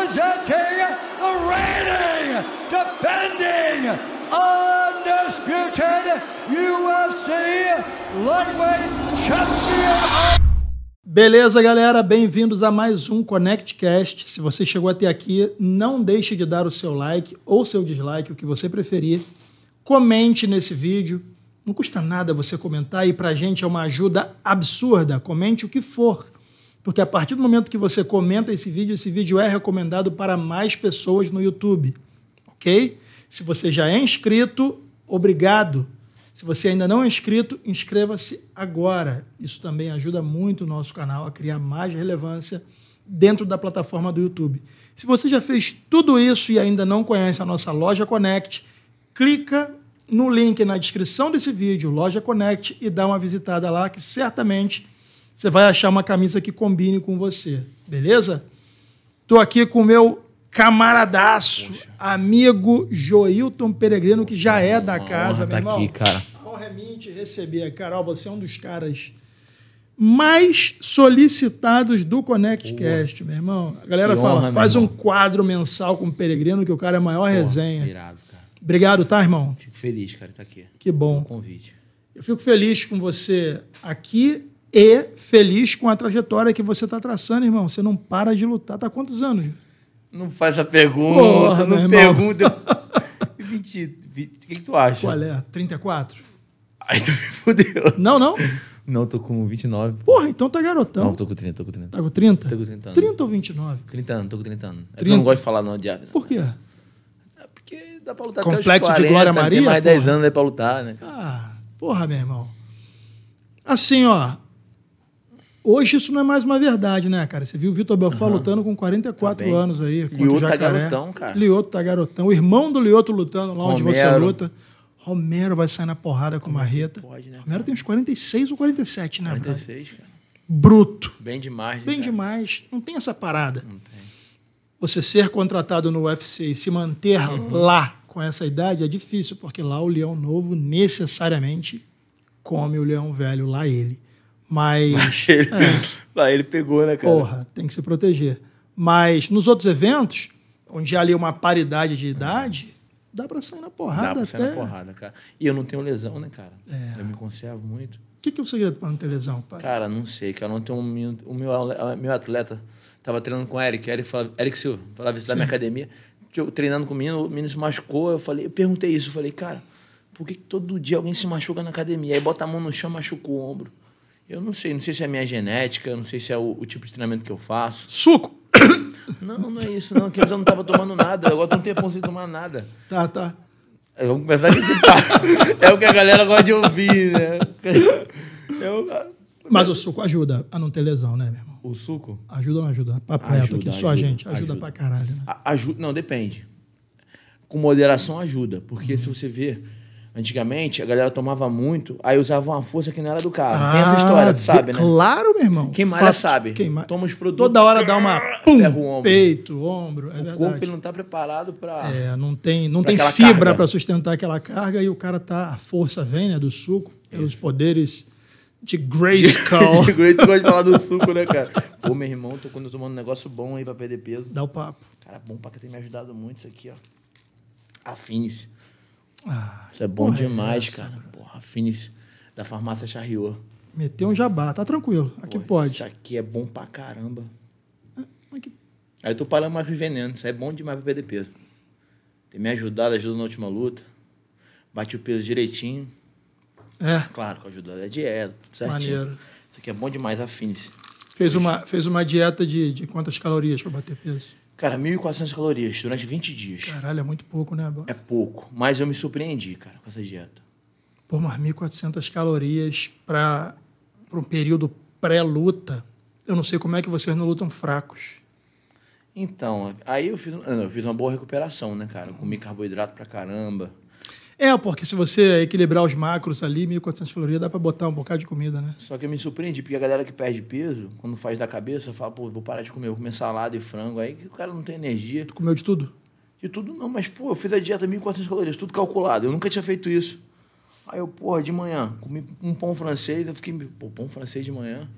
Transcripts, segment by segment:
presenting the reigning, defending, undisputed UFC lightweight champion. Beleza, galera? Bem-vindos a mais um ConnectCast. Se você chegou até aqui, não deixe de dar o seu like ou seu dislike, o que você preferir. Comente nesse vídeo. Não custa nada você comentar e pra gente é uma ajuda absurda. Comente o que for. Porque a partir do momento que você comenta esse vídeo, esse vídeo é recomendado para mais pessoas no YouTube. Ok? Se você já é inscrito, obrigado. Se você ainda não é inscrito, inscreva-se agora. Isso também ajuda muito o nosso canal a criar mais relevância dentro da plataforma do YouTube. Se você já fez tudo isso e ainda não conhece a nossa loja Connect, clica no link na descrição desse vídeo, Loja Connect, e dá uma visitada lá que certamente você vai achar uma camisa que combine com você. Beleza? Estou aqui com o meu camaradaço, Poxa. amigo Joilton Peregrino, que já é da casa, meu tá irmão. aqui, cara. Honra é minha te receber. Carol, você é um dos caras mais solicitados do ConnectCast, meu irmão. A galera que fala, honra, faz um quadro mensal com o Peregrino, que o cara é a maior Porra, resenha. Irado, cara. Obrigado, tá, irmão? Fico feliz, cara, tá aqui. Que bom. Um convite. Eu fico feliz com você aqui e feliz com a trajetória que você está traçando, irmão. Você não para de lutar. Tá quantos anos? Não faz a pergunta, Porra, não pergunta. 20, 20, o que, que, tu acha? Qual é? 34? Aí tu me fudeu. Não, não? Não, tô com 29. Porra, então tá garotão. Não, tô com 30, tô com 30. Tá com 30? Tô com 30 anos. 30 ou 29? 30 anos, tô com 30 anos. 30? É eu não gosto de falar não de Por quê? É porque dá pra lutar Complexo até os 40, de Glória Maria? Tem mais porra. 10 anos aí pra lutar, né? Ah, porra, meu irmão. Assim, ó, Hoje isso não é mais uma verdade, né, cara? Você viu o Vitor Belfort uhum. lutando com 44 tá anos aí. Lioto tá garotão, cara. Lioto tá garotão. O irmão do Lioto lutando lá onde você luta. Romero vai sair na porrada com Marreta. Pode, né, Romero tem uns 46 ou 47, né, 46, cara. Bruto. Bem demais, Bem cara. demais. Não tem essa parada. Não tem. Você ser contratado no UFC e se manter uhum. lá com essa idade é difícil, porque lá o leão novo necessariamente come o leão velho, lá ele. Mas. ele, é. ele pegou, né, cara? Porra, tem que se proteger. Mas nos outros eventos, onde há ali uma paridade de idade, dá pra sair na porrada dá pra até. sair na porrada, cara. E eu não tenho lesão, né, cara? É. Eu me conservo muito. O que, que é o segredo para não ter lesão, pai? Cara, não sei, cara. Ontem um, o meu, meu atleta tava treinando com o Eric, Eric, falava, Eric Silva, falava isso da minha academia. Eu, treinando com o menino, o menino se machucou. Eu falei, eu perguntei isso, eu falei, cara, por que, que todo dia alguém se machuca na academia? Aí bota a mão no chão, machuca o ombro. Eu não sei, não sei se é a minha genética, não sei se é o, o tipo de treinamento que eu faço. Suco! Não, não é isso, não. Que eu não tava tomando nada. Agora não tenho tempo de tomar nada. Tá, tá. Vamos começar a acreditar. é o que a galera gosta de ouvir, né? Eu... Mas o suco ajuda a não ter lesão, né, meu irmão? O suco? Ajuda ou não ajuda? Papo ajuda, aqui, ajuda, só a gente. Ajuda, ajuda pra caralho, né? Ajuda, não, depende. Com moderação ajuda. Porque uhum. se você ver Antigamente, a galera tomava muito, aí usava uma força que não era do carro. Ah, Tem essa história, tu sabe, né? Claro, meu irmão. Quem malha sabe. Quem ma... Toma os produtos. Toda hora dá uma pum, ombro. peito, ombro. É o verdade. corpo ele não está preparado para. É, não tem, não tem fibra para sustentar aquela carga e o cara tá. A força vem, né, do suco, pelos poderes de Grayskull. de Grayskull gosta de falar do suco, né, cara? Pô, meu irmão, tô quando tomando um negócio bom aí para perder peso. Dá o papo. Cara, bom pra que tem me ajudado muito isso aqui, ó. Afine-se. Ah, Isso é bom demais, é cara. Porra, Finis da farmácia Charriot. Meteu um jabá, tá tranquilo. Aqui Porra, pode. Isso aqui é bom pra caramba. É, aqui. Aí eu tô parando mais veneno. Isso é bom demais pra perder peso. Tem me ajudado, ajuda na última luta. Bate o peso direitinho. É. Claro, com a ajuda da dieta, tudo certinho. Maneiro. Isso aqui é bom demais, afine-se. Fez uma, fez uma dieta de, de quantas calorias para bater peso? Cara, 1.400 calorias durante 20 dias. Caralho, é muito pouco, né, É pouco, mas eu me surpreendi, cara, com essa dieta. Pô, mas 1.400 calorias para um período pré-luta. Eu não sei como é que vocês não lutam fracos. Então, aí eu fiz, eu fiz uma boa recuperação, né, cara? Eu comi carboidrato pra caramba. É, porque se você equilibrar os macros ali, 1.400 calorias, dá para botar um bocado de comida, né? Só que eu me surpreendi, porque a galera que perde peso, quando faz da cabeça, fala, pô, vou parar de comer, vou comer salada e frango. Aí o cara não tem energia. Tu comeu de tudo? De tudo não, mas, pô, eu fiz a dieta 1.400 calorias, tudo calculado. Eu nunca tinha feito isso. Aí eu, porra, de manhã, comi um pão francês, eu fiquei, pô, pão francês de manhã.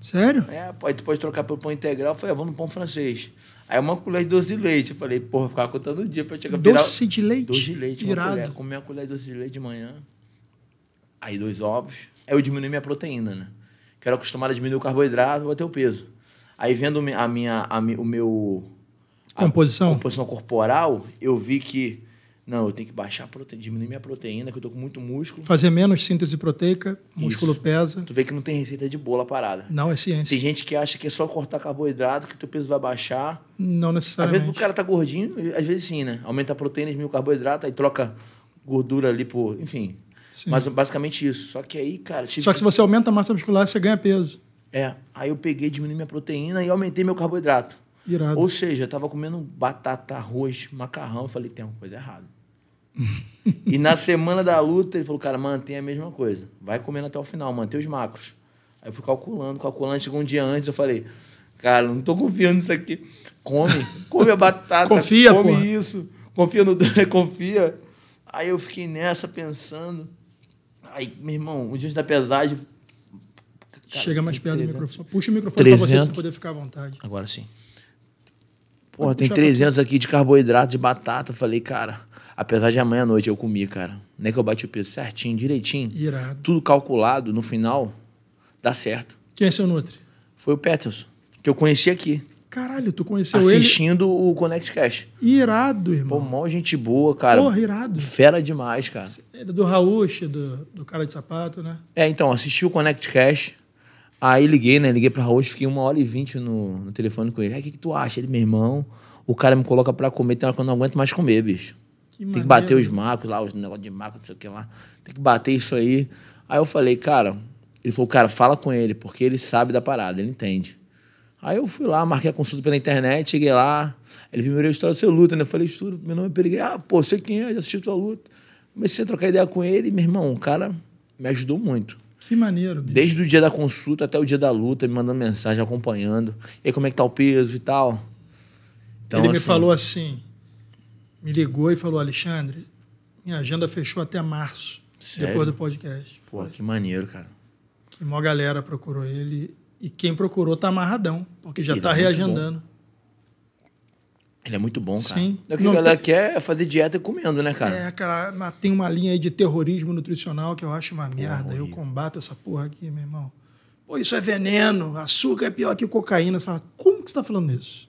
Sério? É, aí tu pode trocar pelo pão integral. Eu falei, ah, vou no pão francês. Aí uma colher de doce de leite. Eu falei, porra, ficava contando o dia pra chegar virar- Doce de leite? Doce de leite, Irado. colher. Comi uma colher de doce de leite de manhã. Aí dois ovos. Aí eu diminui minha proteína, né? Que eu era acostumado a diminuir o carboidrato pra ter o peso. Aí vendo a minha, a mi- o meu... a Composição? composição corporal, eu vi que... Não, eu tenho que baixar a proteína, diminuir minha proteína, que eu tô com muito músculo. Fazer menos síntese proteica, músculo Isso. pesa. Tu vê que não tem receita de bola parada. Não é ciência. Tem gente que acha que é só cortar carboidrato que o teu peso vai baixar. Não Às vezes necessariamente. o cara tá gordinho, às vezes sim, né? Aumenta a proteína, diminui o carboidrato, aí troca gordura ali por. Enfim. Sim. Mas basicamente isso. Só que aí, cara, Só que se você aumenta a massa muscular, você ganha peso. É. Aí eu peguei, diminui minha proteína e aumentei meu carboidrato. Irado. Ou seja, eu tava comendo batata, arroz, macarrão. Eu falei, tem uma coisa errada. E na semana da luta, ele falou, cara, mantém a mesma coisa. Vai comendo até o final, mantém os macros. Aí eu fui calculando, calculando. Chegou um dia antes, eu falei, cara, não tô confiando nisso aqui. Come, come a batata. Confia, come porra. isso. Confia no... confia. Aí eu fiquei nessa, pensando. Aí, meu irmão, o dia da pesagem... cara, Chega mais perto do 300. microfone. Puxa o microfone pra você, pra 300. você poder ficar à vontade. Agora sim. Porra, tem puxar 300 aqui de carboidrato, de batata. Eu Falei, cara, apesar de amanhã à noite eu comi, cara. Nem que eu bati o peso certinho, direitinho. Irado. Tudo calculado, no final, dá certo. Quem é seu Nutri? Foi o Peterson, que eu conheci aqui, Caralho, tu conheceu assistindo o Connect Cash. ele? Irado, Pô, irmão. mó gente boa, cara. Porra, irado. Fera demais, cara. Ele é do Raúcho, do, do cara de sapato, né? É, então, assisti o Connect Cash. Aí liguei, né? Liguei pra Raul, fiquei uma hora e vinte no, no telefone com ele. Aí, o que, que tu acha? Ele, meu irmão, o cara me coloca pra comer, tem hora que eu não aguento mais comer, bicho. Que Tem maneiro. que bater os macos lá, os negócios de macro, não sei o que lá. Tem que bater isso aí. Aí eu falei, cara, ele falou, cara, fala com ele, porque ele sabe da parada, ele entende. Aí eu fui lá, marquei a consulta pela internet, cheguei lá. Ele viu meu história, você luta, né? Eu falei, estudo, meu nome é Periguei. Ah, pô, sei quem é, já assisti tua luta. Comecei a trocar ideia com ele, meu irmão, o cara me ajudou muito. Que maneiro, bicho. Desde o dia da consulta até o dia da luta, me mandando mensagem, acompanhando. E aí, como é que tá o peso e tal. Então, ele me assim, falou assim, me ligou e falou, Alexandre, minha agenda fechou até março, Sério? depois do podcast. Pô, que maneiro, cara. Que mó galera procurou ele. E quem procurou tá amarradão, porque já Ele tá é reagendando. Ele é muito bom, cara. Sim. É o que Não a galera tem- quer é fazer dieta comendo, né, cara? É, cara, mas tem uma linha aí de terrorismo nutricional que eu acho uma merda. Eu horrível. combato essa porra aqui, meu irmão. Pô, isso é veneno, açúcar é pior que cocaína. Você fala, como que você tá falando isso?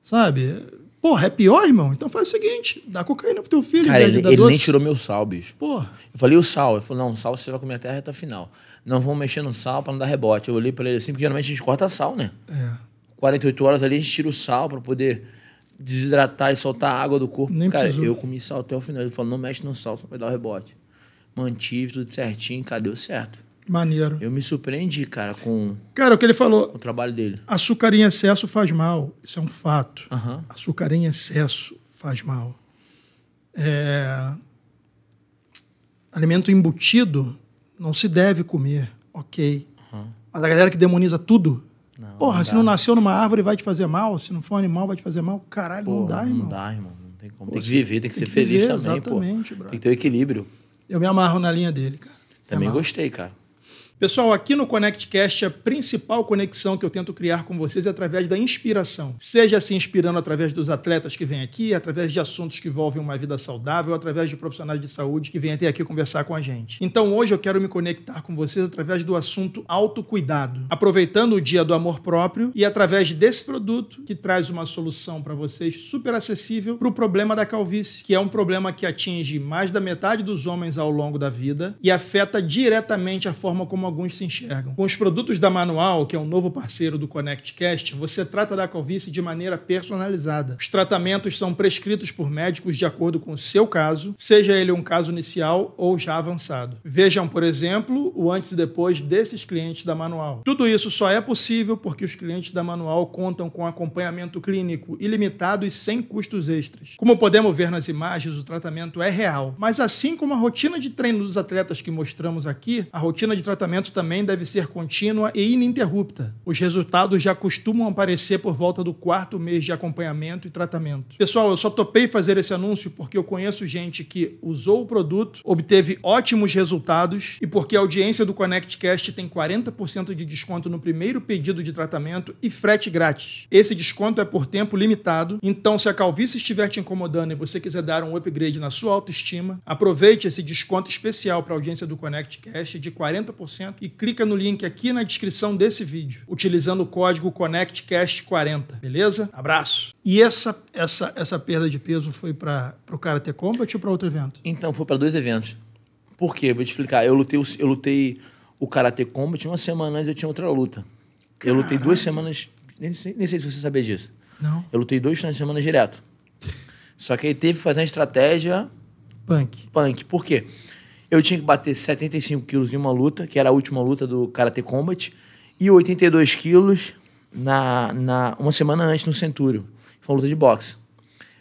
Sabe? Porra, é pior, irmão? Então faz o seguinte, dá cocaína pro teu filho, Cara, ele, ele nem tirou meu sal, bicho. Porra, Eu falei, e o sal? Ele falou, não, o sal você vai comer até a reta final. Não vamos mexer no sal pra não dar rebote. Eu olhei pra ele assim, porque geralmente a gente corta sal, né? é. 48 horas ali a gente tira o sal pra poder desidratar e soltar a água do corpo. Nem cara, precisou. eu comi sal até o final. Ele falou, não mexe no sal, só vai dar o rebote. Mantive tudo certinho, cara, deu certo. Maneiro. Eu me surpreendi, cara, com, Cara, o que ele falou, com o trabalho dele. açúcar em excesso faz mal. Isso é um fato. Aham. Açúcar em excesso faz mal. É, Alimento embutido não se deve comer, ok. Mas a galera que demoniza tudo. Não, Porra, não se não nasceu numa árvore vai te fazer mal, se não for um animal vai te fazer mal. Caralho, não dá, irmão. Não dá, irmão. Não tem como. Pô, tem que viver, tem que tem ser que feliz viver, também, pô. Tem que ter o equilíbrio. Eu me amarro na linha dele, cara. Também gostei, cara. Pessoal, aqui no ConnectCast, a principal conexão que eu tento criar com vocês é através da inspiração. Seja se inspirando através dos atletas que vêm aqui, através de assuntos que envolvem uma vida saudável, através de profissionais de saúde que vêm até aqui conversar com a gente. Então hoje eu quero me conectar com vocês através do assunto autocuidado, aproveitando o dia do amor próprio e através desse produto que traz uma solução para vocês super acessível para o problema da calvície, que é um problema que atinge mais da metade dos homens ao longo da vida e afeta diretamente a forma como alguns se enxergam. Com os produtos da Manual, que é um novo parceiro do ConnectCast, você trata da calvície de maneira personalizada. Os tratamentos são prescritos por médicos de acordo com o seu caso, seja ele um caso inicial ou já avançado. Vejam, por exemplo, o antes e depois desses clientes da Manual. Tudo isso só é possível porque os clientes da Manual contam com acompanhamento clínico ilimitado e sem custos extras. Como podemos ver nas imagens, o tratamento é real, mas assim como a rotina de treino dos atletas que mostramos aqui, a rotina de tratamento também deve ser contínua e ininterrupta. Os resultados já costumam aparecer por volta do quarto mês de acompanhamento e tratamento. Pessoal, eu só topei fazer esse anúncio porque eu conheço gente que usou o produto, obteve ótimos resultados e porque a audiência do ConnectCast tem 40% de desconto no primeiro pedido de tratamento e frete grátis. Esse desconto é por tempo limitado, então se a calvície estiver te incomodando e você quiser dar um upgrade na sua autoestima, aproveite esse desconto especial para a audiência do ConnectCast de 40% e clica no link aqui na descrição desse vídeo, utilizando o código ConnectCast40, beleza? Abraço! E essa, essa, essa perda de peso foi para o Karate Combat ou para outro evento? Então, foi para dois eventos. Por quê? Vou te explicar. Eu lutei, o- eu lutei o Karate Combat uma semana antes eu tinha outra luta. Eu lutei duas semanas. Nem sei, nem sei se você sabia disso. Não. Eu lutei dois finais de semana direto. Só que aí teve que fazer uma estratégia Punk. punk. Por quê? Eu tinha que bater 75 quilos em uma luta, que era a última luta do Karate Combat, e 82 quilos na, na, uma semana antes no Centúrio. Foi uma luta de boxe.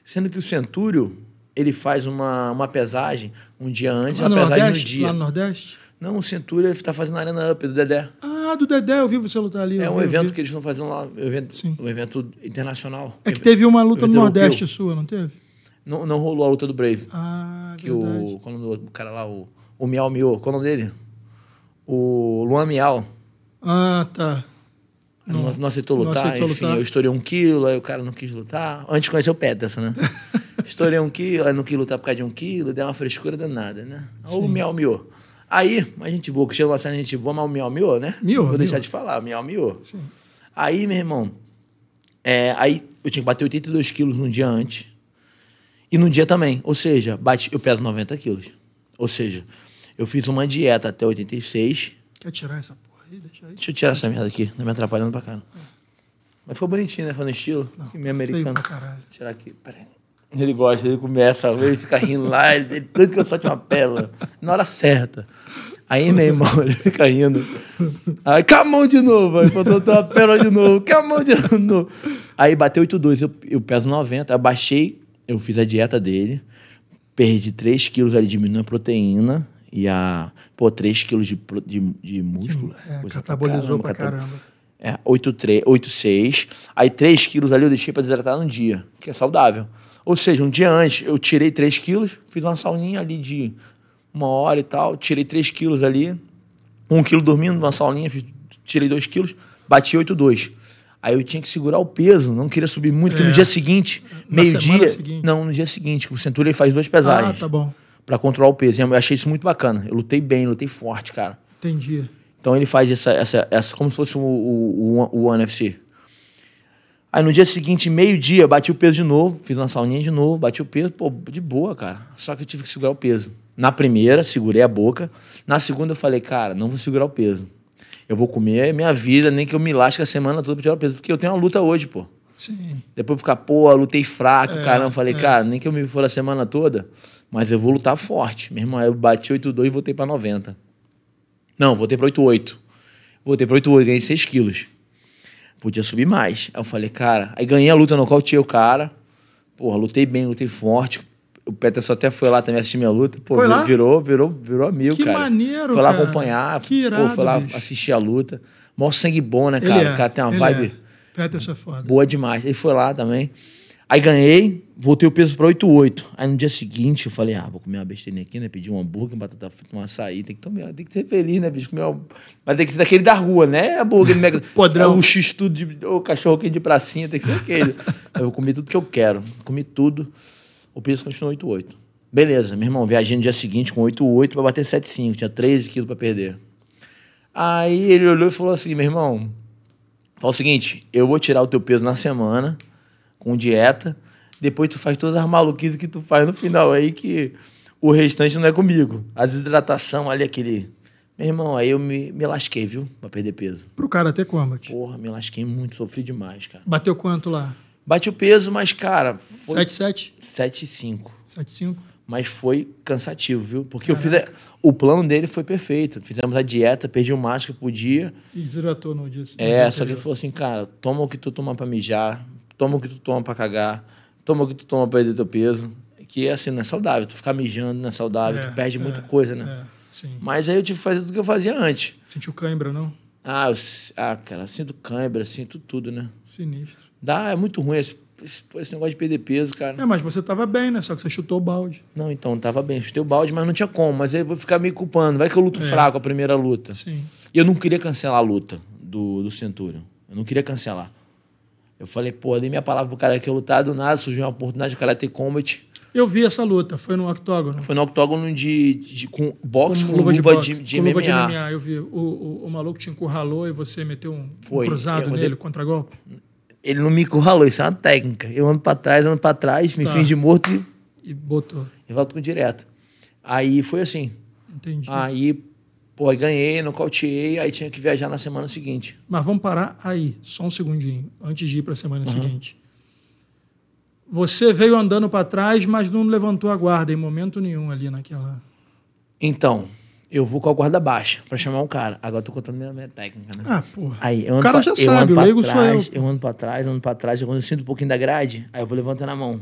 Sendo que o Centúrio, ele faz uma, uma pesagem um dia antes, Lá uma no pesagem no Nordeste? dia. Lá no Nordeste? Não, o Centúrio está fazendo a Arena Up do Dedé. Ah, do Dedé, eu vi você lutar ali. É um vi, evento que eles estão fazendo lá, um evento, um evento internacional. É que teve uma luta no Nordeste europeu. sua, não teve? Não, não rolou a luta do Brave. Ah, Que verdade. o, qual o nome do cara lá, o, o Miau Miô, qual o nome dele? O Luan Miau. Ah, tá. Não, Não- não aceitou não lutar, aceitou enfim, lutar. eu estourei um quilo, aí o cara não quis lutar. Antes de conhecer o Peterson, né? estourei um quilo, aí não quis lutar por causa de um quilo, deu uma frescura danada, né? Aí O. Miau Miô. Aí, a gente boa, que chegou lá, a gente boa, mas o Miau Miô, né? Miô, Vou deixar de falar, Miau Miô. Sim. Aí, meu irmão, é, aí eu tinha que bater 82 quilos no dia antes. E no dia também. Ou seja, bate, eu peso 90 quilos. Ou seja, eu fiz uma dieta até 86. Quer tirar essa porra aí? Deixa aí. Deixa eu tirar essa merda aqui, não me atrapalhando pra caramba. Mas ficou bonitinho, né? Foi no estilo. Não, meio americano. tirar aqui, peraí. Ele gosta, ele começa, ele fica rindo lá, ele, ele tanto que eu solte uma pérola. Na hora certa. Aí, meu irmão, ele fica rindo. Aí, com a mão de novo. Aí, botou uma pérola de novo. Com a mão de novo. Aí, bateu 8,2. Eu, eu peso 90. Eu baixei, eu fiz a dieta dele. Perdi 3 quilos ali, diminuindo a proteína. E a, pô, 3 quilos de, de, de músculo. É, catabolizou pra caramba. É, 8,3, 8,6. Aí 3 quilos ali eu deixei pra desidratar num dia, que é saudável. Ou seja, um dia antes eu tirei 3 quilos, fiz uma sauninha ali de uma hora e tal, tirei 3 quilos ali, 1 quilo dormindo numa sauninha, fiz- tirei 2 quilos, bati 8,2. Aí eu tinha que segurar o peso, não queria subir muito, porque É. no dia seguinte, meio-dia. Não, no dia seguinte, que o Centúrio ele faz duas Ah, pesagens tá bom. pra controlar o peso. Eu achei isso muito bacana. Eu lutei bem, lutei forte, cara. Entendi. Então ele faz essa, essa, essa como se fosse o, o, o, o One FC. Aí no dia seguinte, meio-dia, bati o peso de novo, fiz uma sauninha de novo, bati o peso, pô, de boa, cara. Só que eu tive que segurar o peso. Na primeira, segurei a boca. Na segunda, eu falei, cara, não vou segurar o peso. Eu vou comer minha vida, nem que eu me lasque a semana toda pra tirar o peso. Porque eu tenho uma luta hoje, pô. Sim. Depois eu ficar, pô, lutei fraco, É, caramba. Falei, é. cara, nem que eu me for a semana toda, mas eu vou lutar forte. Meu irmão, eu bati 8,2 e voltei pra 90. Não, voltei pra 8,8. Voltei pra 8,8, ganhei 6 quilos. Podia subir mais. Aí eu falei, cara, aí ganhei a luta, nocauteei o cara. Porra, lutei bem, lutei forte. O Peterson até foi lá também assistir minha luta. Pô, Foi lá? virou, virou, virou amigo, Que cara. maneiro, Foi lá cara. acompanhar. Que pô, irado, foi lá bicho. assistir a luta. Mó sangue bom, né, cara? é, O cara tem uma vibe. É. Peterson é foda. Boa demais. Ele foi lá também. Aí ganhei, voltei o peso pra 8,8. Aí no dia seguinte eu falei, ah, vou comer uma besteirinha aqui, né? Pedir um hambúrguer, batata frita, um açaí. Tem que, tomar, tem que ser feliz, né, bicho? Comer uma... Mas tem que ser daquele da rua, né? Hambúrguer, Mac... Podrão. O x tudo de... O cachorro quente de pracinha, tem que ser aquele. Eu comi tudo que eu quero. Comi tudo. O peso continuou 8,8. Beleza, meu irmão, viajei no dia seguinte com 8,8 pra bater 7,5. Tinha 13 quilos pra perder. Aí ele olhou e falou assim, meu irmão, Fala o seguinte, eu vou tirar o teu peso na semana, com dieta, depois tu faz todas as maluquices que tu faz no final aí, que o restante não é comigo. A desidratação ali, aquele... Meu irmão, aí eu me, me lasquei, viu? Pra perder peso. Pro Karate Combat. Porra, me lasquei muito, sofri demais, cara. Bateu quanto lá? Bati o peso, mas, cara, foi 7,7? 7,5. 7,5? Mas foi cansativo, viu? Porque eu fiz... A... O plano dele foi perfeito. Fizemos a dieta, perdi o máximo que podia. E desidratou no dia seguinte. É, só que ele falou assim, cara, toma o que tu toma pra mijar, toma o que tu toma pra cagar, toma o que tu toma pra perder teu peso. Que assim, não é saudável. Tu ficar mijando não é saudável, É, tu perde é, muita coisa, né? é, Sim. Mas aí eu tive que fazer tudo que eu fazia antes. Sentiu cãibra, não? Ah, eu, ah cara, sinto cãibra, sinto tudo, né? Sinistro. Dá, é muito ruim esse, esse, esse negócio de perder peso, cara. É, mas você tava bem, né? Só que você chutou o balde. Não, então, tava bem. Chutei o balde, mas não tinha como. Mas aí eu vou ficar me culpando. Vai que eu luto É. fraco a primeira luta. Sim. E eu não queria cancelar a luta do, do Centurion. Eu não queria cancelar. Eu falei, pô, dei minha palavra pro cara que eu lutar do nada, surgiu uma oportunidade de Karate Combat. Eu vi essa luta, foi no octógono. Foi no octógono de, de, com boxe, com, luva luva, boxe, de, de, com luva MMA. de MMA. Eu vi. O, o, o maluco te encurralou e você meteu um, um cruzado Eu- nele, contra-golpe. Ele não me encurralou, isso é uma técnica. Eu ando pra trás, ando pra trás, me Tá. finge de morto e, E botou. e volto com direto. Aí foi assim. Entendi. Aí, pô, aí ganhei, nocauteei, aí tinha que viajar na semana seguinte. Mas vamos parar aí, só um segundinho, antes de ir para a semana seguinte. Você veio andando para trás, mas não levantou a guarda em momento nenhum ali naquela. Então, eu vou com a guarda baixa pra chamar um cara. Agora eu tô contando minha, minha técnica, né? Ah, porra. Aí, eu o cara pra- já eu sabe, o leigo sou eu. trás, Eu ando pra trás, ando pra trás. Quando eu sinto um pouquinho da grade, aí eu vou levantando a mão.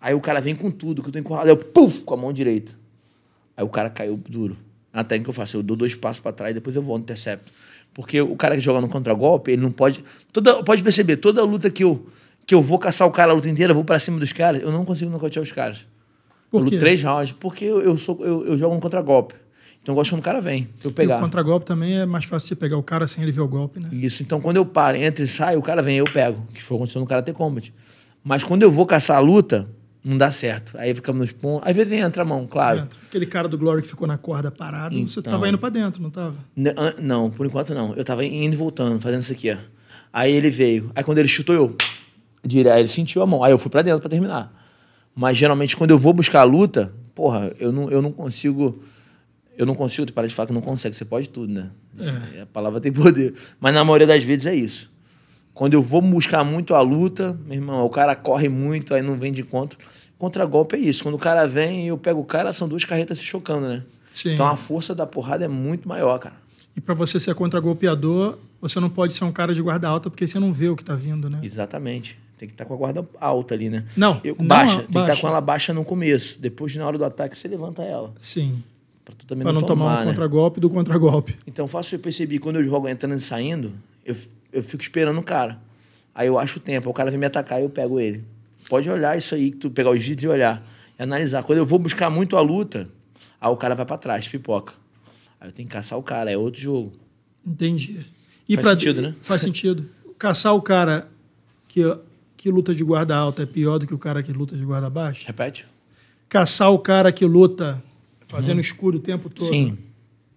Aí o cara vem com tudo, que eu tô encurralado. Eu, puf, com a mão direita. Aí o cara caiu duro. A técnica que eu faço, eu dou dois passos pra trás, depois eu vou no intercepto. Porque o cara que joga no contragolpe, ele não pode... Toda, pode perceber, toda luta que eu, que eu vou caçar o cara a luta inteira, eu vou pra cima dos caras, eu não consigo nocautear os caras. Por eu luto três rounds, porque eu, eu, sou, eu, eu jogo no contragolpe. Então eu gosto quando o cara vem, eu pegar. E o contra-golpe também é mais fácil você pegar o cara sem ele ver o golpe, né? Isso. Então, quando eu paro, entra e sai, o cara vem, eu pego. Que foi acontecendo no Karate Combat. Mas quando eu vou caçar a luta, não dá certo. Aí ficamos nos pontos. Às vezes entra a mão, claro. Dentro. Aquele cara do Glory que ficou na corda parado, você Então. tava indo para dentro, não tava? Não, por enquanto não. Eu tava indo e voltando, fazendo isso aqui, ó. Aí ele veio. Aí quando ele chutou, eu. Aí ele sentiu a mão. Aí eu fui pra dentro pra terminar. Mas geralmente quando eu vou buscar a luta, porra, eu não, eu não consigo. Eu não consigo, tu para de falar que não consegue, você pode tudo, né? É. A palavra tem poder. Mas na maioria das vezes é isso. Quando eu vou buscar muito a luta, meu irmão, o cara corre muito, aí não vem de encontro. Contra-golpe é isso. Quando o cara vem e eu pego o cara, são duas carretas se chocando, né? Sim. Então a força da porrada é muito maior, cara. E para você ser contra-golpeador, você não pode ser um cara de guarda alta porque você não vê o que tá vindo, né? Exatamente. Tem que estar com a guarda alta ali, né? Não, Eu- não baixa. a- Tem que estar baixa. com ela baixa no começo. Depois, na hora do ataque, você levanta ela. Sim. Pra tu também Para não tomar um né? contra-golpe do contra-golpe. Então, faço eu percebi, quando eu jogo entrando e saindo, eu, eu fico esperando o cara. Aí eu acho o tempo. aí O cara vem me atacar e eu pego ele. Pode olhar isso aí, que tu pegar os vídeos e olhar. E analisar. Quando eu vou buscar muito a luta, aí o cara vai pra trás, pipoca. Aí eu tenho que caçar o cara, é outro jogo. Entendi. E Faz sentido, né? Faz sentido. Caçar o cara que, que luta de guarda alta é pior do que o cara que luta de guarda baixa? Repete? Caçar o cara que luta fazendo escuro o tempo todo Sim.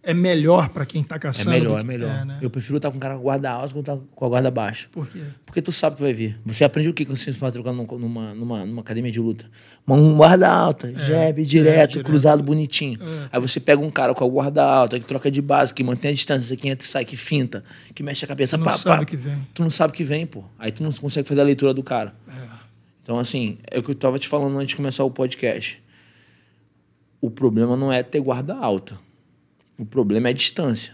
é melhor para quem tá É caçando? melhor, do é que- melhor. né? Eu prefiro estar com o cara com guarda alta do que estar com a guarda baixa. Por quê? Porque tu sabe que vai vir. Você aprende o que quando você se matriculando numa, numa, numa academia de luta? Uma guarda alta, jab, direto, direto. cruzado bonitinho. É. Aí você pega um cara com a guarda alta, que troca de base, que mantém a distância, que entra e sai, que finta, que mexe a cabeça. Você não pá, sabe pá. o que vem. Tu não sabe o que vem, pô. Aí tu não consegue fazer a leitura do cara. É. Então, assim, é o que eu tava te falando antes de começar o podcast. O problema não é ter guarda alta. O problema é a distância.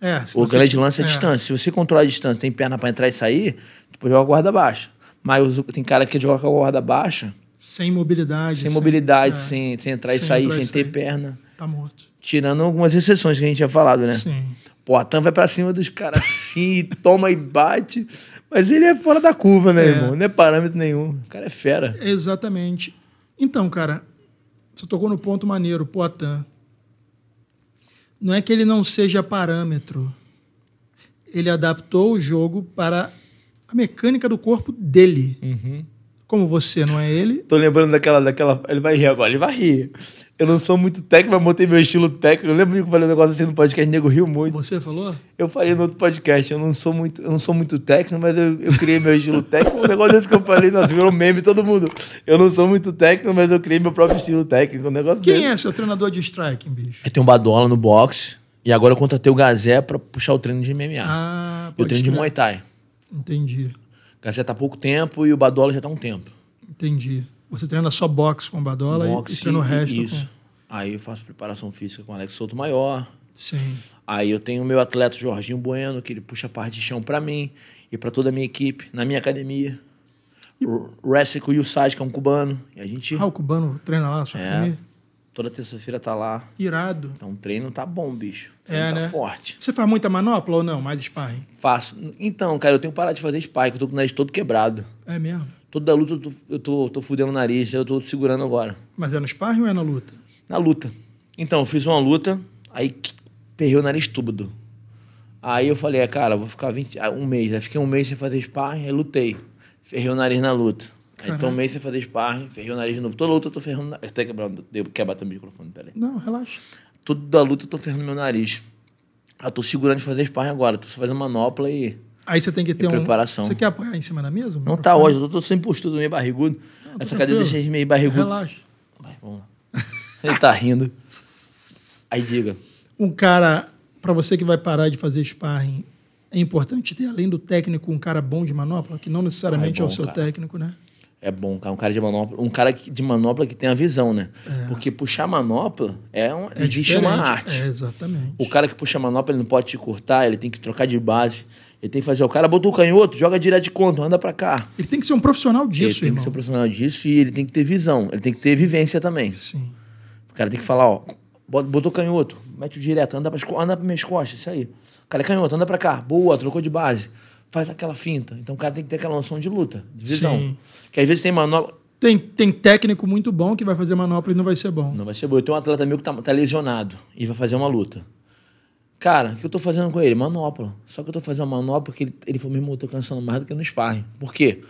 É, O você- grande lance é a distância. Se você controlar a distância, tem perna para entrar e sair, tu pode jogar com a guarda baixa. Mas tem cara que joga com a guarda baixa, Sem mobilidade. sem mobilidade, é, sem, sem entrar e Sem sair, entrar e sem ter sair. perna. Tá morto. Tirando algumas exceções que a gente tinha falado, né? Sim. Pô, a Tam vai pra cima dos caras assim, toma e bate. Mas ele é fora da curva, né, É. irmão? Não é parâmetro nenhum. O cara é fera. Exatamente. Então, cara, você tocou no ponto maneiro, Poitin. Não é que ele não seja parâmetro. Ele adaptou o jogo para a mecânica do corpo dele. Uhum. Como você não é ele, Tô lembrando daquela, daquela. Ele vai rir agora, ele vai rir. Eu não sou muito técnico, mas botei meu estilo técnico. Eu lembro que eu falei um negócio assim no podcast, o nego riu muito. você falou? Eu falei no outro podcast, eu não sou muito, eu não sou muito técnico, mas eu, eu criei meu estilo técnico. Um negócio desse que eu falei, nossa, virou meme todo mundo. Eu não sou muito técnico, mas eu criei meu próprio estilo técnico. Um negócio Quem desse. é seu treinador de striking, bicho? Eu tenho um Badola no boxe e agora eu contratei o Gazé pra puxar o treino de MMA. Ah, eu pode treino de crer. Muay Thai. Entendi, O Gazé tá há pouco tempo e o Badola já tá há um tempo. entendi. Você treina só boxe com badola e- Boxe e treina o resto Isso. com... Aí eu faço preparação física com o Alex Souto Maior. Sim. Aí eu tenho o meu atleta Jorginho Bueno, que ele puxa a parte de chão pra mim e pra toda a minha equipe, na minha academia. O Wrestling com o Yusad, que é um cubano. E a gente. Ah, o cubano treina lá, só É. academia? Toda terça-feira tá lá. Irado. Então o treino tá bom, bicho. É, tá né? forte. Você faz muita manopla ou não? Mais sparring? Faço. Então, cara, eu tenho que parar de fazer spike. Eu tô com o nariz todo quebrado. É mesmo? Toda luta eu tô, eu tô, tô fudendo o nariz. Eu tô segurando agora. Mas é no sparring ou é na luta? Na luta. Então, eu fiz uma luta, aí perrei o nariz túbido. Aí eu falei, é, cara, vou ficar 20, ah, um mês. Aí fiquei um mês sem fazer sparring, aí lutei. Ferrei o nariz na luta. Um Caraca. mês sem fazer sparring, ferrei o nariz de novo. Toda luta eu tô ferrando. Até quebrando, devo quebrar teu microfone, peraí. Não, relaxa. Toda luta eu tô ferrando meu nariz. Eu tô segurando de fazer sparring agora. Tô só fazendo manopla e. Aí você tem que ter um. preparação. Você quer apoiar em cima da mesa? o Não tá hoje, eu tô sem postura, meio barrigudo. Essa tá cadeira tranquilo. deixa ele meio barrigudo. Relaxa. Vai, vamos lá. Ele tá rindo. Aí diga. Um cara, pra você que vai parar de fazer sparring, é importante ter, além do técnico, um cara bom de manopla, que não necessariamente Ah, é, é o bom, seu cara. técnico, né? É bom, cara. Um cara de manopla. Um cara que- de manopla que tem a visão, né? Porque puxar manopla é um, É existe uma diferente. arte. É, exatamente. O cara que puxa manopla, ele não pode te cortar, ele tem que trocar de base. Ele tem que fazer. O cara botou o canhoto, joga direto de conta, anda pra cá. Ele tem que ser um profissional ele disso, tem irmão. que ser um profissional disso e ele tem que ter visão. Ele tem que ter vivência também. Sim. O cara tem que falar, ó, botou canhoto, mete o direto, anda para anda pra minhas costas, isso aí. O cara é canhoto, anda pra cá, boa, trocou de base, faz aquela finta. Então o cara tem que ter aquela noção de luta, de visão. Sim. Que às vezes tem manobra. Tem, tem técnico muito bom que vai fazer manopla e não vai ser bom. Não vai ser boa. Eu tenho um atleta meu que tá, tá lesionado e vai fazer uma luta. Cara, o que eu tô fazendo com ele? Manopla. Só que eu tô fazendo manopla porque ele, ele falou, meu irmão, eu tô cansando mais do que no sparring. Por quê?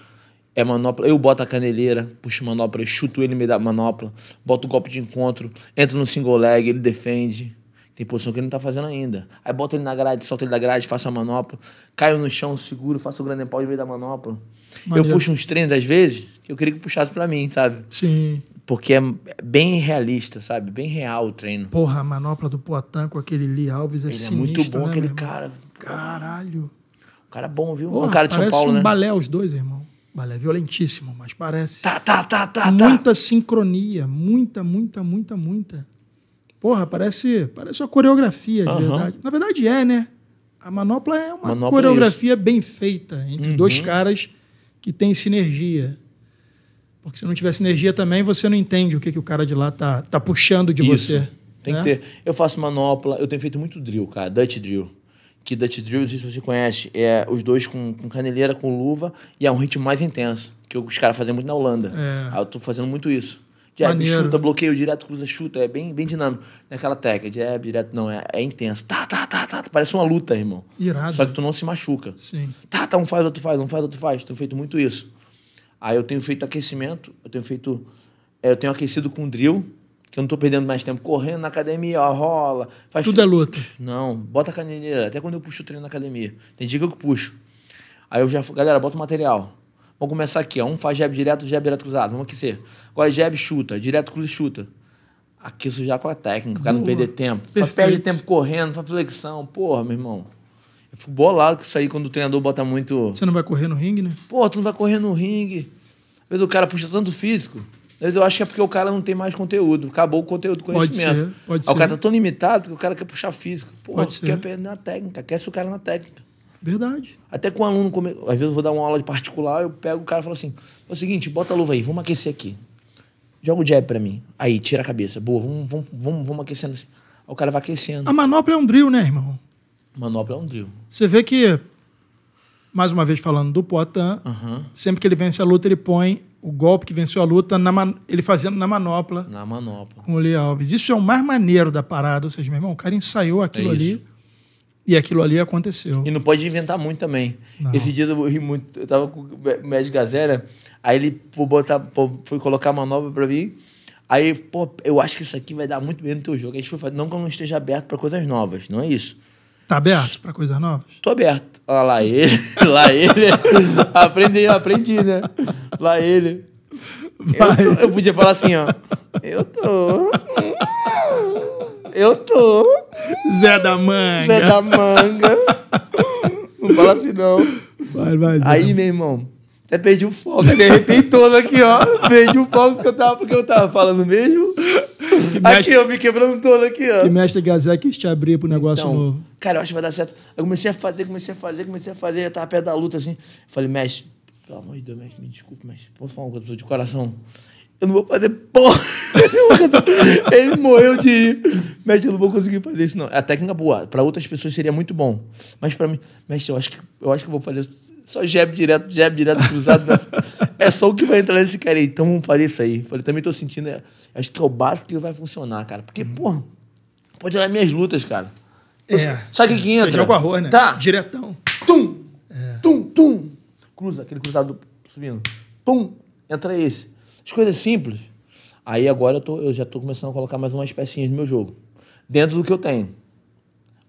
É manopla, eu boto a caneleira, puxo manopla, eu chuto ele meio da manopla, boto o golpe de encontro, entro no single leg, ele defende. Tem posição que ele não tá fazendo ainda. Aí boto ele na grade, solto ele da grade, faço a manopla, caio no chão, seguro, faço o grande pau de meio da manopla. Maneiro. Eu puxo uns treinos, às vezes, que eu queria que puxasse pra mim, sabe? Sim. Porque é bem realista, sabe? Bem real o treino. Porra, a manopla do Poatan com aquele Lee Alves é Ele é sinistro, muito bom, né, aquele cara. Caralho. Um cara bom, viu? Porra, um cara de São Paulo, um né? balé os dois, irmão. Balé violentíssimo, mas parece. Tá, tá, tá, tá, tá. muita sincronia, muita, muita, muita, muita. Porra, parece, parece uma coreografia, de Aham. verdade. Na verdade é, né? A manopla é uma Manopla é coreografia bem feita entre Uhum. dois caras que têm sinergia. Porque se não tiver sinergia também, você não entende o que, que o cara de lá tá, tá puxando de Isso. você. Tem né? que ter. Eu faço manopla, eu tenho feito muito drill, cara. Dutch drill. Que Dutch drill, não sei se você conhece, é os dois com, com caneleira, com luva, e é um ritmo mais intenso. Que os caras fazem muito na Holanda. É. Aí eu tô fazendo muito isso. Jab, Maneiro. chuta, bloqueio direto, cruza, chuta. É bem, bem dinâmico. Não é aquela técnica, jab, direto, não. É, é intenso. Tá, tá, tá, tá. Parece uma luta, irmão. Irado. Só que tu não se machuca. Sim. Tá, tá, um faz, outro faz, um faz, outro faz. Tenho feito muito isso. Aí eu tenho feito aquecimento, eu tenho feito. é, eu tenho aquecido com drill, que eu não tô perdendo mais tempo correndo na academia, ó, rola. Faz Tudo é luta. Não, bota a caneleira, até quando eu puxo o treino na academia. Tem dia que eu puxo. Aí eu já. Galera, bota o material. Vamos começar aqui, ó. Um faz jab direto, jab direto cruzado. Vamos aquecer. Agora jab chuta, direto cruza e chuta. Aqueço já com a técnica, o cara não perder tempo. Só Perfeito. perde tempo correndo, faz flexão. Porra, meu irmão. Eu fico bolado com isso aí quando o treinador bota muito. Você não vai correr no ringue, né? Pô, tu não vai correr no ringue. Às vezes o cara puxa tanto físico. Às vezes eu acho que é porque o cara não tem mais conteúdo. Acabou o conteúdo, Pode conhecimento. ser, pode Aí o cara ser. tá tão limitado que o cara quer puxar físico. Pô, Pode ser. quer aprender na técnica, quer ser o cara na técnica. Verdade. Até com um aluno, come... às vezes eu vou dar uma aula de particular, eu pego o cara e falo assim: é o seguinte, bota a luva aí, vamos aquecer aqui. Joga o jab pra mim. Aí, tira a cabeça. Boa, vamos, vamos, vamos, vamos aquecendo assim. Aí o cara vai aquecendo. A manopla é um drill, né, irmão? Manopla é um drill. Você vê que, mais uma vez falando do Poitin, sempre que ele vence a luta, ele põe o golpe que venceu a luta, man- ele fazendo na manopla Na manopla. com o Lee Alves. Isso é o mais maneiro da parada. Ou seja, meu irmão, o cara ensaiou aquilo É isso. ali e aquilo ali aconteceu. E não pode inventar muito também. Não. Esse dia eu ri muito. Eu tava com o médico Gazera, aí ele foi, botar, foi- colocar a manobra pra mim. Aí, pô, eu acho que isso aqui vai dar muito bem no teu jogo. Aí a gente foi fazer, não que eu não esteja aberto pra coisas novas, não é isso. Tá aberto para coisas novas? Tô aberto. Olha lá ele, lá ele. aprendi, aprendi, né? Lá ele. Eu, tô- eu podia falar assim, ó. Eu tô. Eu tô. Zé da Manga. Zé da manga. Não fala assim, não. Vai, vai. Aí, meu irmão, até perdi o foco. De repente todo aqui, ó. Perdi o foco que eu tava, porque eu tava falando mesmo. Aqui, eu me quebrando todo aqui, ó. Que mestre Gazé quis te abrir pro negócio Então, novo. Cara, eu acho que vai dar certo. Eu comecei a fazer, comecei a fazer, comecei a fazer, já tava perto da luta assim. Falei, mestre, pelo amor de Deus, mestre, me desculpe, mestre. Posso falar uma coisa de coração? Eu não vou fazer porra. Ele morreu de ir. Mestre, eu não vou conseguir fazer isso, não. A técnica boa. Para outras pessoas seria muito bom. Mas para mim, mestre, eu acho que eu acho que eu vou fazer só jab direto, jab direto, cruzado. nessa- é só o que vai entrar nesse cara aí. Então vamos fazer isso aí. Falei, também tô sentindo. é, acho que é o básico que vai funcionar, cara. Porque, porra, pode olhar minhas lutas, cara. É. Sabe o que, que entra? Feijão com arroz, né? Tá. Diretão. Tum! Tum, tum! Cruza, aquele cruzado subindo. Pum! Entra esse. As coisas simples. Aí agora eu, tô, eu já tô começando a colocar mais umas pecinhas no meu jogo. Dentro do que eu tenho.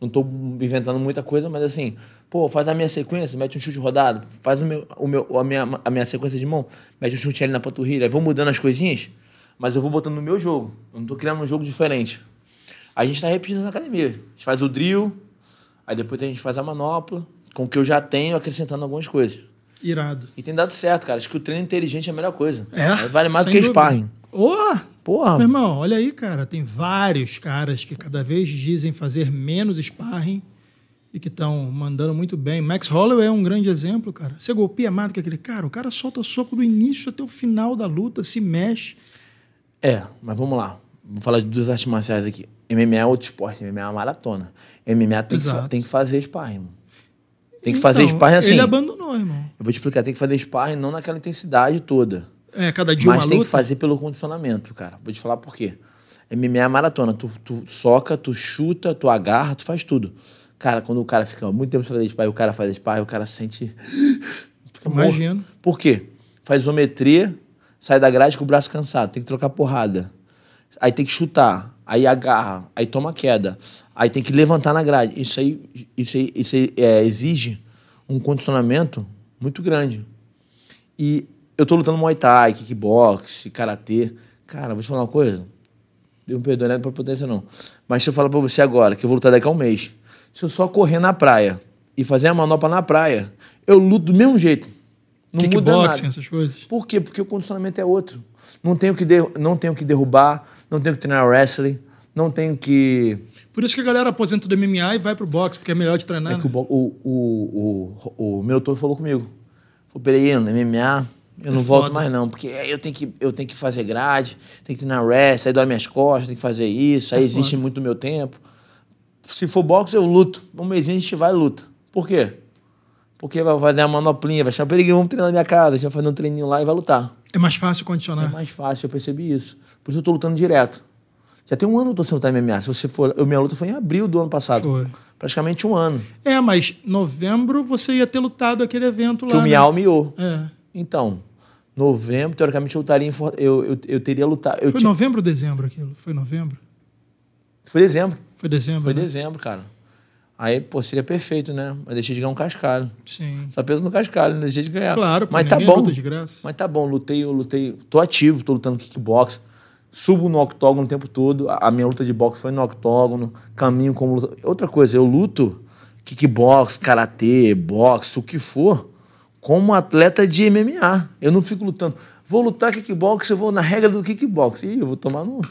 Não tô inventando muita coisa, mas assim, pô, faz a minha sequência, mete um chute rodado, faz o meu, o meu, a, minha, a minha sequência de mão, mete um chute ali na panturrilha, aí vou mudando as coisinhas, mas eu vou botando no meu jogo. Eu não tô criando um jogo diferente. A gente tá repetindo na academia. A gente faz o drill, aí depois a gente faz a manopla, com o que eu já tenho, acrescentando algumas coisas. Irado. E tem dado certo, cara. Acho que o treino inteligente é a melhor coisa. É. Aí Vale mais do que dúvida. sparring. Ô! Porra. Meu irmão, olha aí, cara. Tem vários caras que cada vez dizem fazer menos sparring e que estão mandando muito bem. Max Holloway é um grande exemplo, cara. Você golpeia mais do que aquele cara. O cara solta soco do início até o final da luta, se mexe. É, mas vamos lá. Vou falar de duas artes marciais aqui. MMA é outro esporte, MMA é uma maratona. MMA tem, que, tem que fazer sparring. Tem que fazer Então, sparring assim. Ele abandonou, irmão. Eu vou te explicar, tem que fazer sparring não naquela intensidade toda. É, cada dia mas uma tem luta. que fazer pelo condicionamento, cara. Vou te falar por quê. MMA é maratona. Tu, tu soca, tu chuta, tu agarra, tu faz tudo. Cara, quando o cara fica muito tempo sem fazer sparring, o cara faz sparring, o cara sente... Fica morto. Imagino. Por quê? Faz isometria, sai da grade com o braço cansado, tem que trocar porrada. Aí tem que chutar, aí agarra, aí toma queda, aí tem que levantar na grade. Isso aí, isso aí, isso aí é, exige um condicionamento muito grande. E eu tô lutando Muay Thai, kickbox, karatê. Cara, vou te falar uma coisa. Deus me perdoe, não é pra potência não. Mas se eu falar pra você agora, que eu vou lutar daqui a um mês, se eu só correr na praia e fazer a manopla na praia, eu luto do mesmo jeito. Não muda Kickboxing, nada. essas coisas. Por quê? Porque o condicionamento é outro. Não tenho que, derru- não tenho que derrubar, não tenho que treinar wrestling, não tenho que. Por isso que a galera aposenta do MMA e vai pro boxe, porque é melhor de treinar. É o, né? o, o, o, o meu doutor falou comigo. Falou, peraí, no MMA, eu não É volto foda. mais não, porque aí eu tenho, que, eu tenho que fazer grade, tenho que treinar wrestling, aí dói minhas costas, tenho que fazer isso, aí É existe foda. muito meu tempo. Se for boxe, eu luto. Um mêsinho a gente vai e luta. Por quê? Porque vai fazer uma manoplinha, vai chamar, peraí, vamos treinar na minha casa, a gente vai fazer um treininho lá e vai lutar. É mais fácil É condicionar. mais fácil, eu percebi isso. Por isso eu tô lutando direto. Já tem um ano que eu tô sem lutar MMA. Se você for. Eu, minha luta foi em abril do ano passado. Foi. Praticamente um ano. É, mas novembro você ia ter lutado aquele evento lá. Que o né? Miau miou. É. Então, novembro, teoricamente, eu lutaria em eu, eu, eu teria lutado. Eu Foi tinha- novembro ou dezembro aquilo? Foi novembro? Foi dezembro. Foi dezembro? Foi né? dezembro, cara. Aí, pô, seria perfeito, né? Mas deixei de ganhar um cascalho. Sim. Só peso no cascalho, né? deixei de ganhar. Claro, pô, mas tá bom. luta de graça. Mas tá bom, lutei, eu lutei. Tô ativo, tô lutando kickbox. Subo no octógono o tempo todo. A minha luta de boxe foi no octógono. Caminho como luta. Outra coisa, eu luto kickbox, karatê, boxe, o que for, como atleta de MMA. Eu não fico lutando. Vou lutar kickbox, eu vou na regra do kickbox. Ih, eu vou tomar no.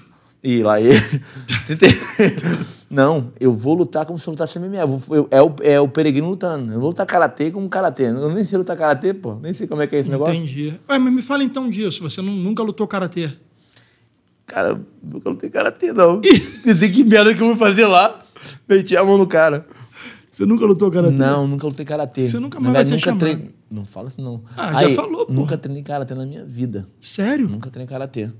Ih, lá ele. não, eu vou lutar como se eu lutasse MMA. Eu vou- eu- é, o, é o peregrino lutando. Eu vou lutar karatê como karatê. Eu nem sei lutar karatê, pô. Nem sei como é que é esse negócio. Entendi. Mas me fala então disso. Você nu- nunca lutou karatê? Cara, nunca lutei karatê, não. Dizer que merda que eu vou fazer lá. Meti a mão no cara. Você nunca lutou karatê? Não, nunca lutei karatê. Você nunca mais vai ser verdade, nunca chamado. treinei. Não fala isso, não. Ah, já falou, pô. Nunca treinei karatê na minha vida. Sério? Nunca treinei karatê.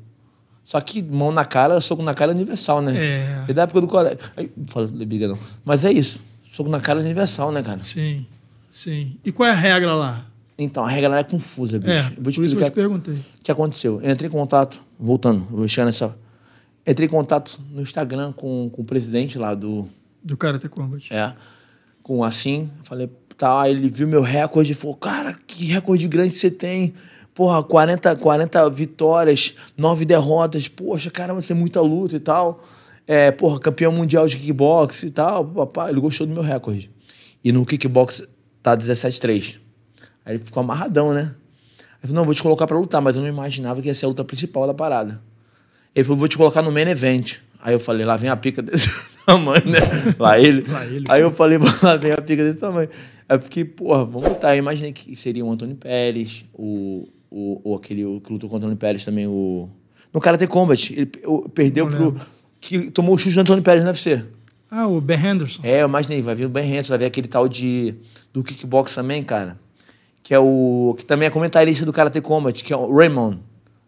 Só que mão na cara, soco na cara é universal, né? É. Desde da época do colégio. Ai, Fala de briga, não. Mas é isso. Soco na cara é universal, né, cara? Sim, sim. E qual é a regra lá? Então, a regra lá é confusa, bicho. É, vou te por isso que eu explicar te perguntei. o que aconteceu. Eu entrei em contato, voltando, vou chegar nessa. Entrei em contato no Instagram com, com o presidente lá do, Do Karate Combat. É. Com assim, falei, tá, ele viu meu recorde e falou, cara, que recorde grande você tem. Porra, 40, 40 vitórias, 9 derrotas. Poxa, caramba, você é muita luta e tal. É, porra, campeão mundial de kickbox e tal. Papai, ele gostou do meu recorde. E no kickbox tá 17-3. Aí ele ficou amarradão, né? Aí falou, não, vou te colocar pra lutar, mas eu não imaginava que ia ser a luta principal da parada. Ele falou, vou te colocar no main event. Aí eu falei, lá vem a pica desse tamanho, né? Lá ele. Lá ele. Aí eu falei, lá vem a pica desse tamanho. Aí eu fiquei, porra, vamos lutar. Eu imaginei que seria o Antônio Pérez, o, o, o aquele o que lutou contra o Antônio Pérez também, o. No Karate Combat. Ele o- perdeu Não pro. lembro. Que tomou o chute do Antônio Pérez no UFC. Ah, o Ben Henderson. É, eu imaginei, vai vir o Ben Henderson, vai vir aquele tal de. do kickbox também, cara. Que é o. que também é comentarista do Karate Combat, que é o Raymond.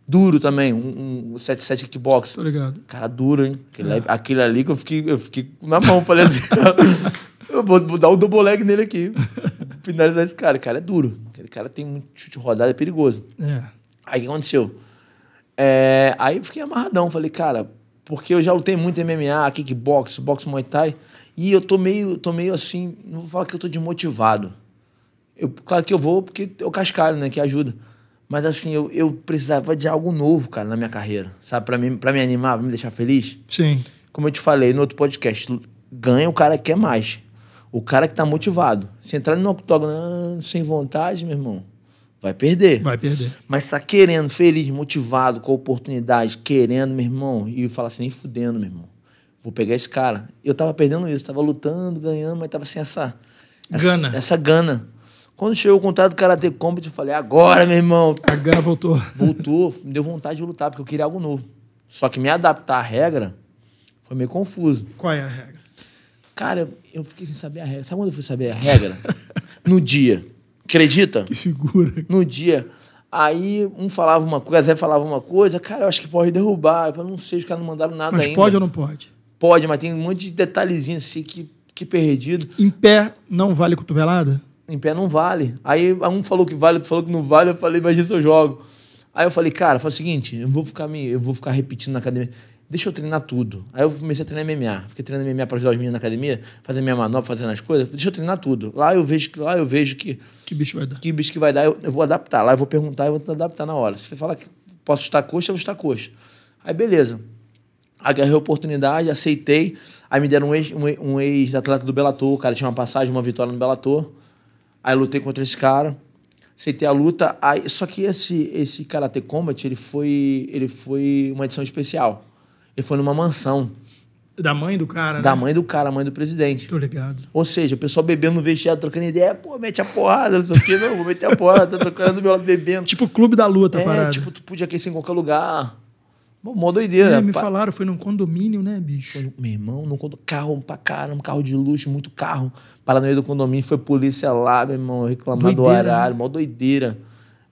Duro também, um, um 77 kickbox. Tô ligado. Cara duro, hein? Aquele, ali- aquele ali que eu fiquei, eu fiquei na mão, falei assim. eu vou, vou dar o double leg nele aqui. Finalizar esse cara. O cara é duro. Aquele cara tem muito chute rodado, é perigoso. É. Aí o que aconteceu? É, aí eu fiquei amarradão. Falei, cara, porque eu já lutei muito MMA, kickbox, boxe muay thai. E eu tô meio, tô meio assim, não vou falar que eu tô desmotivado. Eu, claro que eu vou porque é o cascalho, né, que ajuda. Mas assim, eu, eu precisava de algo novo, cara, na minha carreira. Sabe, pra, mim, pra me animar, pra me deixar feliz. Sim. Como eu te falei no outro podcast, ganha o cara que quer mais. O cara que tá motivado. Se entrar no octógono sem vontade, meu irmão, vai perder. Vai perder. Mas tá querendo, feliz, motivado, com a oportunidade, querendo, meu irmão, e fala assim, nem fudendo, meu irmão. Vou pegar esse cara. Eu tava perdendo isso, tava lutando, ganhando, mas tava sem essa... essa Gana. Essa gana. Quando chegou o contrato do Karate Combat, eu falei, agora, meu irmão. A Gana voltou. Voltou, me deu vontade de lutar, porque eu queria algo novo. Só que me adaptar à regra foi meio confuso. Qual é a regra? Cara, eu- fiquei sem saber a regra. Sabe quando eu fui saber a regra? no dia. Acredita? Que figura. no dia. Aí um falava uma coisa, Zé falava uma coisa, cara, eu acho que pode derrubar. Eu não sei, os caras não mandaram nada Mas ainda. pode ou não pode? Pode, mas tem um monte de detalhezinho assim que, que perdido. Em pé não vale cotovelada? Em pé não vale. Aí um falou que vale, outro falou que não vale, eu falei, imagina se eu jogo. Aí eu falei, cara, faz o seguinte, eu vou ficar me, eu vou ficar repetindo na academia. Deixa eu treinar tudo. Aí eu comecei a treinar MMA. Fiquei treinando MMA para ajudar os meninos na academia, fazer minha manobra, fazendo as coisas. Deixa eu treinar tudo. Lá eu vejo que lá eu vejo que Que bicho vai dar? que bicho que vai dar, eu, eu vou adaptar. Lá eu vou perguntar e vou adaptar na hora. Se você falar que posso estar coxa, eu vou estar coxa. Aí beleza. Agarrei a oportunidade, aceitei. Aí me deram um ex- um ex- um ex-atleta do Bellator. O cara tinha uma passagem, uma vitória no Bellator. Aí lutei contra esse cara. Aceitei a luta. Aí, só que esse, esse Karate Combat, ele foi, ele foi uma edição especial. Ele foi numa mansão Da mãe do cara, da né? mãe do cara, a mãe do presidente. Tô ligado. Ou seja, o pessoal bebendo no vestiário, trocando ideia, pô, mete a porrada, não sei o quê, não, vou meter a porrada, tá trocando do meu lado bebendo. Tipo clube da luta, é, parada. tipo, tu podia aquecer em qualquer lugar. Mó mó doideira. É, me falaram, foi num condomínio, né, bicho? Foi Meu irmão, no condo- carro pra caramba, carro de luxo, muito carro. Para no meio do condomínio, foi polícia lá, meu irmão, reclamar do Doideira, horário, mó doideira.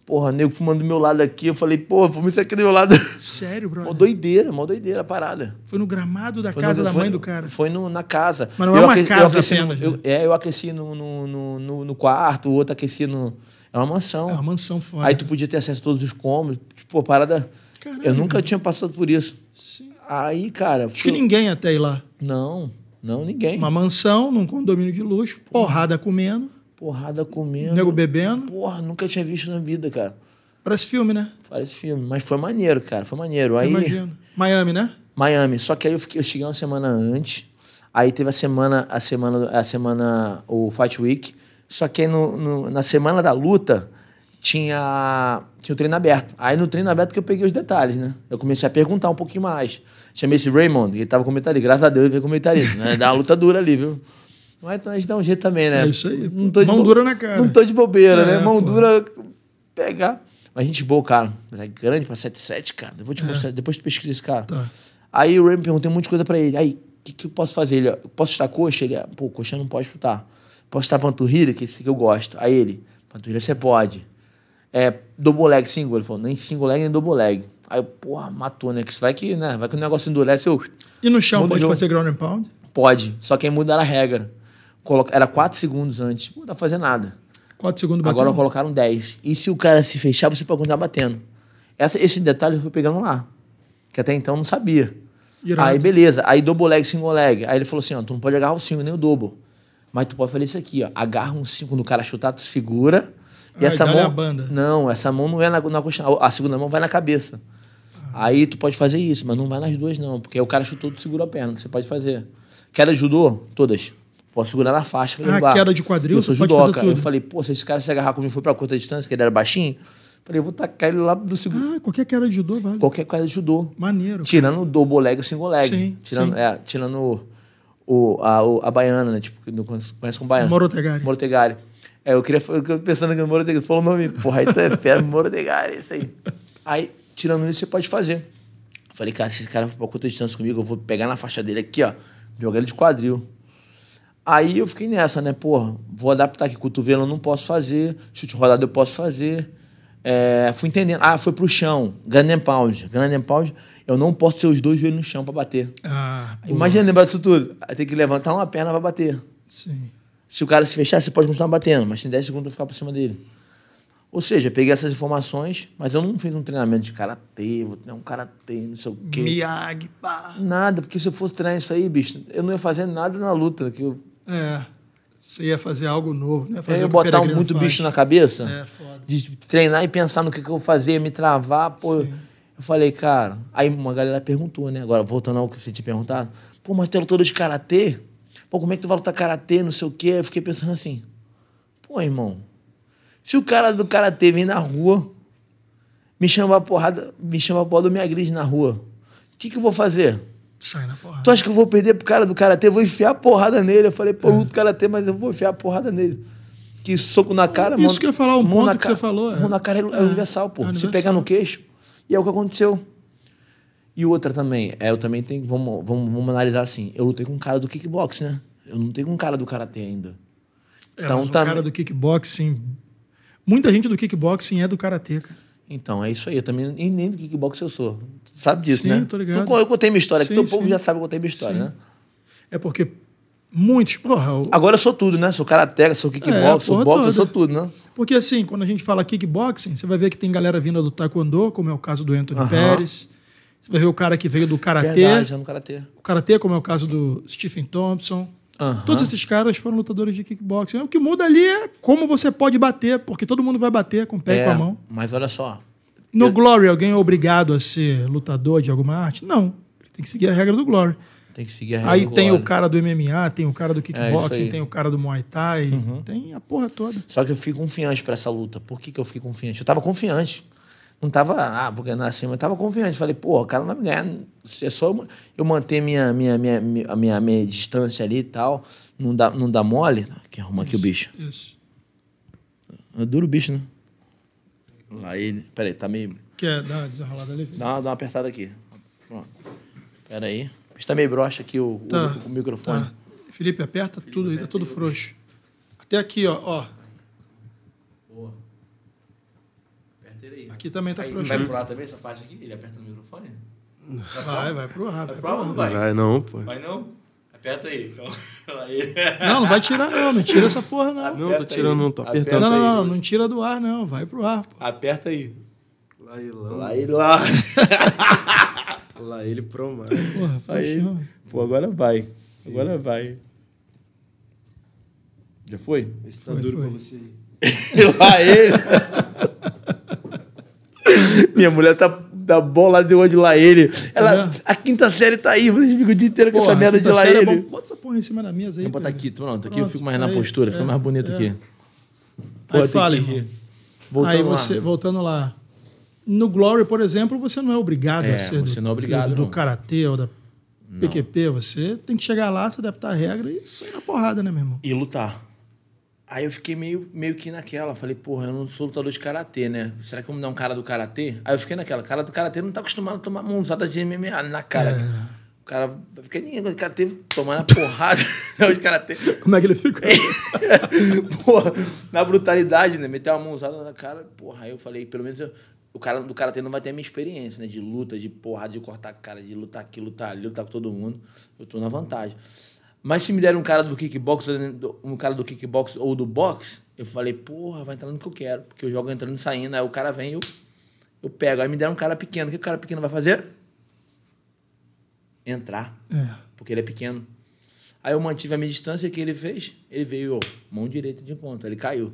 Porra, nego fumando do meu lado aqui, eu falei, pô, vamos isso aqui do meu lado. Sério, mó brother? doideira, mó doideira a parada. Foi no gramado da Foi casa no- da foi mãe do cara. Foi no- na casa. Mas não é uma aque- casa aqueci no- eu- né? É, eu aqueci no, no, no, no- no quarto, o outro aqueci no. É uma mansão. É uma mansão foda. Aí tu podia ter acesso a todos os cômodos. Tipo, a parada. Caralho, eu nunca tinha passado por isso. Sim. Aí, cara. Acho que ninguém até ir lá. Não, não, ninguém. Uma mansão, num condomínio de luxo, porrada comendo, Porrada comendo. nego bebendo. Porra, nunca tinha visto na vida, cara. Parece filme, né? Parece filme. Mas foi maneiro, cara. Foi maneiro. Aí. Imagino. Miami, né? Miami. Só que aí eu, fiquei, eu cheguei uma semana antes. Aí teve a semana, a semana, a semana, o Fight Week. Só que aí no, no- na semana da luta tinha, tinha o treino aberto. Aí no treino aberto que eu peguei os detalhes, né? Eu comecei a perguntar um pouquinho mais. Chamei esse Raymond, ele tava comentarista. Graças a Deus ele veio comentarista. Né? Dá uma luta dura ali, viu? Mas então a gente dá um jeito também, né? É isso aí. Não tô de Mão bo- dura na cara. Não tô de bobeira, É, né? Mão pô. dura pegar. Mas gente boa, cara. Mas é grande pra 7,7, cara. Eu vou te mostrar. Depois tu pesquisa esse cara. É. Tá. Aí o Ray me perguntou um monte de coisa pra ele. Aí, o que, que eu posso fazer? Ele, eu posso chutar coxa? Ele, ah, pô, coxa não pode chutar. Posso chutar panturrilha, que é esse que eu gosto. Aí ele, panturrilha você pode. É, double leg, single. Ele falou, nem single leg, nem double leg. Aí eu, porra, matou, né? Vai que, né? Vai que o negócio endurece, eu... E no chão pode jogo. fazer ground and pound? Pode. Só que aí mudaram a regra. Coloca- Era 4 segundos antes. Não dá pra fazer nada. 4 segundos batendo. Agora colocaram 10. E se o cara se fechar, você pode continuar batendo. Essa, esse detalhe eu fui pegando lá. Que até então eu não sabia. Irado. Aí, beleza. Aí, double leg, single leg. Aí ele falou assim, ó, tu não pode agarrar o single, nem o double. Mas tu pode fazer isso aqui, ó. Agarra um single no cara chutar, tu segura. E Ah, essa e mão... a banda. Não, essa mão não é na, na coxa. A segunda mão vai na cabeça. Ah. Aí tu pode fazer isso, mas não vai nas duas, não. Porque aí o cara chutou, tu segura a perna. Você pode fazer. Queda de judô? Todas. Posso segurar na faixa. Ah, levar. queda de quadril, Eu sou judoca. Eu falei, pô, se esse cara se agarrar comigo for pra curta distância, que ele era baixinho, falei, eu vou tacar ele lá do segundo. Ah, qualquer queda de judô vale. Qualquer coisa de judô. Maneiro. Tirando o double leg e single leg. Sim, tirando, sim. É, tirando o, o- a, o- a baiana, né? Tipo, não conhece como baiana. Moro Tegari. É, eu queria eu pensando que o Moro Tegari. Falou o nome. Porra, aí tu é fera, Moro Tegari, isso aí. Aí, tirando isso, você pode fazer. Falei, cara, se esse cara for pra curta distância comigo, eu vou pegar na faixa dele aqui, ó, jogar ele de quadril. Aí eu fiquei nessa, né? Porra, vou adaptar aqui. Cotovelo eu não posso fazer, chute rodado eu posso fazer. É, fui entendendo. Ah, foi pro chão. Grand and pound. Grand and pound, eu não posso ter os dois joelhos no chão pra bater. Ah. Imagina lembrar disso tudo. Tem que levantar uma perna pra bater. Sim. Se o cara se fechar, você pode continuar batendo, mas tem 10 segundos pra ficar por cima dele. Ou seja, peguei essas informações, mas eu não fiz um treinamento de karatê, vou treinar um karatê, não sei o quê. Miyagi, pá. Nada, porque se eu fosse treinar isso aí, bicho, eu não ia fazer nada na luta. Que eu, É. Você ia fazer algo novo, né? eu Fazer ia o que o botar um muito faz. bicho na cabeça, É, foda. de treinar e pensar no que, que eu vou fazer, me travar. Pô, Sim. eu falei, cara. Aí uma galera perguntou, né? Agora, voltando ao que você tinha perguntado, pô, mas tu é lutador de karatê? Pô, como é que tu vai lutar karatê, não sei o quê? Eu fiquei pensando assim, pô, irmão, se o cara do karatê vem na rua, me chama a porrada, me chama a porrada, me agride na rua, o que, que eu vou fazer? Sai na porrada. Tu acha que eu vou perder pro cara do karatê? Eu vou enfiar a porrada nele. Eu falei, pô, eu luto karatê, mas eu vou enfiar a porrada nele. Que soco na cara, Isso mão- que eu ia falar, um ponto que ca- você falou, é. Mão na cara é, É, universal, pô. é Se universal. pegar no queixo. E é o que aconteceu. E outra também, é, eu também tenho. Vamos, vamos, vamos analisar assim. Eu lutei com um cara do kickbox, né? Eu não tenho com um cara do karatê ainda. É, então mas o também- cara do kickboxing. Muita gente do kickboxing é do karatê, cara. Então, é isso aí. Eu também nem, nem do kickbox eu sou. Tu sabe disso, Sim, né? tô ligado. Tu- eu contei minha história, Sim, que teu povo já sabe que eu contei minha história, Sim. né? É porque muitos. Porra, o- Agora eu sou tudo, né? Sou karateka, sou É, kickbox, a sou boxe, eu toda. sou tudo, né? Porque assim, quando a gente fala kickboxing, você vai ver que tem galera vindo do taekwondo, como é o caso do Anthony Aham. Pérez. Você vai ver o cara que veio do karatê. Verdade, já no karatê. O karatê, como é o caso do Stephen Thompson. Todos esses caras foram lutadores de kickboxing. O que muda ali é como você pode bater, porque todo mundo vai bater com o pé e É, com a mão. Mas olha só. No Eu- Glory, alguém é obrigado a ser lutador de alguma arte? Não. Ele tem que seguir a regra do Glory. Tem que seguir a regra Aí do tem o cara do MMA, tem o cara do É, kickboxing, aí. tem o cara do Muay Thai, Uhum. tem a porra toda. Só que eu fiquei confiante pra essa luta. Por que, que eu fiquei confiante? Eu tava confiante. Não tava, ah, vou ganhar assim, mas tava confiante. Falei, pô, o cara não vai me ganhar. É só eu, eu manter minha, minha, minha, minha, a minha, minha distância ali e tal. Não dá, não dá mole. Aqui, arruma aqui o bicho. Isso. É duro o bicho, né? Lá ele. Peraí, tá meio. Quer dar uma desenrolada ali? Dá uma, dá uma apertada aqui. Pronto. Pera aí. O bicho tá meio broxa aqui o, o- Tá, o, microfone. Tá. Felipe, aperta tudo aí, tá tudo frouxo. Até aqui, ó. ó. Boa. Aperta ele aí. Aqui também tá frouxo. Vai pro lado também essa parte aqui? Ele aperta no microfone? Vai, vai pro ar, vai Vai pro pro ar. não vai? Vai não, pô. Vai não? Aperta aí. Então, aí. Não, não vai tirar não, não tira essa porra não. Não, tô Aperta tirando, aí. não, tô Aperta apertando. Não, não, não, não tira do ar não, vai pro ar. Pô. Aperta aí. Lá e lá. Lá e lá. Lá ele promete. Porra, Aí. Pô, agora vai. Agora vai. Já foi? Esse tá Foi, duro foi. pra você aí. lá ele. Minha mulher tá da bola de onde lá ele. Ela, mesmo? a quinta série tá aí, vocês ficam o dia inteiro com Porra, essa merda de lá série é ele. bom. Bota essa porra em cima da mesa aí. Vou botar aqui, pronto. Aqui eu Pronto, fico mais na aí, postura, fica é, mais bonito é. aqui. Aí fala, que. Voltando Aí lá. você, voltando lá. No Glory, por exemplo, você não é obrigado É, a ser você do, não é obrigado, do, do não. karatê ou da PQP. Você tem que chegar lá, se adaptar à regra e sair na porrada, né, meu irmão? e lutar. Aí eu fiquei meio, meio que naquela. Falei, porra, eu não sou lutador de karatê, né? Será que eu vou me dar um cara do karatê? Aí eu fiquei naquela. cara do karatê não tá acostumado a tomar mãozada de MMA na cara. É. O cara fica ninguém de karatê tomando a porrada de karatê. Como é que ele fica? porra, na brutalidade, né? Meter uma mãozada na cara. Porra, aí eu falei, pelo menos eu- o cara do karatê não vai ter a minha experiência, né? De luta, de porrada, de cortar a cara, de lutar aqui, lutar ali, lutar com todo mundo. Eu tô na vantagem. Mas se me derem um cara do kickbox, um cara do kickbox ou do boxe, eu falei, porra, vai entrar no que eu quero. Porque eu jogo entrando e saindo, aí o cara vem e eu, eu pego. Aí me deram um cara pequeno. O que o cara pequeno vai fazer? Entrar É. porque ele é pequeno. Aí eu mantive a minha distância, o que ele fez? Ele veio, ó, mão direita de encontro, ele caiu.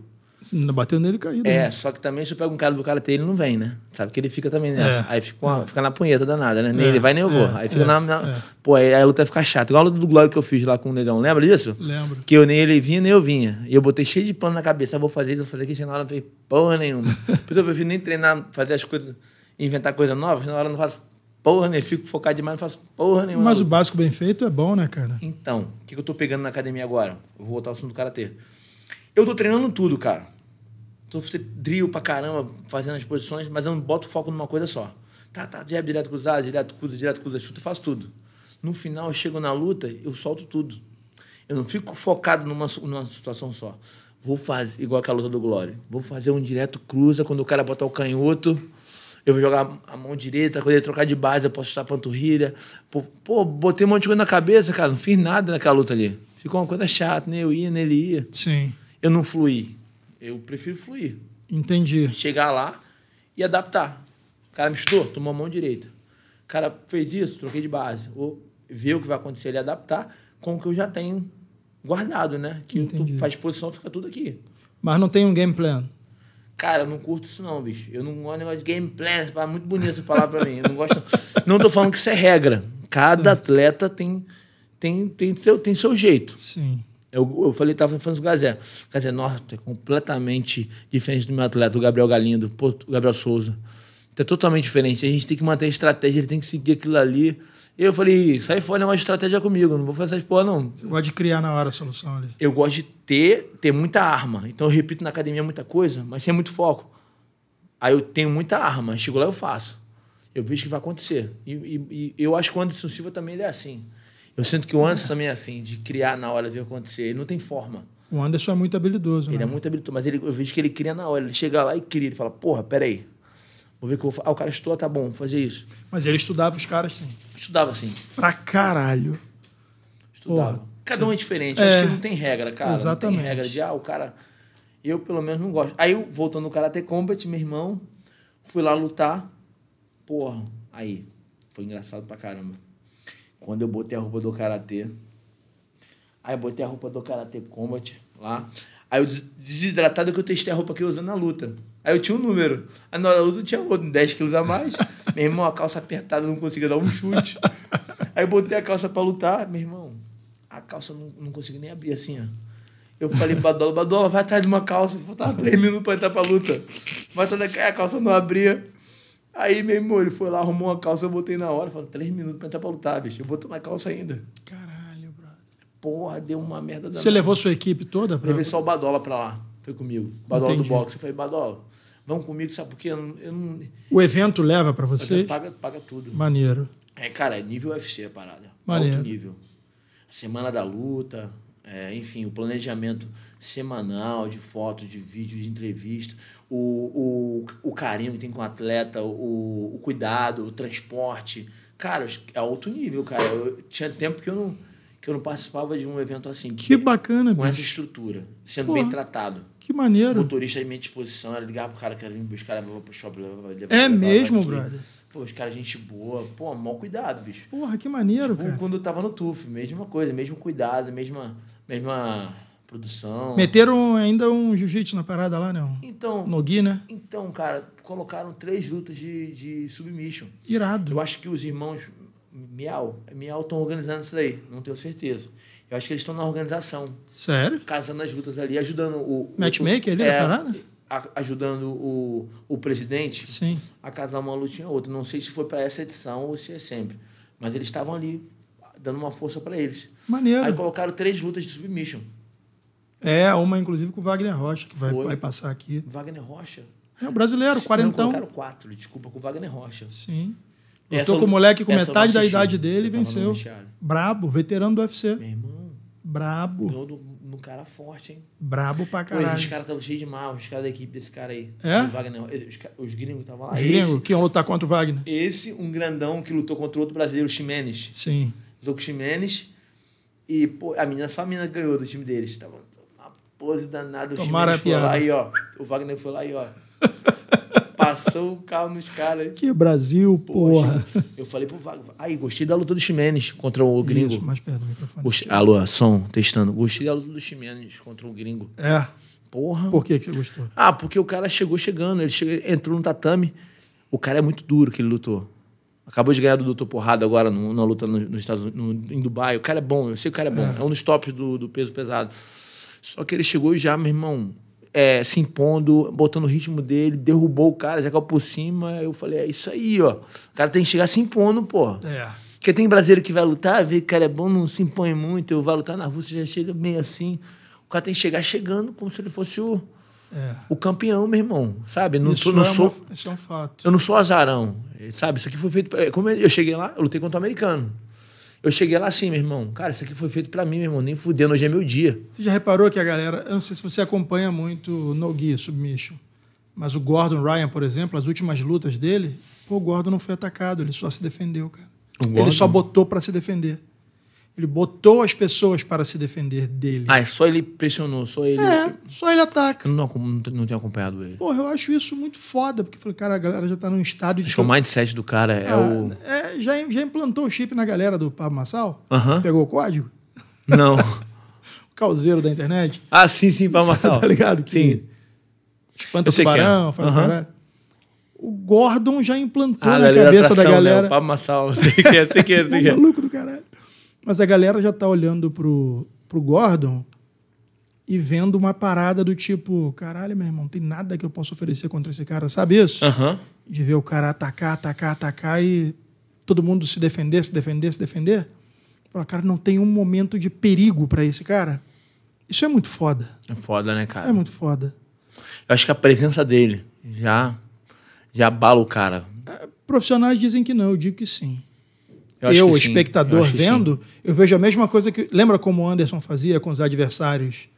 Bateu nele, caído. É, né? só que também se eu pego um cara do karatê, ele não vem, né? Sabe que ele fica também nessa. É. Aí fica, uma- fica na punheta danada, né? Nem É, ele vai, nem eu vou. é, Aí fica é, na. na- é. Pô, aí a luta fica chata. Igual a luta do Glória que eu fiz lá com o Negão, lembra disso? Lembro. Que eu nem ele vinha, nem eu vinha. E eu botei cheio de pano na cabeça. Eu vou fazer isso, vou fazer aquilo. Chega na hora, não fez porra nenhuma. Por isso eu prefiro nem treinar, fazer as coisas, inventar coisa nova. Na hora eu não faço porra nenhuma. Fico focado demais, não faço porra nenhuma. Mas o básico bem feito é bom, né, cara? Então, o que, que eu tô pegando na academia agora? Eu vou voltar ao assunto do karatê. Eu tô treinando tudo, cara. Tô drill pra caramba, fazendo as posições, mas eu não boto foco numa coisa só. Tá, tá, jab, direto cruzado, direto cruza, direto cruza, chuta, eu faço tudo. No final, eu chego na luta, eu solto tudo. Eu não fico focado numa, numa situação só. Vou fazer, igual aquela luta do Glória. Vou fazer um direto cruza, quando o cara botar o canhoto, eu vou jogar a mão direita, quando ele trocar de base, eu posso chutar a panturrilha. Pô, pô, botei um monte de coisa na cabeça, cara, não fiz nada naquela luta ali. Ficou uma coisa chata, nem eu ia, nem ele ia. Sim. Eu não fluí. Eu prefiro fluir. Entendi. Chegar lá e adaptar. O cara me chutou, tomou a mão direita. O cara fez isso, troquei de base. Ou ver o que vai acontecer ali, adaptar com o que eu já tenho guardado, né? Que Entendi. tu faz posição, fica tudo aqui. Mas não tem um game plan. Cara, eu não curto isso não, bicho. Eu não gosto de negócio de game plan. É muito bonito essa palavra pra mim. Eu não gosto. Não tô falando que isso é regra. Cada atleta tem, tem, tem, seu, tem seu jeito. Sim. Eu, eu falei, tava falando com o Gazé. Gazé, nossa, é completamente diferente do meu atleta, o Gabriel Galindo, o Gabriel Souza. É totalmente diferente. A gente tem que manter a estratégia, ele tem que seguir aquilo ali. Eu falei, sai fora negócio de estratégia comigo, não vou fazer essas porra, não. Você gosta de criar na hora a solução ali. Eu gosto de ter, ter muita arma. Então eu repito na academia muita coisa, mas sem muito foco. Aí eu tenho muita arma, chego lá eu faço. Eu vejo o que vai acontecer. E, e- e eu acho que o Anderson Silva também ele é assim. Eu sinto que o Anderson também é assim, de criar na hora de ver acontecer. Ele não tem forma. O Anderson é muito habilidoso, Ele né? é muito habilidoso, mas ele, eu vejo que ele cria na hora. Ele chega lá e cria. Ele fala, porra, peraí. Vou ver o que eu vou. Ah, o cara estudou, tá bom, vou fazer isso. Mas ele estudava os caras, sim. Estudava assim. Pra caralho. Estudava. Porra, Cada um é diferente. É. Acho que não tem regra, cara. Exatamente. Não tem regra de, ah, o cara. Eu, pelo menos, não gosto. Aí, voltando no Karate Combat, meu irmão, fui lá lutar. Porra, aí. Foi engraçado pra caramba. Quando eu botei a roupa do Karatê. Aí, botei a roupa do Karate Combat lá. Aí, eu des- desidratado que eu testei a roupa que eu usei na luta. Aí, eu tinha um número. Aí, na hora da luta, eu tinha outro, 10 quilos a mais. meu irmão, a calça apertada, não conseguia dar um chute. Aí, eu botei a calça pra lutar. Meu irmão, a calça não, não consegui nem abrir assim, ó. Eu falei pro Badola, Badola, vai atrás de uma calça. Faltava três minutos pra entrar pra luta. Vai atrás da a calça não abria. Aí, meu irmão, ele foi lá, arrumou uma calça, eu botei na hora. Falei, três minutos pra entrar pra lutar, bicho. Eu botei na calça ainda. Caralho, brother. Porra, deu uma merda da Você levou sua equipe toda pra... Levei só o Badola pra lá. Foi comigo. Badola Entendi. do boxe. Eu falei, Badola, vamos comigo, sabe por quê? Eu não... Eu não O evento leva pra vocês? paga, paga tudo. Maneiro. É, cara, é nível UFC a parada. Maneiro. Alto nível. Semana da luta, é, enfim, o planejamento semanal de fotos, de vídeos, de entrevista, o, o, o carinho que tem com o atleta, o, o cuidado, o transporte. Cara, é alto nível, cara. Eu, tinha tempo que eu não, que eu não participava de um evento assim. Que bacana, Com essa bicho. estrutura, sendo Porra. bem tratado. Que maneiro. Motorista à minha disposição, era ligar pro cara que era vir me buscar, levava pro shopping, levava, levava É levava mesmo, aqui. brother? Pô, os caras, gente boa. Pô, mal cuidado, bicho. Porra, que maneiro, Tipo, cara. quando eu tava no TUF, mesma coisa, mesmo cuidado, mesma, mesma produção. Meteram ainda um jiu-jitsu na parada lá, né? Então, Nogi, né? então, cara, colocaram três lutas de, de submission. Irado. Eu acho que os irmãos Miau, Miau estão organizando isso daí, não tenho certeza. Eu acho que eles estão na organização, Sério? casando as lutas ali, ajudando o. Matchmaker ali é, na parada? a- ajudando o, o presidente Sim. a casar uma lutinha ou outra. Não sei se foi para essa edição ou se é sempre. Mas eles estavam ali, dando uma força para eles. Maneiro. Aí colocaram três lutas de submission. É, uma inclusive com o Wagner Rocha, que vai, vai passar aqui. Wagner Rocha. É o brasileiro, Não, quarentão. colocaram quatro, desculpa, com o Wagner Rocha. Sim. Essa Lutou com o eu- moleque com eu metade não da idade dele e Eu venceu. Brabo, veterano do UFC. Meu irmão, Brabo. ganhou do, no cara forte, hein? Brabo pra Pô, os caralho. caras estavam cheios de mal, os caras da equipe desse cara aí. É? Wagner, os, os gringos estavam lá. Os gringos que iam lutar contra o Wagner. esse, um grandão que lutou contra o outro brasileiro, o Ximenes. Sim. O Ximenes. E, pô, a menina, só a menina ganhou do time deles. Tava uma pose danada. O Tomaram Ximenes a foi lá e, ó. O Wagner foi lá e, ó. Passou o carro nos caras. Que Brasil, porra. Eu falei pro Wagner. Aí, gostei da luta do Ximenes contra o gringo. Isso, mais perto do microfone. Alô, som, testando. Gostei da luta do Ximenes contra o gringo. É. Porra. Por que, que você gostou? Ah, porque o cara chegou chegando, ele chegou, entrou no tatame. O cara é muito duro que ele lutou. Acabou de ganhar do Doutor Porrada agora no- na luta no- nos Estados Unidos, no- em Dubai. O cara é bom, eu sei que o cara é bom. É, um dos tops do, do peso pesado. Só que ele chegou já, meu irmão, é, se impondo, botando o ritmo dele, derrubou o cara, já caiu por cima. Eu falei, é isso aí, ó. O cara tem que chegar se impondo, pô. É. Porque tem brasileiro que vai lutar, vê que o cara é bom, não se impõe muito. Eu vai lutar na Rússia, já chega meio assim. O cara tem que chegar chegando como se ele fosse o, É. O campeão, meu irmão, sabe? Não, isso, sou, não é sou, uma- isso é um fato. eu não sou azarão, sabe? Isso aqui foi feito. Pra, como eu cheguei lá, eu lutei contra o americano. Eu cheguei lá assim, meu irmão. Cara, isso aqui foi feito pra mim, meu irmão. Nem fudendo, hoje é meu dia. Você já reparou que a galera. Eu não sei se você acompanha muito No Gi Submission, mas o Gordon Ryan, por exemplo, as últimas lutas dele, pô, o Gordon não foi atacado, ele só se defendeu, cara. Ele só botou para se defender. Ele botou as pessoas para se defender dele. Ah, é só ele pressionou, só ele. é, só ele ataca. Eu não, não, não tenho acompanhado ele. Porra, eu acho isso muito foda, porque falei, cara, a galera já tá num estado de. Acho que o mindset do cara é Ah, o. é, já, já implantou o chip na galera do Pablo Massal? Aham. Pegou o código? Não. O causeiro da internet? Ah, sim, sim, para Marcelo. tá ligado? Que Sim. Espanta Eu o quem é. tubarão, faz o Aham. caralho. O Gordon já implantou Ah, na cabeça da atração, galera. Né? O Pablo Massal, sei que é, sei que é, sei que é. maluco do caralho. Mas a galera já tá olhando pro, pro Gordon e vendo uma parada do tipo, caralho, meu irmão, tem nada que eu possa oferecer contra esse cara, sabe isso? Aham. De ver o cara atacar, atacar, atacar e todo mundo se defender, se defender, se defender. Fala, cara, não tem um momento de perigo pra esse cara. Isso é muito foda. É foda, né, cara? É muito foda. Eu acho que a presença dele já, já abala o cara. Profissionais dizem que não, eu digo que sim. Eu, sim. espectador, Eu vendo, eu vejo a mesma coisa que. Lembra como o Anderson fazia com os adversários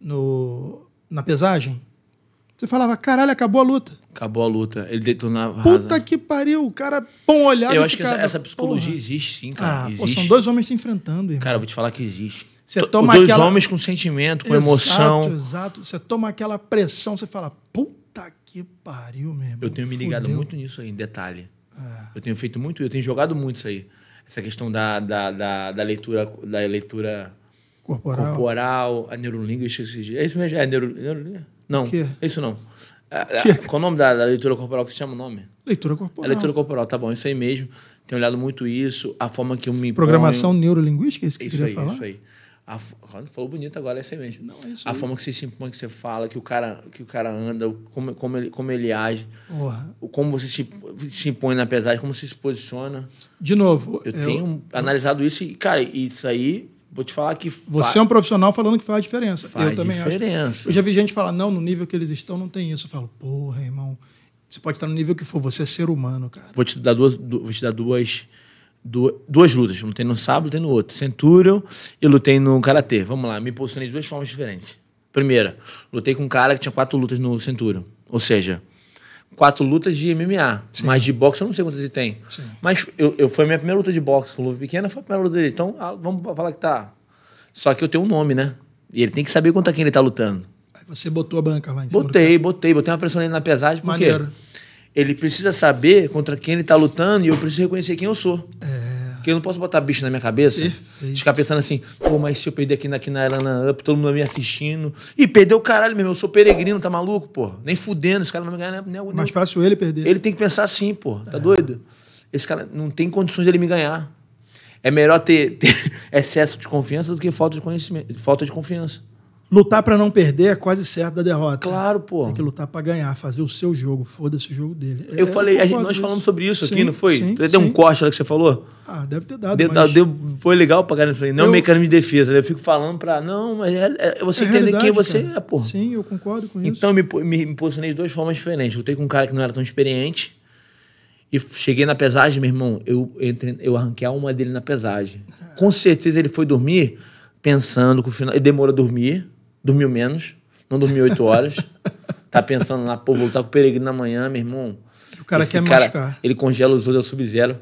no, na pesagem? Você falava, caralho, acabou a luta. Acabou a luta. Ele detonava. Puta que pariu, o cara pão olhado Eu acho que essa, essa psicologia porra. existe, sim, cara. Ah, pô, existe. são dois homens se enfrentando, irmão. Cara, eu vou te falar que existe. Você To- toma dois aquela- homens com sentimento, com Exato, emoção. Exato. Você toma aquela pressão, você fala, puta que pariu, meu irmão. Eu tenho me ligado Fudeu. muito nisso aí, em detalhe. É. Eu tenho feito muito, eu tenho jogado muito isso aí. Essa questão da, da, da, da leitura, da leitura Corporal. corporal, a neurolinguística. É isso mesmo? É neuro, neurolinguística? Não, é isso não. É, é, quê? qual o nome da, da leitura corporal que se chama o nome? Leitura corporal. É leitura corporal, tá bom, isso aí mesmo. Tenho olhado muito isso, a forma que eu me Programação ponho. neurolinguística, é isso que Isso você aí, falar? isso aí. A, falou bonito agora, é mesmo. Não, é isso a aí. forma que você se impõe, que você fala, que o cara, que o cara anda, como, como, ele, como ele age, Porra. como você se, se impõe na pesagem, como você se posiciona. De novo, Eu, tenho analisado isso e, cara, isso aí, vou te falar que Você é um profissional falando que faz diferença. Faz eu também diferença. acho. Eu já vi gente falar, não, no nível que eles estão não tem isso. Eu falo, porra, irmão, você pode estar no nível que for, você é ser humano, cara. Vou te dar duas, du- vou te dar duas, duas, lutas. Eu lutei no sábado, lutei no outro. Centurion e lutei no Karatê. Vamos lá, me posicionei de duas formas diferentes. Primeira, lutei com um cara que tinha quatro lutas no Centurion. Ou seja, quatro lutas de MMA. Mas de boxe eu não sei quantas ele tem. Sim. Mas eu, eu, foi a minha primeira luta de boxe com luva pequena, foi a primeira luta dele. Então, ah, vamos falar que tá. Só que eu tenho um nome, né? E ele tem que saber contra quem ele tá lutando. Aí você botou a banca lá em cima. Botei, botei, botei uma pressão nele na pesagem, porque Maneiro. Ele precisa saber contra quem ele tá lutando e eu preciso reconhecer quem eu sou. É. Porque eu não posso botar bicho na minha cabeça. Perfeito. Ficar pensando assim, pô, mas se eu perder aqui na, aqui na Arana Up, todo mundo me assistindo. Ih, perdeu o caralho mesmo, eu sou peregrino, tá maluco, pô? Nem fudendo, esse cara não vai ganhar nem, nem, Mais fácil ele perder. Ele tem que pensar assim, pô, É. tá doido? Esse cara não tem condições dele me ganhar. É melhor ter, ter excesso de confiança do que falta de conhecimento, falta de confiança. Lutar pra não perder é quase certo da derrota. Claro, pô. Tem que lutar pra ganhar, fazer o seu jogo. Foda-se o jogo dele. Eu É, falei, a gente- nós falamos sobre isso aqui, Sim, não foi? sim, Deu um sim. corte lá que você falou? Ah, deve ter dado. Deu, mas... deu- foi legal pra caramba isso aí. Não é um Eu- mecanismo de defesa. né? Eu fico falando pra. Não, mas é, é você É entender quem você cara. é, pô. Sim, eu concordo com isso. Então eu me, me, posicionei de duas formas diferentes. Lutei com um cara que não era tão experiente. E cheguei na pesagem, meu irmão, eu, entre, eu arranquei a alma dele na pesagem. Com certeza ele foi dormir pensando que o final. Ele demorou a dormir, dormiu menos, não dormiu oito horas. tá pensando lá, pô, vou lutar com o Peregrino amanhã, meu irmão. O cara Esse quer machucar. Ele congela os outros ao sub-zero.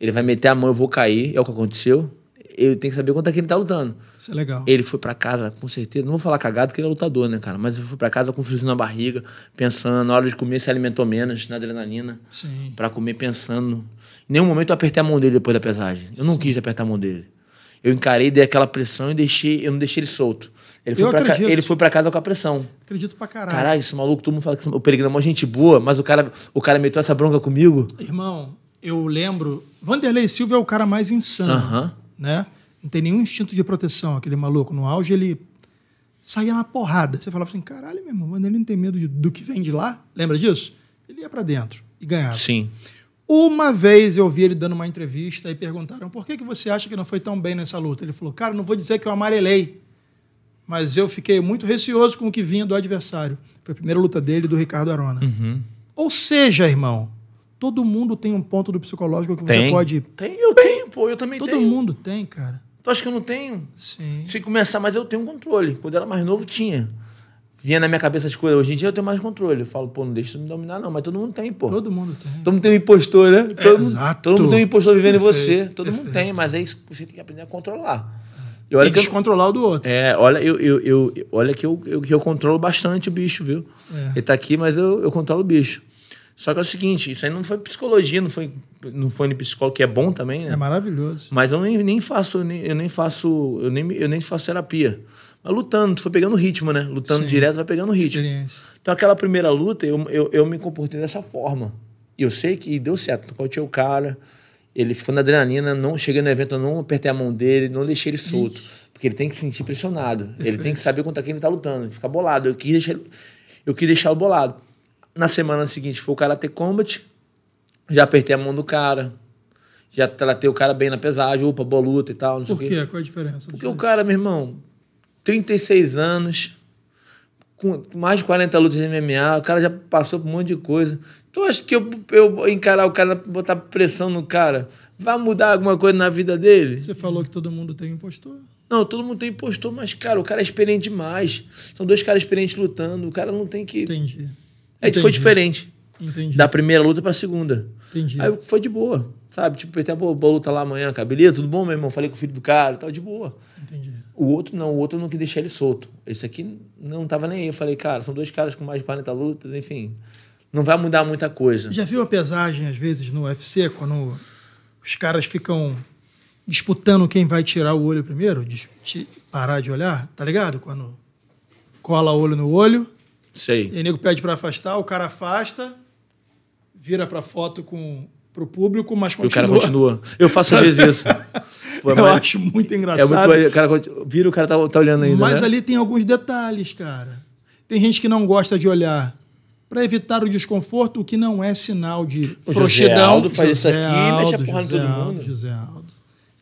Ele vai meter a mão, eu vou cair. É o que aconteceu. Ele tem que saber quanto é que ele tá lutando. Isso é legal. Ele foi pra casa, com certeza. Não vou falar cagado, porque ele é lutador, né, cara? Mas ele foi pra casa com friozinho na barriga, pensando. Na hora de comer, se alimentou menos na adrenalina. Sim. Pra comer, pensando. Em nenhum momento eu apertei a mão dele depois da pesagem. Eu não quis apertar a mão dele. Eu encarei, dei aquela pressão e deixei, eu não deixei ele solto. Ele foi, Eu pra, acredito. ele foi pra casa com a pressão. Acredito pra caralho. Caralho, esse maluco, todo mundo fala que o Peregrino é uma gente boa, mas o cara, o cara meteu essa bronca comigo. Irmão, eu lembro. Vanderlei Silva é o cara mais insano. Aham. Né? Não tem nenhum instinto de proteção, aquele maluco. No auge, ele saía na porrada. Você falava assim: caralho, meu irmão, Vanderlei não tem medo de- do que vem de lá? Lembra disso? Ele ia pra dentro e ganhava. Sim. Uma vez eu vi ele dando uma entrevista e perguntaram: por que, que você acha que não foi tão bem nessa luta? Ele falou: cara, não vou dizer que eu amarelei, mas eu fiquei muito receoso com o que vinha do adversário. Foi a primeira luta dele e do Ricardo Arona. Uhum. Ou seja, irmão, todo mundo tem um ponto do psicológico que você Tem. pode. Tem, eu tenho, pô, eu também Todo tenho. mundo tem, cara. Tu acha que eu não tenho? Sim. Se começar, mas eu tenho um controle. Quando eu era mais novo, tinha. Vinha na minha cabeça as coisas. Hoje em dia eu tenho mais controle. Eu falo, pô, não deixa isso me dominar, não. Mas todo mundo tem, pô. Todo mundo tem. Todo mundo tem um impostor, né? Todo, mundo, exato. todo mundo tem um impostor vivendo em você. Perfeito, Todo mundo perfeito. tem, mas aí você tem que aprender a controlar. E olha E que eu, descontrolar o do outro. é, olha, eu, eu, eu, olha que eu, eu, que eu controlo bastante o bicho, viu? É. Ele tá aqui, mas eu, eu controlo o bicho. Só que é o seguinte, isso aí não foi psicologia, não foi, não foi nem psicólogo, que é bom também, né? É maravilhoso. Mas eu nem, nem faço, nem, eu nem faço, eu nem, eu nem faço terapia. Mas lutando, tu foi pegando ritmo, né? Lutando Sim. direto, vai pegando ritmo. Então, aquela primeira luta, eu, eu, eu me comportei dessa forma. E eu sei que deu certo. Nocauteei o cara, ele ficou na adrenalina, não cheguei no evento, não apertei a mão dele, não deixei ele solto. Porque ele tem que se sentir pressionado. Ele tem que saber contra quem ele tá lutando, ele fica bolado. Eu quis deixar, ele- eu quis deixá-lo bolado. Na semana seguinte foi o Karate Combat, já apertei a mão do cara, já tratei o cara bem na pesagem, opa, boa luta e tal, não sei Por o quê. Qual a diferença? Porque o cara, meu irmão, 36 anos, com mais de 40 lutas de MMA, o cara já passou por um monte de coisa. Tu acha que eu, eu encarar o cara, botar pressão no cara, vai mudar alguma coisa na vida dele? Você falou que todo mundo tem impostor. Não, todo mundo tem impostor, mas, cara, o cara é experiente demais. São dois caras experientes lutando, o cara não tem que. Entendi. Aí foi Entendi. diferente. Entendi. Da primeira luta pra segunda. Entendi. Aí foi de boa, sabe? Tipo, até boa, boa luta lá amanhã, cara. Beleza, tudo bom, meu irmão? Falei com o filho do cara e tal, de boa. Entendi. O outro não, o outro não quis deixar ele solto. Esse aqui não tava nem aí. Eu falei, cara, são dois caras com mais de 40 lutas, enfim. Não vai mudar muita coisa. Já viu a pesagem, às vezes, no UFC, quando os caras ficam disputando quem vai tirar o olho primeiro? De parar de olhar, tá ligado? Quando cola olho no olho, Sei. e aí nego pede pra afastar, o cara afasta, vira pra foto com, pro público, mas E continua. o cara continua. Eu faço às vezes isso. Pô, Eu acho muito é engraçado. muito, o cara vira o cara tá, tá olhando ainda. Mas né? ali tem alguns detalhes, cara. Tem gente que não gosta de olhar para evitar o desconforto, o que não é sinal de O José frouxidão. Aldo faz isso José aqui, mexe a Aldo, em José todo Aldo, mundo. José Aldo.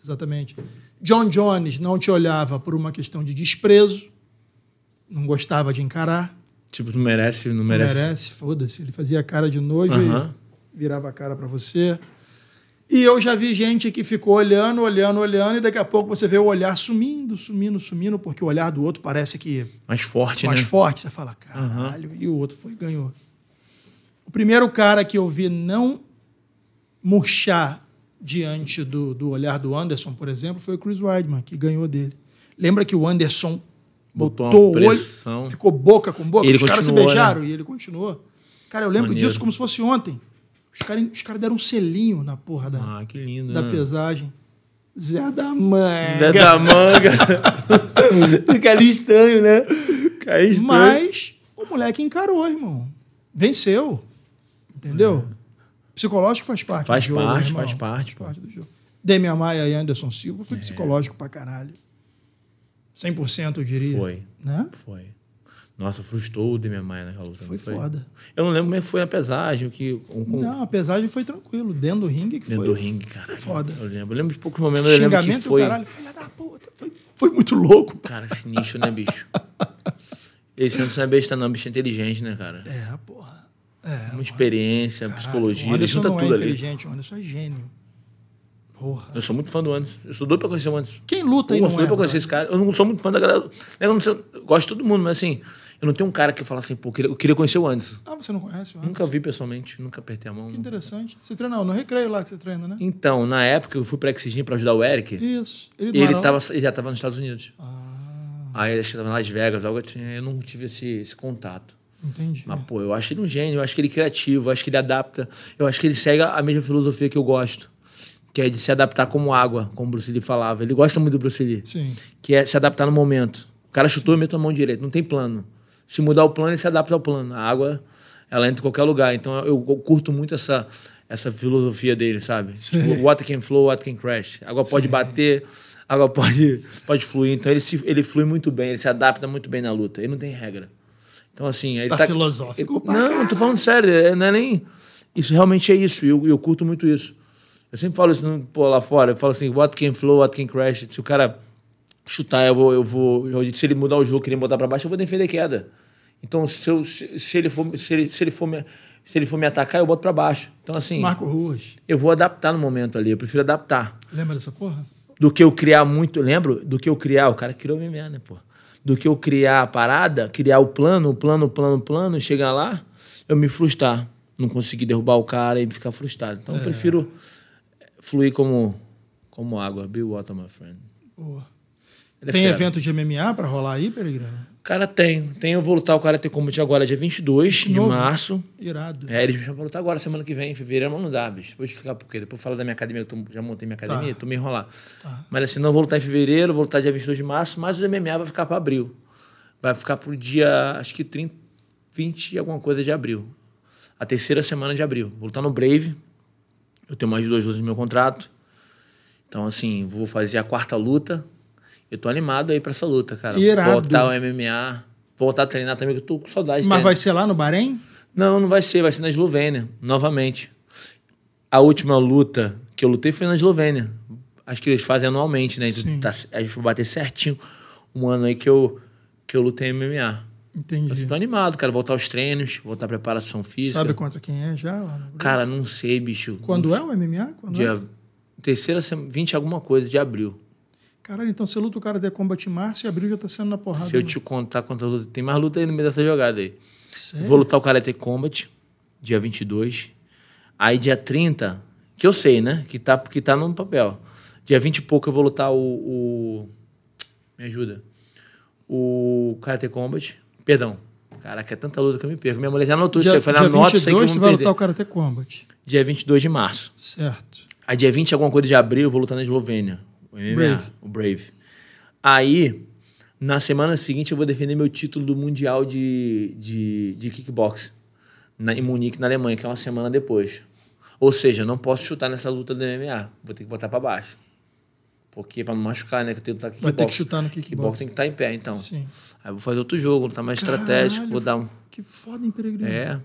Exatamente. John Jones não te olhava por uma questão de desprezo, não gostava de encarar. Tipo, não merece, não Não merece. merece, foda-se. Ele fazia cara de nojo Aham. e virava a cara para você. E eu já vi gente que ficou olhando, olhando, olhando, e daqui a pouco você vê o olhar sumindo, sumindo, sumindo, porque o olhar do outro parece que Mais forte, mais né? forte. Você fala, caralho, e o outro foi e ganhou. O primeiro cara que eu vi não murchar diante do, do olhar do Anderson, por exemplo, foi o Chris Weidman, que ganhou dele. Lembra que o Anderson Botou botou, uma o olho, pressão. ficou boca com boca, ele os caras se continuou, beijaram e ele continuou. Cara, eu lembro Maneiro. disso como se fosse ontem. Os caras os caras deram um selinho na porra da, Ah, que lindo, da né? pesagem. Zé da mãe. Zé da manga. Ficaria estranho, né? Ficaria estranho. Mas o moleque encarou, irmão. Venceu. Entendeu? Psicológico faz parte É. Faz do jogo. parte, irmão. faz parte, pô. do jogo. Demian Maia e Anderson Silva É. foi psicológico pra caralho. 100% eu diria. Foi. Né? Foi. Nossa, frustrou o Demian Maia naquela luta. Foi não foda. Eu não lembro como é foi a pesagem, que... Um, Não, a pesagem foi tranquilo. Dentro do ringue que dentro foi. do ringue, cara. foda. Eu lembro. Eu lembro de poucos momentos, eu lembro que foi... caralho. Filha da puta. Foi, foi muito louco. Cara, sinistro, né, bicho? Esse Anderson não é besta não, bicho é inteligente, né, cara? É, porra. É, Uma experiência, caralho. psicologia, ele junta não tudo é ali. inteligente, o Anderson é gênio. Porra. Eu sou muito fã do Anderson. Eu sou doido pra conhecer o Anderson. Quem luta aí eu não sou doido é, pra conhecer esse cara. Eu não sou muito fã da galera. Eu, não sei, eu gosto de todo mundo, mas assim, eu não tenho um cara que eu falo assim, pô, eu queria, eu queria conhecer o Anderson. Ah, você não conhece o Anderson? Nunca vi pessoalmente, nunca apertei a mão. Que interessante. Você treina no recreio lá que você treina, né? Então, na época, eu fui pra Exigir pra ajudar o Eric. Isso. Ele, Ele, tava, ele já tava nos Estados Unidos. Ah, Aí acho que tava em Las Vegas, algo assim. Eu não tive esse, esse contato. entendi. Mas, pô, eu acho ele um gênio, eu acho que ele é criativo, eu acho que ele adapta, eu acho que ele segue a mesma filosofia que eu gosto, que é de se adaptar como água, como o Bruce Lee falava. Ele gosta muito do Bruce Lee, Sim. que é se adaptar no momento. O cara chutou e meteu a mão direita, não tem plano. Se mudar o plano, ele se adapta ao plano. A água, ela entra em qualquer lugar. Então, eu, curto muito essa, essa filosofia dele, sabe? Sim. Tipo, water can flow, water can crash. A água pode bater, a água pode, pode fluir. Então, ele, se, ele flui muito bem, ele se adapta muito bem na luta. Ele não tem regra. Então, assim... Ele Tá filosófico ele- não, tô falando sério. é- Não é nem... Isso realmente é isso. E eu, eu curto muito isso. Eu sempre falo isso pô, lá fora. Eu falo assim, what can flow, what can crash. Se o cara chutar, eu vou... Eu vou se ele mudar o jogo, querer botar pra baixo, eu vou defender queda. Então, se, eu- se- se ele for, se, ele, se, ele for me, se ele for me atacar, eu boto pra baixo. Então, assim, Marco Ruas. eu vou adaptar no momento ali. Eu prefiro adaptar. Lembra dessa porra? Do que eu criar muito. Lembro? Do que eu criar. O cara criou o MMA, né, pô? Do que eu criar a parada, criar o plano, o plano, o plano, o plano, e chegar lá, eu me frustrar. Não conseguir derrubar o cara e ficar frustrado. Então, eu prefiro fluir como, como água. Be water, my friend. Boa. Ele é Tem fera. evento de MMA pra rolar aí, Peregrino? Cara, tem. Tem, eu vou lutar o Karate Combat agora, dia 22 de novo? março. Irado. É, eles me chamam pra lutar agora, semana que vem, em fevereiro, mas não dá, bicho. Vou explicar por quê. Depois fala da minha academia, eu tô- já montei minha academia, Tá. tô meio enrolar. Mas assim, não vou lutar em fevereiro, vou lutar dia 22 de março, mas o MMA vai ficar para abril. Vai ficar pro dia, acho que 30, 20 e alguma coisa de abril. A terceira semana de abril. Vou lutar no Brave. Eu tenho mais de duas lutas no meu contrato. Então, assim, vou fazer a quarta luta. Eu tô animado aí pra essa luta, cara. Irado. Voltar ao MMA. Voltar a treinar também, que eu tô com saudade de Mas vai ser lá no Bahrein? Não, não vai ser, vai ser na Eslovênia, novamente. A última luta que eu lutei foi na Eslovênia. Acho que eles fazem anualmente, né? Tá, a gente vai bater certinho um ano aí que eu, que eu lutei MMA. Eu Entendi. tô animado, cara. Voltar aos treinos, voltar à preparação física. Sabe contra quem é já? Cara, não sei, bicho. Quando Não é o MMA? Quando Dia é? terceira semana, 20 alguma coisa de abril. Caralho, então você luta o cara de combate em março e abril já tá sendo na porrada. Se eu né? te contar quantas lutas. Tem mais luta aí no meio dessa jogada aí. Sério? Vou lutar o Karate Combat, dia 22. Aí, dia 30, que eu sei, né? Que tá, que tá no papel. Dia 20 e pouco eu vou lutar o. o- me ajuda. O Karate Combat. Perdão. Caraca, é tanta luta que eu me perco. Minha mulher já anotou isso aí. Eu falei, anota isso aí que eu 22 vou você vai perder. lutar o Karate Combat. Dia 22 de março. Certo. Aí, dia 20 alguma coisa de abril, eu vou lutar na Eslovênia. O MMA, Brave. o Brave. Aí, na semana seguinte, eu vou defender meu título do Mundial de, de, de Kickbox na, em Munique, na Alemanha, que é uma semana depois. Ou seja, não posso chutar nessa luta do MMA. Vou ter que botar pra baixo. Porque pra não machucar, né? Que eu tenho que lutar Vai ter kickbox. que chutar no kickbox. Kickbox tem que estar em pé, então. Sim. Aí eu vou fazer outro jogo, lutar mais estratégico, vou dar um... Que foda, hein, Peregrino? É.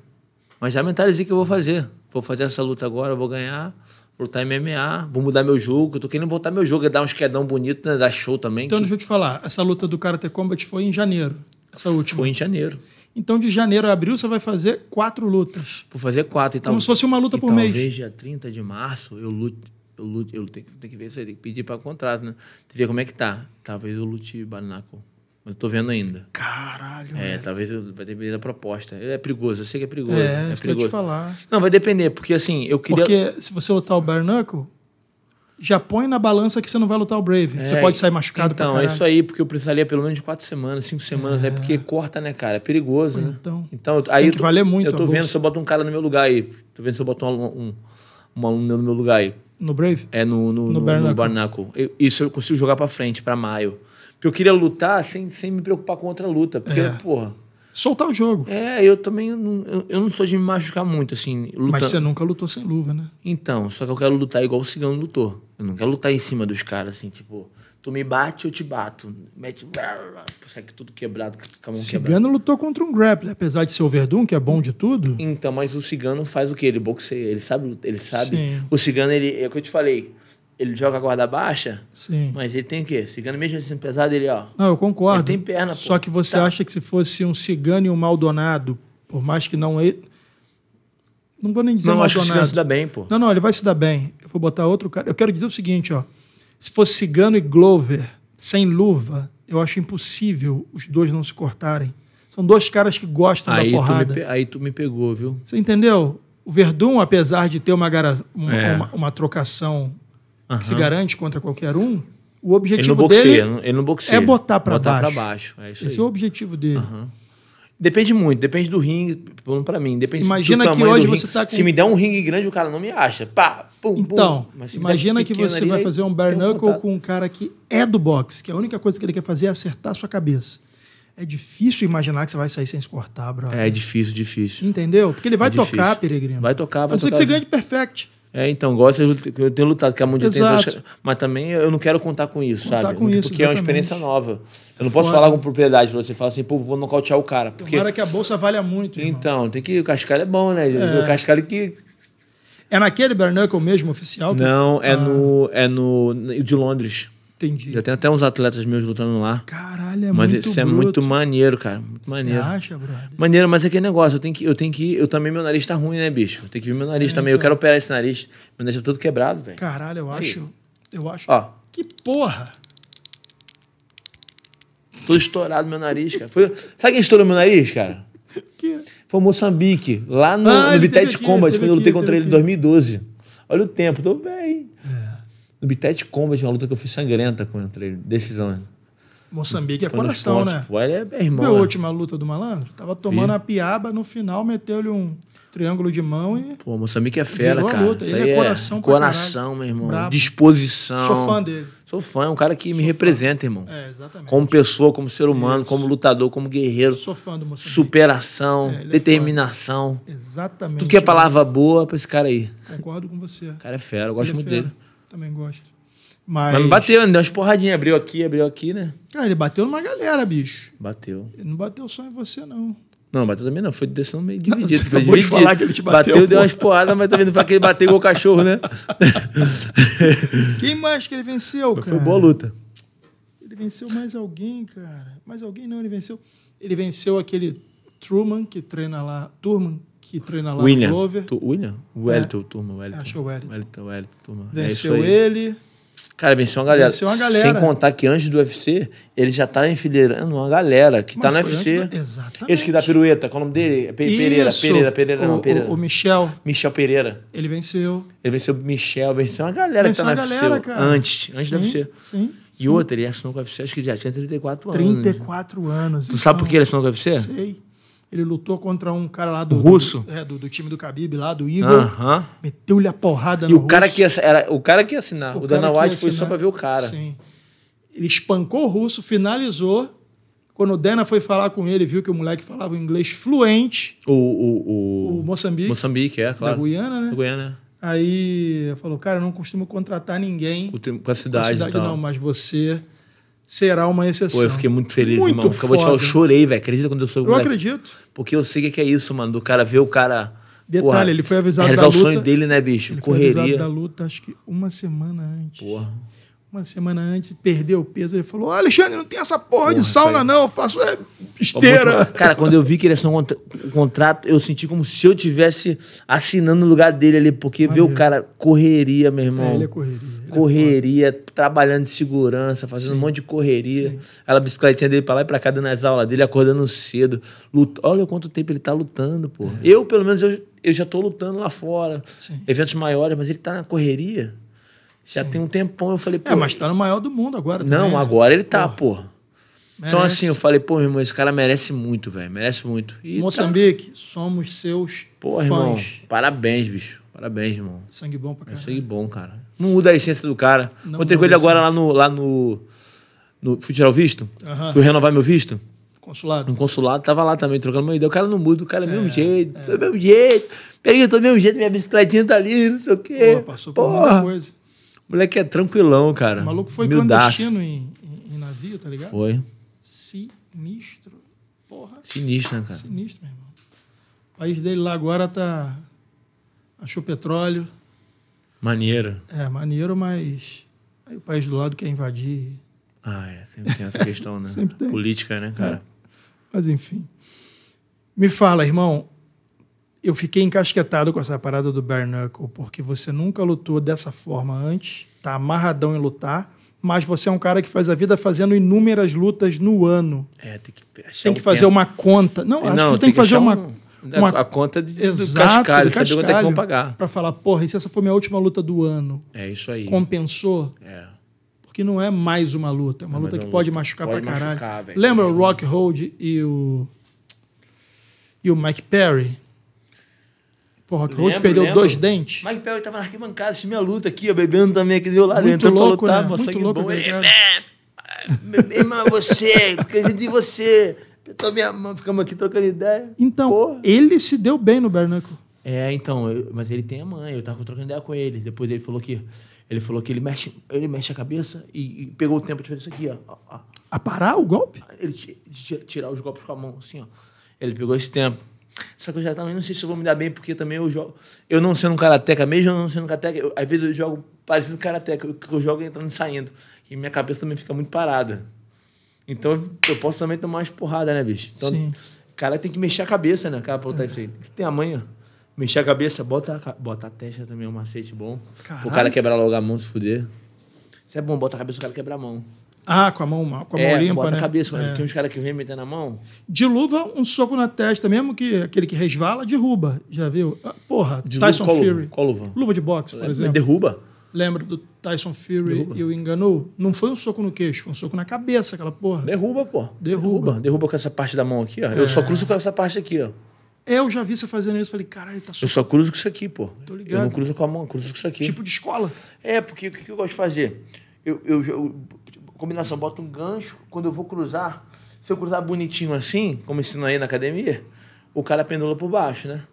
Mas já mentalizei que eu vou fazer. Vou fazer essa luta agora, vou ganhar. Lutar MMA, vou mudar meu jogo. Eu tô querendo voltar meu jogo, é dar uns quedão bonito, né? Dar show também. Então, que deixa eu te falar. Essa luta do Karate Combat foi em janeiro. Essa última. foi em janeiro. Então, de janeiro a abril, você vai fazer quatro lutas. Vou fazer quatro e tal. Como se fosse uma luta por mês. Talvez dia 30 de março eu lute. Eu, lute, eu tenho, tenho que ver isso aí, tem que pedir para contrato, né? Tem que ver como é que tá. Talvez eu lute Barnacle. Mas eu tô vendo ainda. Caralho, É, velho. talvez vai depender da proposta. É perigoso, eu sei que é perigoso. É, É, ia te perigoso. falar. Não, vai depender, porque assim, eu queria. Porque se você lutar o Bare Knuckle, já põe na balança que você não vai lutar o Brave. você É, pode sair machucado Então, é isso aí, porque eu precisaria pelo menos de quatro semanas, cinco semanas, é porque corta, né, cara? É perigoso, né? Então, então aí tem eu que valer muito Eu tô vendo bolsa. se eu boto um cara no meu lugar aí. Tô vendo se eu boto um, um, um aluno no meu lugar aí. No Brave? É no, no, No no, no. Barnacle. Isso eu consigo jogar pra frente, pra maio. Porque eu queria lutar sem, sem me preocupar com outra luta. Porque, É. porra. Soltar o jogo. É, eu também não, eu, eu não sou de me machucar muito, assim. Lutando. Mas você nunca lutou sem luva, né? Então, só que eu quero lutar igual o cigano lutou. Eu não quero lutar em cima dos caras, assim, tipo, tu me bate, eu te bato. Mete. Sai que tudo quebrado, com a mão quebrada. Cigano lutou contra um grappler, apesar de ser o Verdun, que é bom de tudo. Então, mas o cigano faz o quê? Ele boxeia, ele sabe, ele sabe. Sim. O cigano, ele, é o que eu te falei, ele joga a guarda baixa, Sim. mas ele tem o quê? Cigano, mesmo sendo pesado, ele, ó. Não, eu concordo. Ele tem perna, pô. Só que você Tá. acha que se fosse um cigano e um Maldonado, por mais que não. ele- Não vou nem dizer Não, acho que o cigano Maldonado. se dá bem, pô. Não, não, ele vai se dar bem. Eu vou botar outro cara. Eu quero dizer o seguinte, ó. Se fosse Cigano e Glover sem luva, eu acho impossível os dois não se cortarem. São dois caras que gostam Aí da tu, me, porrada. aí tu me pegou, viu? Você entendeu? O Verdun, apesar de ter uma, uma, É. uma- uma trocação que se garante contra qualquer um, o objetivo boxeia, dele boxeia. é botar pra botar baixo. baixo. É esse aí. é o objetivo dele. Depende muito, depende do ringue, pra mim. Depende Imagina do que hoje do você tá com- Se me der um ringue grande, o cara não me acha. Pá, pum, Então, pum. Imagina que você ali, vai fazer um bare knuckle com um cara que é do boxe, que a única coisa que ele quer fazer é acertar a sua cabeça. É difícil imaginar que você vai sair sem se cortar, brother. É difícil, difícil. Entendeu? Porque ele vai É tocar, Peregrino. Vai tocar, vai A não ser que tocar. você ganhe de perfect. É, então, gosto, eu tenho lutado, que a Mundial tem mas também eu não quero contar com isso, Contar sabe? com isso, porque é uma experiência nova. Eu não posso falar com propriedade pra você, falar assim, pô, vou nocautear o cara. Porque, Tomara que a bolsa valha muito, irmão. então, tem que. O cascalho é bom, né? O cascalho que. É naquele bare knuckle mesmo, oficial? que- Não, é Ah, no. É no- de Londres. Entendi. Já tem até uns atletas meus lutando lá. Caralho, é mas muito isso é bruto. muito maneiro, cara. Muito Você maneiro. acha, brother? Maneiro, mas é aquele negócio, eu tenho que, eu tenho que, eu também, meu nariz tá ruim, né, bicho? Eu tenho que ver meu nariz É, também. Eu então. quero operar esse nariz. Meu nariz tá todo quebrado, velho. Caralho, eu Aí. acho. Eu acho. Ó, Que porra! todo estourado meu nariz, cara. Foi, sabe quem estourou meu nariz, cara? Que... Foi o Moçambique, lá no, Ah, no aqui, Combat, teve quando eu lutei aqui, contra ele ele em teve 2012. Olha o tempo, tô bem. É. No Bitet Combat, uma luta que eu fiz sangrenta contra ele. Decisão. Moçambique é Foi coração, né? Pô, ele é, é a irmão. né? última luta do malandro? Tava tomando Vi. a piaba, no final meteu-lhe um triângulo de mão e. Pô, Moçambique é fera, a cara. luta. Isso Ele aí é coração pra Coração, meu irmão. Brabo. Disposição. Sou fã dele. Sou fã, é um cara que me representa, irmão. É, exatamente. Como pessoa, como ser humano, como lutador, como guerreiro. Sou fã do Moçambique. Superação, É, é determinação. Exatamente. Tudo que é palavra boa pra esse cara aí. Concordo com você. O cara é fera, eu gosto Ele é muito fera. dele. Também gosto. Mas. Mas me bateu, né? Deu umas porradinhas. Abriu aqui, abriu aqui, né? Cara, ele bateu numa galera, bicho. Bateu. Ele não bateu só em você, não. Não, bateu também não. Foi decisão meio dividida. você Foi de falar que ele te bateu, Bateu, deu umas porradas, mas também não foi aquele bater igual cachorro, né? Quem mais que ele venceu, Mas cara? foi boa luta. Ele venceu mais alguém, cara. Mais alguém não, ele venceu. Ele venceu aquele Truman que treina lá. Turman que treina lá William. no Glover. Tu, William? Wellington, turma. Wellington. Acho que é o Wellington. Wellington, Wellington, turma. Venceu é isso aí. ele. Cara, venceu uma galera. Venceu uma galera. Sem contar que antes do UFC, ele já tá enfileirando uma galera que tá no UFC. do- Exatamente. Esse que dá pirueta, qual é o nome dele? É Pe- Pereira, Isso. Pereira, Pereira, o, não, Pereira. O, o Michel, Michel Pereira. ele venceu. Ele venceu o Michel, venceu uma galera venceu que tá no galera, UFC. cara. Antes, antes do Sim, UFC. Sim. E outra, ele assinou com o UFC, acho que já tinha 34 anos. né? 34 anos. Tu sabe por que ele assinou com o UFC? Sei. Ele lutou contra um cara lá do. russo? Do, é, do, do time do Khabib lá, do Igor. Aham. Meteu-lhe a porrada E no o cara, russo. que ia, era, o cara que ia assinar. O, O Dana White foi só pra ver o cara. Sim. Ele espancou o russo, finalizou. Quando o Dana foi falar com ele, viu que o moleque falava inglês fluente. O, o, o, O Moçambique, Moçambique, é, claro. da Guiana, né? Da Guiana, Aí falou, cara, eu não costumo contratar ninguém com, o tri- com a da cidade, cidade, não, mas você será uma exceção. Pô, eu fiquei muito feliz, Muito irmão. Acabou de falar, eu foda. chorei, velho. Acredita quando eu sou Eu acredito. Porque eu sei o que que é isso, mano. Do cara ver o cara. Detalhe, ele foi avisado realizar da o sonho luta- dele, né, bicho? Ele foi avisado Correria. da luta, acho que uma semana antes. Porra. Uma semana antes, perdeu o peso. Ele falou: "Ó, Alexandre, não tem essa porra, de Porra, sauna, isso aí. não. Eu faço é, esteira. Cara, quando eu vi que ele assinou um contrato, eu senti como se eu tivesse assinando no lugar dele ali, porque ver o cara correria, meu irmão. É, ele é correria. Ele é correria, trabalhando de segurança, fazendo um monte de correria. Aquela bicicletinha dele pra lá e pra cá, dando as aulas dele, acordando cedo. Luta. Olha quanto tempo ele tá lutando, pô. Eu, pelo menos, eu, eu já tô lutando lá fora. É. Sim. Eventos maiores, mas ele tá na correria. Já tem um tempão, eu falei, pô. É, mas tá no maior do mundo agora Não, também, né? agora ele tá, pô. Então, Merece. assim, eu falei, pô, meu irmão, esse cara merece muito, velho. Merece muito. E tá- Moçambique, somos seus Pô, fãs. irmão, parabéns, bicho. Parabéns, irmão. Sangue bom pra É caralho. sangue bom, cara. Não muda a essência do cara. Não com ele agora lá no, lá no, no. Fui tirar o visto. Aham. Fui renovar meu visto. Consulado. No consulado, tava lá também, trocando uma ideia. O cara não muda, o cara é do mesmo jeito, do mesmo jeito. Peguei do mesmo jeito, minha bicicletinha tá ali, não sei o quê. Pô, passou por Porra. muita coisa. Moleque é tranquilão, cara. O maluco foi Humildaço. clandestino em, em- em navio, tá ligado? Foi. Sinistro. Porra, Sinistro, né, cara? sinistro, meu irmão. O país dele lá agora tá. Achou petróleo. Maneiro. É, maneiro, mas. Aí o país do lado quer invadir. Ah, é. Sempre tem essa questão, né? Sempre tem. Política, né, cara? Mas enfim. Me fala, irmão. Eu fiquei encasquetado com essa parada do bare knuckle, porque você nunca lutou dessa forma antes, tá amarradão em lutar, mas você é um cara que faz a vida fazendo inúmeras lutas no ano. É, tem que achar Tem que um fazer tempo. uma conta. Não, acho Não, que você tem que fazer uma, um- uma A conta de, do Exato, cascalho, do saber quanto é que cascalho, vão pagar. Pra falar, porra, e se essa for minha última luta do ano? É isso aí. Compensou? É. Porque não é mais uma luta, é uma É luta que uma pode luta. machucar Pode pra caralho. machucar, velho. Lembra o Rock Hold e o. E o Mike Perry? Pô, o Rock Hold Lembro, perdeu lembro. dois dentes. Mike Perry tava na arquibancada, assistindo minha luta aqui, ó, bebendo também aqui do meu lado, Muito entrando louco, pra lutar, né? Muito sangue louco bom. é, irmão, você, acredito em você. Apertou minha mão, ficamos aqui trocando ideia. Então, Porra. ele se deu bem no Bare Knuckle. É, então, eu- mas ele tem a mãe, eu tava trocando ideia com ele. Depois ele falou que ele falou que ele mexe, ele mexe a cabeça e, e pegou o tempo de fazer isso aqui, ó. ó. A parar o golpe? Ele ti- de ti- tirar os golpes com a mão, assim, ó. Ele pegou esse tempo. Só que eu já também não sei se eu vou me dar bem, porque também eu jogo. Eu não sendo um karateca, mesmo eu não sendo um karateca, eu- às vezes eu jogo parecido com karatê, que eu, eu jogo entrando e saindo. E minha cabeça também fica muito parada. Então eu posso também tomar umas porradas, né, bicho? Então, Sim. o cara tem que mexer a cabeça, né, cara, pra lutar isso aí. Tem que ter a manha. Mexer a cabeça, bota a, bota a testa também, é um macete bom. Caralho. O cara quebrar logo a mão, se fuder. Isso é bom, bota a cabeça, o cara quebra a mão. Ah, com a mão, com a mão é, limpa, bota né? a cabeça. É. Tem uns caras que vêm metendo a mão. De luva, um soco na testa, mesmo que aquele que resvala, derruba. Já viu? Ah, Porra, De Tyson luva, Fury. luva? Qual luva? Luva de boxe, por Me exemplo. derruba. Lembra do Tyson Fury e o enganou? Não foi um soco no queixo, foi um soco na cabeça, aquela porra. Derruba, pô. Derruba. Derruba com essa parte da mão aqui, ó. Eu só cruzo com essa parte aqui, ó. Eu já vi você fazendo isso, falei, caralho, ele tá Eu soco. só cruzo com isso aqui, pô. Tô ligado. Eu não cruzo com a mão, eu cruzo com isso aqui. Tipo de escola. É, porque o que que eu gosto de fazer? Eu, eu, eu- combinação, boto um gancho, quando eu vou cruzar, se eu cruzar bonitinho assim, como ensino aí na academia, o cara pendula por baixo, né?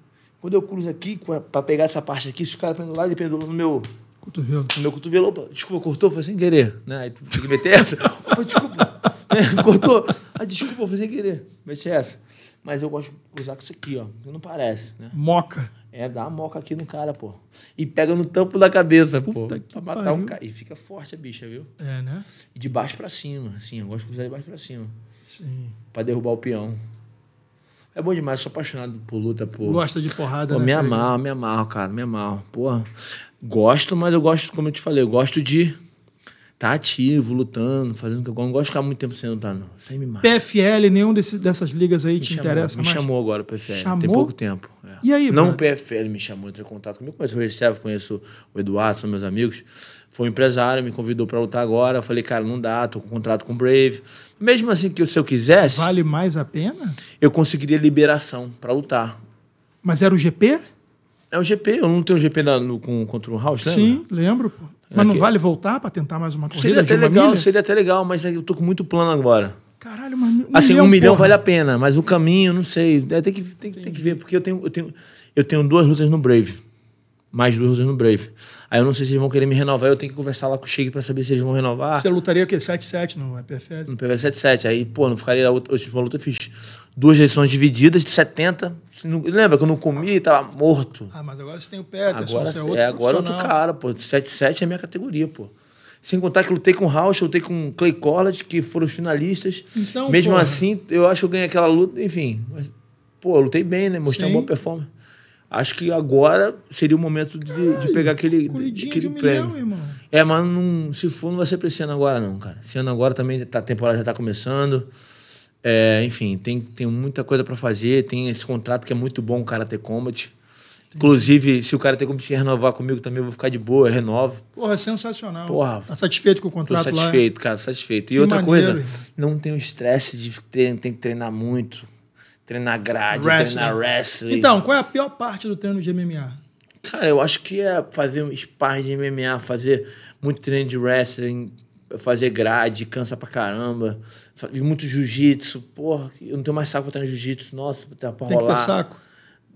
Quando eu cruzo aqui, com a- pra pegar essa parte aqui, se o cara pendular, ele pendula no meu, Cotovelo. no meu cotovelo. Opa, desculpa, cortou? Foi sem querer. Né? Aí tu tem que meter essa. Opa, desculpa. É, cortou? Ah, desculpa, foi sem querer. Mete essa. Mas eu gosto de cruzar com isso aqui, ó. Não parece, né? Moca. É, dá uma moca aqui no cara, pô. E pega no tampo da cabeça, pô. Puta que Pra matar pariu. o cara. E fica forte a bicha, viu? É, né? E de baixo pra cima, assim. Eu gosto de cruzar de baixo pra cima. Sim. Pra derrubar o peão. É bom demais, sou apaixonado por luta, por. Gosta de porrada, Pô, né? me amarro, me amarro, cara, me amarro. Porra, gosto, mas eu gosto, como eu te falei, eu gosto de estar ativo, lutando, fazendo o que eu gosto. Não gosto de ficar muito tempo sem lutar, não. Isso aí me mata. PFL, nenhum desse, dessas ligas aí Me te chamou, interessa me mais? chamou agora o PFL. Chamou? Tem pouco tempo. é. E aí, Não o PFL me chamou, entrou em contato comigo. Conheço o Recef, conheço o Eduardo, são meus amigos. Foi um empresário, me convidou para lutar agora. Eu falei, cara, não dá, tô com contrato com o Brave. Mesmo assim, que se eu quisesse, Vale mais a pena? eu conseguiria liberação para lutar. Mas era o GP? É o GP, eu não tenho GP na- no, com, contra o House? Sim, lembro, pô. Mas não vale voltar pra tentar mais uma corrida Seria até legal, milha? seria até legal, mas eu tô com muito plano agora. Caralho, mas um assim, um milhão porra. vale a pena, mas o caminho, não sei. É, tem, que, tem, tem que ver, porque eu tenho, eu, tenho, eu tenho duas lutas no Brave. Mais duas no Brave. Aí eu não sei se eles vão querer me renovar, eu tenho que conversar lá com o Sheik pra saber se eles vão renovar. Você lutaria o quê? 7-7 no PFL? No PV 77. Aí, pô, não ficaria. A última luta eu fiz duas edições divididas de 70. Se não- Lembra que eu não comi e tava morto? Ah, mas agora você tem o Peterson, Agora, você é outro é, agora outro cara, pô. 77 é minha categoria, pô. Sem contar que eu lutei com o eu lutei com o Clay Collard, que foram os finalistas. Então, Mesmo porra. assim, eu acho que eu ganhei aquela luta, enfim. Mas, pô, eu lutei bem, né? Mostrei Sim. uma boa performance. Acho que agora seria o momento de, de pegar aquele, aquele prêmio. milhão, irmão. É, mas não, se for, não vai ser pra esse ano agora, não, cara. Esse ano agora também tá, a temporada já tá começando. É, enfim, tem, tem muita coisa pra fazer. Tem esse contrato que é muito bom, o Karate Combat. Inclusive, se o Karate Combat quer renovar comigo também, eu vou ficar de boa, eu renovo. Porra, é sensacional. Porra. Tá satisfeito com o Tô contrato lá? satisfeito, cara, satisfeito. E Que outra maneiro, coisa, não tenho estresse de ter, tem que treinar muito. Treinar grade, Wrestling. treinar wrestling. Então, qual é a pior parte do treino de MMA? Cara, eu acho que é fazer um sparring de MMA, fazer muito treino de wrestling, fazer grade, cansa pra caramba. Muito jiu-jitsu. Porra, eu não tenho mais saco pra treinar jiu-jitsu. Nossa, pra pra Tem que rolar. ter saco.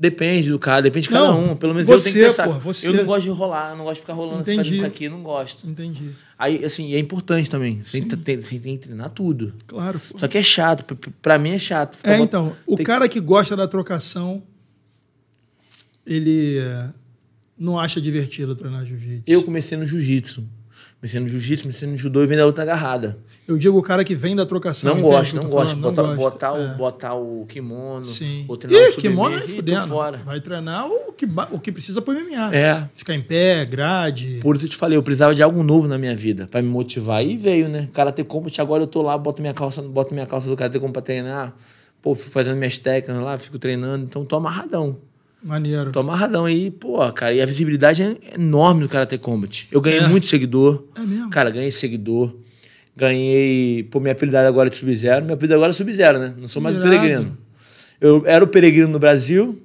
Depende do cara, depende de cada Não, um. Pelo menos eu você, tenho que saco. porra, você. Eu não gosto de rolar, eu não gosto de ficar rolando, Entendi. fazendo isso aqui, eu não gosto. Entendi. Aí, assim, e é importante também. Você tem, tem- tem que treinar tudo. Claro. pô. Só que é chato. pra- Pra mim é chato. É, bot- então, o tem- cara que gosta da trocação, ele é, não acha divertido treinar jiu-jitsu. Eu comecei no jiu-jitsu. Comecei no jiu-jitsu, comecei no judô e vem da luta agarrada. Eu digo o cara que vem da trocação. Não o gosto, não gosto. Botar, Não gosta. botar, É. o, botar o kimono. Sim. Ou treinar Ih, o kimono é fudendo. fora. Vai treinar o que, o que precisa pro MMA. É. Ficar em pé, grade. Por isso eu te falei, eu precisava de algo novo na minha vida pra me motivar. E veio, né? Karate Combat, agora eu tô lá, boto minha calça, boto minha calça do Karate Combat pra treinar. Pô, fico fazendo minhas técnicas lá, fico treinando. Então tô amarradão. Maneiro. Tô amarradão aí, pô, cara. E a visibilidade é enorme do Karate Combat. Eu ganhei É. muito seguidor. É mesmo? Cara, ganhei seguidor. Ganhei. Pô, minha apelidade agora é de Sub-Zero. Meu apelido agora é Sub-Zero, né? Não sou mais o Irado. Peregrino. Eu era o Peregrino no Brasil,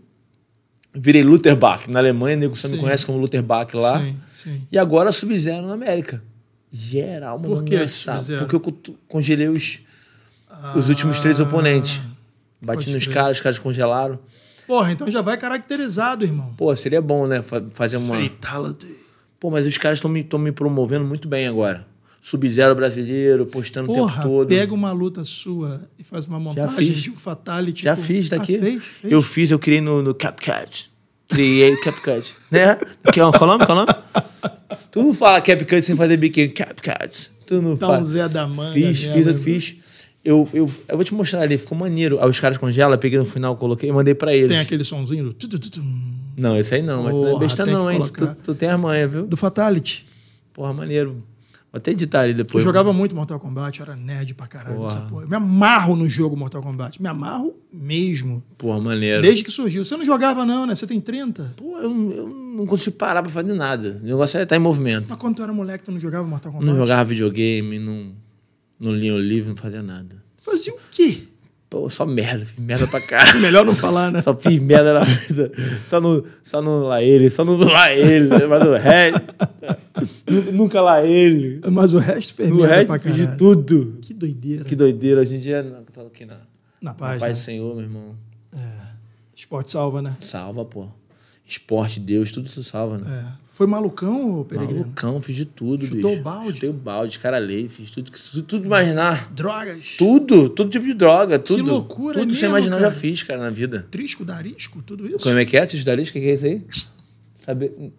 virei Lutherbach na Alemanha, nego você me conhece como Lutherbach lá. Sim, sim. E agora Sub-Zero na América. Geral, mano. Por que? Porque eu co- congelei os, os últimos três oponentes. Bati Ah, nos caras, os caras congelaram. Porra, então já vai caracterizado, irmão. Pô, seria bom, né? fa- Fazer uma. Fatality. Pô, mas os caras estão me, tão me promovendo muito bem agora. Sub-Zero brasileiro, postando o tempo Porra, todo. pega uma luta sua e faz uma montagem fiz. de um fatality. Já com- fiz Ah, daqui. fez? Fez? Eu fiz, eu criei no, no CapCut. Criei o CapCut. Né? Que, é- qual é o nome? Qual é o nome? Tu não fala cap cut sem fazer biquinho. Cap cuts. Tu não Tá fala. um Zé da manga Fiz, mesmo, fiz, eu fiz. Eu, eu, eu vou te mostrar ali, ficou maneiro. Aí os caras congelam, peguei no final, coloquei e mandei pra eles. Tem aquele sonzinho do... Não, esse aí não, mas não é Porra, besta não, hein? Tu, tu tem as manhas, viu? do Fatality. Porra, maneiro. Vou até editar ali Eu depois. jogava muito Mortal Kombat, eu era nerd pra caralho Porra. dessa porra. Eu me amarro no jogo Mortal Kombat. Me amarro mesmo. Porra, maneiro. Desde que surgiu. Você não jogava, não, né? Você tem 30. Pô, eu, eu não consigo parar pra fazer nada. O negócio é estar em movimento. Mas quando tu era moleque, tu não jogava Mortal Kombat? Não jogava videogame, não, não lia o livro, não fazia nada. Fazia o quê? Pô, só merda, fiz merda pra cá. Melhor não falar, né? Só fiz merda na vida. Só no, só no lá ele, só no lá ele. Mas o resto. nu- Nunca lá ele. Mas o resto fez No merda resto pra caralho. de tudo. Que doideira. Que doideira. Hoje em dia, não, tô aqui na, Na na paz, paz né? do Senhor, meu irmão. Esporte salva, né? Salva, pô. Esporte, Deus, tudo se salva, né? É. Foi malucão, Peregrino? Malucão, fiz de tudo, Chutou bicho. o balde? Chutei o balde, cara lei, fiz tudo, que- tudo, que imaginar. Drogas. Tudo, todo tipo de droga, tudo. loucura, Tudo é que você imaginar eu já cara? fiz, cara, na vida. Trisco, darisco, tudo isso. Como é que é, Tio Daris? O que que é isso aí? Sabe...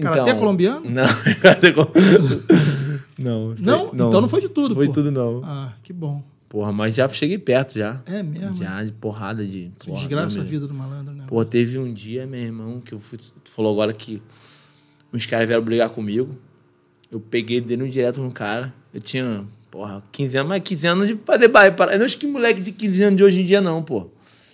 Karatê colombiano? Não, Não, isso aí- Não? Então não foi de tudo, Foi pô. tudo, não. Ah, que bom. Porra, mas já cheguei perto, já. É mesmo? Já, de porrada de... Porra, desgraça não, a vida do malandro, né? Pô, teve um dia, meu irmão, que eu fui. Tu falou agora que uns caras vieram brigar comigo. Eu peguei, um direto no cara. Eu tinha, porra, 15 anos, mas 15 anos de fazer bairro. para- Eu não acho que moleque de 15 anos de hoje em dia, não, pô.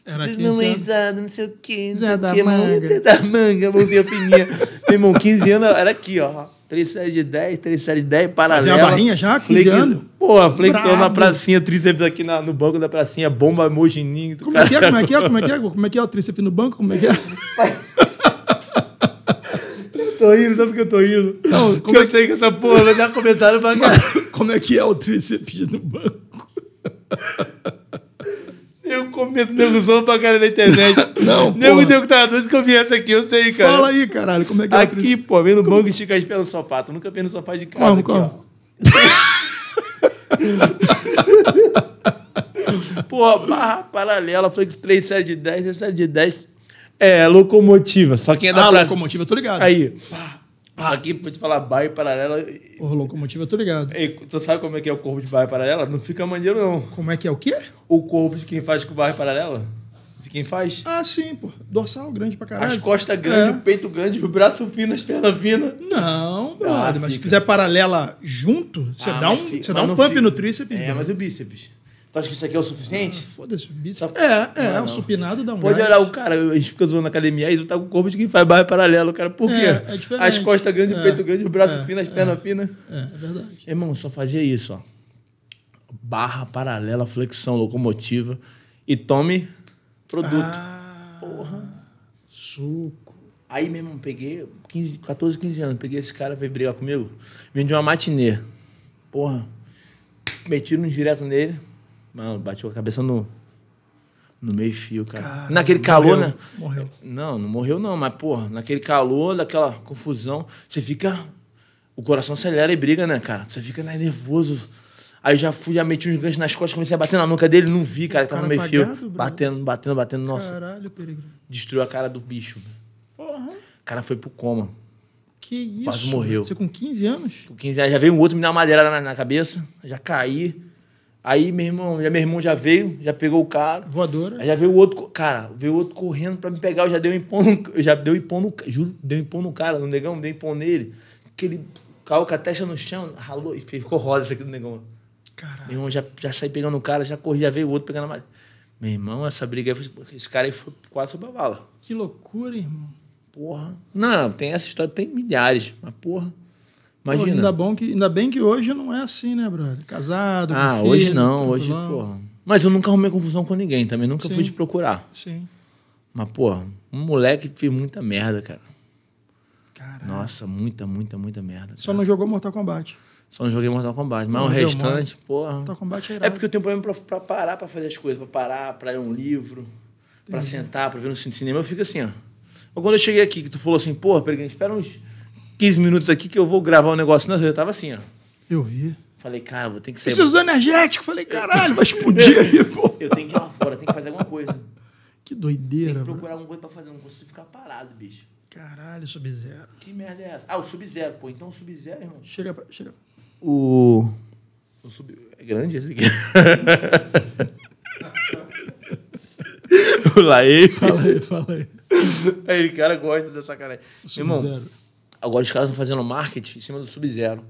Era 15 anos. memorizado, não sei o quê, não Zé sei o quê, manga. Da manga, mãozinha fininha. Meu irmão, 15 anos era aqui, ó. 3 séries de 10, 3 séries de 10, paralelo. Fazia a barrinha já, 15 Flex- anos? Porra, flexão na Brabo. pracinha, tríceps aqui na- no banco da pracinha, bomba, mojininho. Como é que é? Como é que é? Como é que é? Como é que é o tríceps no banco? Como é que é? Tô rindo, sabe por que eu tô rindo? Não, como é eu sei que essa porra vai dar comentário pra cá. Como é que é o tríceps no banco? Eu comento nego zoando pra cara na internet. Não, Nego porra. deu que tava doido que eu vi essa aqui, eu sei, cara. Fala aí, caralho. Como é que é o Aqui, pô, vem no banco e estica as pernas no sofá. Tu nunca vem no sofá de casa. Como, aqui, como? ó. Pô, barra paralela, flex 3, 7 de 10, 3, 7 de 10. É, locomotiva. Só quem é da Ah, praça- locomotiva, eu tô ligado. Aí. Só que, pra te falar, barra e paralela. Porra, locomotiva, eu tô ligado. Tu sabe como é que é o corpo de barra e paralela? Não fica maneiro, não. Como é que é o quê? O corpo de quem faz com barra e paralela? De quem faz? Ah, sim, pô. Dorsal grande pra caralho. As costas grandes, É. o peito grande, o braço fino, as pernas finas. Não, brother. Ah, mas se fizer paralela junto, você Ah, dá um, fica- dá um pump fica. no tríceps. É, brother. mas o bíceps? Tu acha que isso aqui é o suficiente? Foda-se, o bíceps. Só- É, é, Não, o supinado dá um Pode gás. olhar o cara, a gente fica zoando na academia, aí tá com o corpo de quem faz barra paralelo, cara. Por quê? É, é diferente. As costas grandes, o É, peito grande, o braço é, fino, as pernas finas. É, é verdade. Irmão, só fazia isso, ó. Barra paralela, flexão, locomotiva. E tome produto. Ah, Suco. Aí, meu irmão, peguei 15, 14, 15 anos, peguei esse cara, veio brigar comigo. De uma matinê. Porra. Meti um direto nele. Mano, com a cabeça no. No meio fio, cara. Cara, naquele calor, morreu, né? morreu. Não, não morreu não, mas, porra, naquele calor, daquela confusão, você fica. O coração acelera e briga, né, cara? Você fica né, nervoso. Aí já fui, já meti uns ganchos nas costas, comecei a bater na nuca dele, não vi, cara, que tava no meio fio. bro. Batendo, batendo, batendo. Nossa, Caralho, peregrino. destruiu a cara do bicho. Porra. O cara foi pro coma. Que isso? Quase morreu. Você com 15 anos? Com 15 anos, já veio um outro me dar uma madeirada na, na cabeça, já caí. Aí meu irmão, já meu irmão já veio, já pegou o cara. Voadora. Aí já veio o outro, cara, veio o outro correndo pra me pegar, eu já dei um empom no, já dei um empom no, juro, dei um no cara, no negão, dei um empom nele. Que ele caiu com a testa no chão, ralou e ficou rosa isso aqui do negão. Caralho. Meu irmão já, já saí pegando o cara, já corri, já veio o outro pegando a madeira. Meu irmão, essa briga aí, esse cara aí foi quase sobre a bala. Que loucura, irmão. Porra. Não, tem essa história, tem milhares, mas porra. Pô, Imagina. ainda, bom que, ainda bem que hoje não é assim, né, brother? Casado, Ah, filho, hoje não, hoje, porra. Mas eu nunca arrumei confusão com ninguém também, nunca Sim. fui te procurar. Sim. Mas, porra, um moleque fez muita merda, cara. Caralho. Nossa, muita, muita, muita merda. Só cara. não jogou Mortal Kombat. Só não joguei Mortal Kombat. Mas Não o restante, porra. Mortal Kombat é É irado. porque eu tenho problema pra, pra parar pra fazer as coisas, pra parar, pra ler um livro, pra sentar, pra ver no cinema. Eu fico assim, ó. Quando eu cheguei aqui, que tu falou assim, porra, Peregrino, espera uns 15 minutos aqui que eu vou gravar um negócio. Não, eu tava assim, ó. Eu vi. Falei, cara, vou ter que sair. Preciso do energético. Falei, caralho, vai explodir aí, pô. Eu tenho que ir lá fora, tenho que fazer alguma coisa. Que Tem doideira, que bro. procurar alguma coisa pra fazer, não consigo ficar parado, bicho. Caralho, Sub-Zero. Que merda é essa? Ah, o Sub-Zero, pô. Então o Sub-Zero, irmão. Chega, pra- chega. O. O Sub. É grande esse aqui. o Laê. Fala aí, fala aí. Aí, o cara gosta dessa cara. Irmão, Sub-Zero. Agora os caras estão fazendo marketing em cima do Sub-Zero.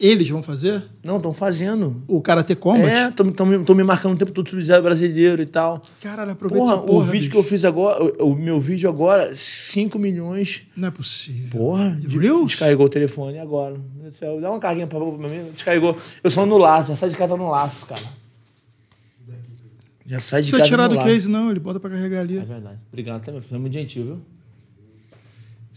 Eles vão fazer Não, estão fazendo. o Karate Combat? É, estão me marcando o tempo todo Sub-Zero brasileiro e tal. Caralho, aproveita Porra, essa porra, o vídeo bicho. que eu fiz agora, o, o meu vídeo agora, 5 milhões. Não é possível. Porra, de- Reels? descarregou o telefone agora. Meu Deus do céu, Dá uma carguinha pra pra mim. Descarregou. Eu só no laço, já sai de casa no laço, cara. Já sai de Não precisa casa tirar no do laço. case, não. Ele bota pra carregar ali. É verdade. Obrigado também. Foi muito gentil, viu?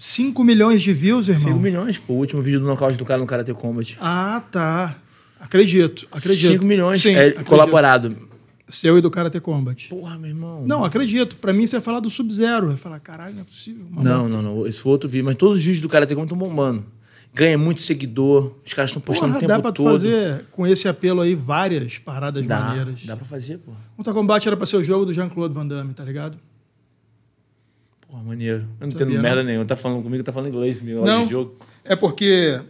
5 milhões de views, 5 irmão. milhões, pô. O último vídeo do nocaute do cara no Karate Combat. Ah, tá. Acredito, acredito. 5 milhões Sim, é, acredito. colaborado. Seu e do Karate Combat. Porra, meu irmão. Não, acredito. Pra mim, você ia falar do Sub-Zero. Eu ia falar, caralho, não é possível. Uma Não, não, não. Esse foi outro vídeo. Mas todos os vídeos do Karate Combat estão bombando. Ganha muito seguidor. Os caras estão postando Porra, o tempo dá pra tu todo. fazer com esse apelo aí várias paradas Dá, maneiras. dá pra fazer, pô. Mortal Kombat era pra ser o jogo do Jean-Claude Van Damme, tá ligado? Porra, maneiro. Eu não Sabia, entendo não? merda nenhuma. Tá falando comigo, tá falando inglês comigo. hora Não. de jogo. É porque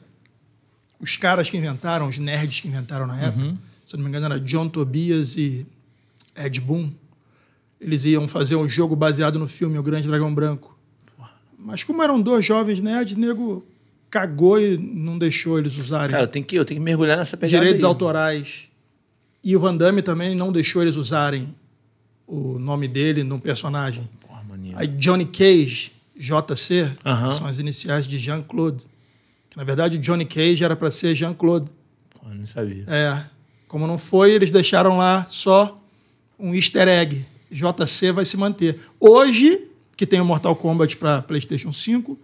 os caras que inventaram, os nerds que inventaram na época, Uhum. se eu não me engano, era John Tobias e Ed Boon. Eles iam fazer um jogo baseado no filme O Grande Dragão Branco. Mas como eram dois jovens nerds, nego cagou e não deixou eles usarem Cara, eu tenho que, eu tenho que mergulhar nessa pegada direitos aí. autorais. E o Van Damme também não deixou eles usarem o nome dele no personagem. Maneiro. Aí Johnny Cage, JC, são as iniciais de Jean-Claude. Na verdade, Johnny Cage era para ser Jean-Claude. Não sabia. É. Como não foi, eles deixaram lá só um easter egg. JC vai se manter. Hoje, que tem o Mortal Kombat para PlayStation 5,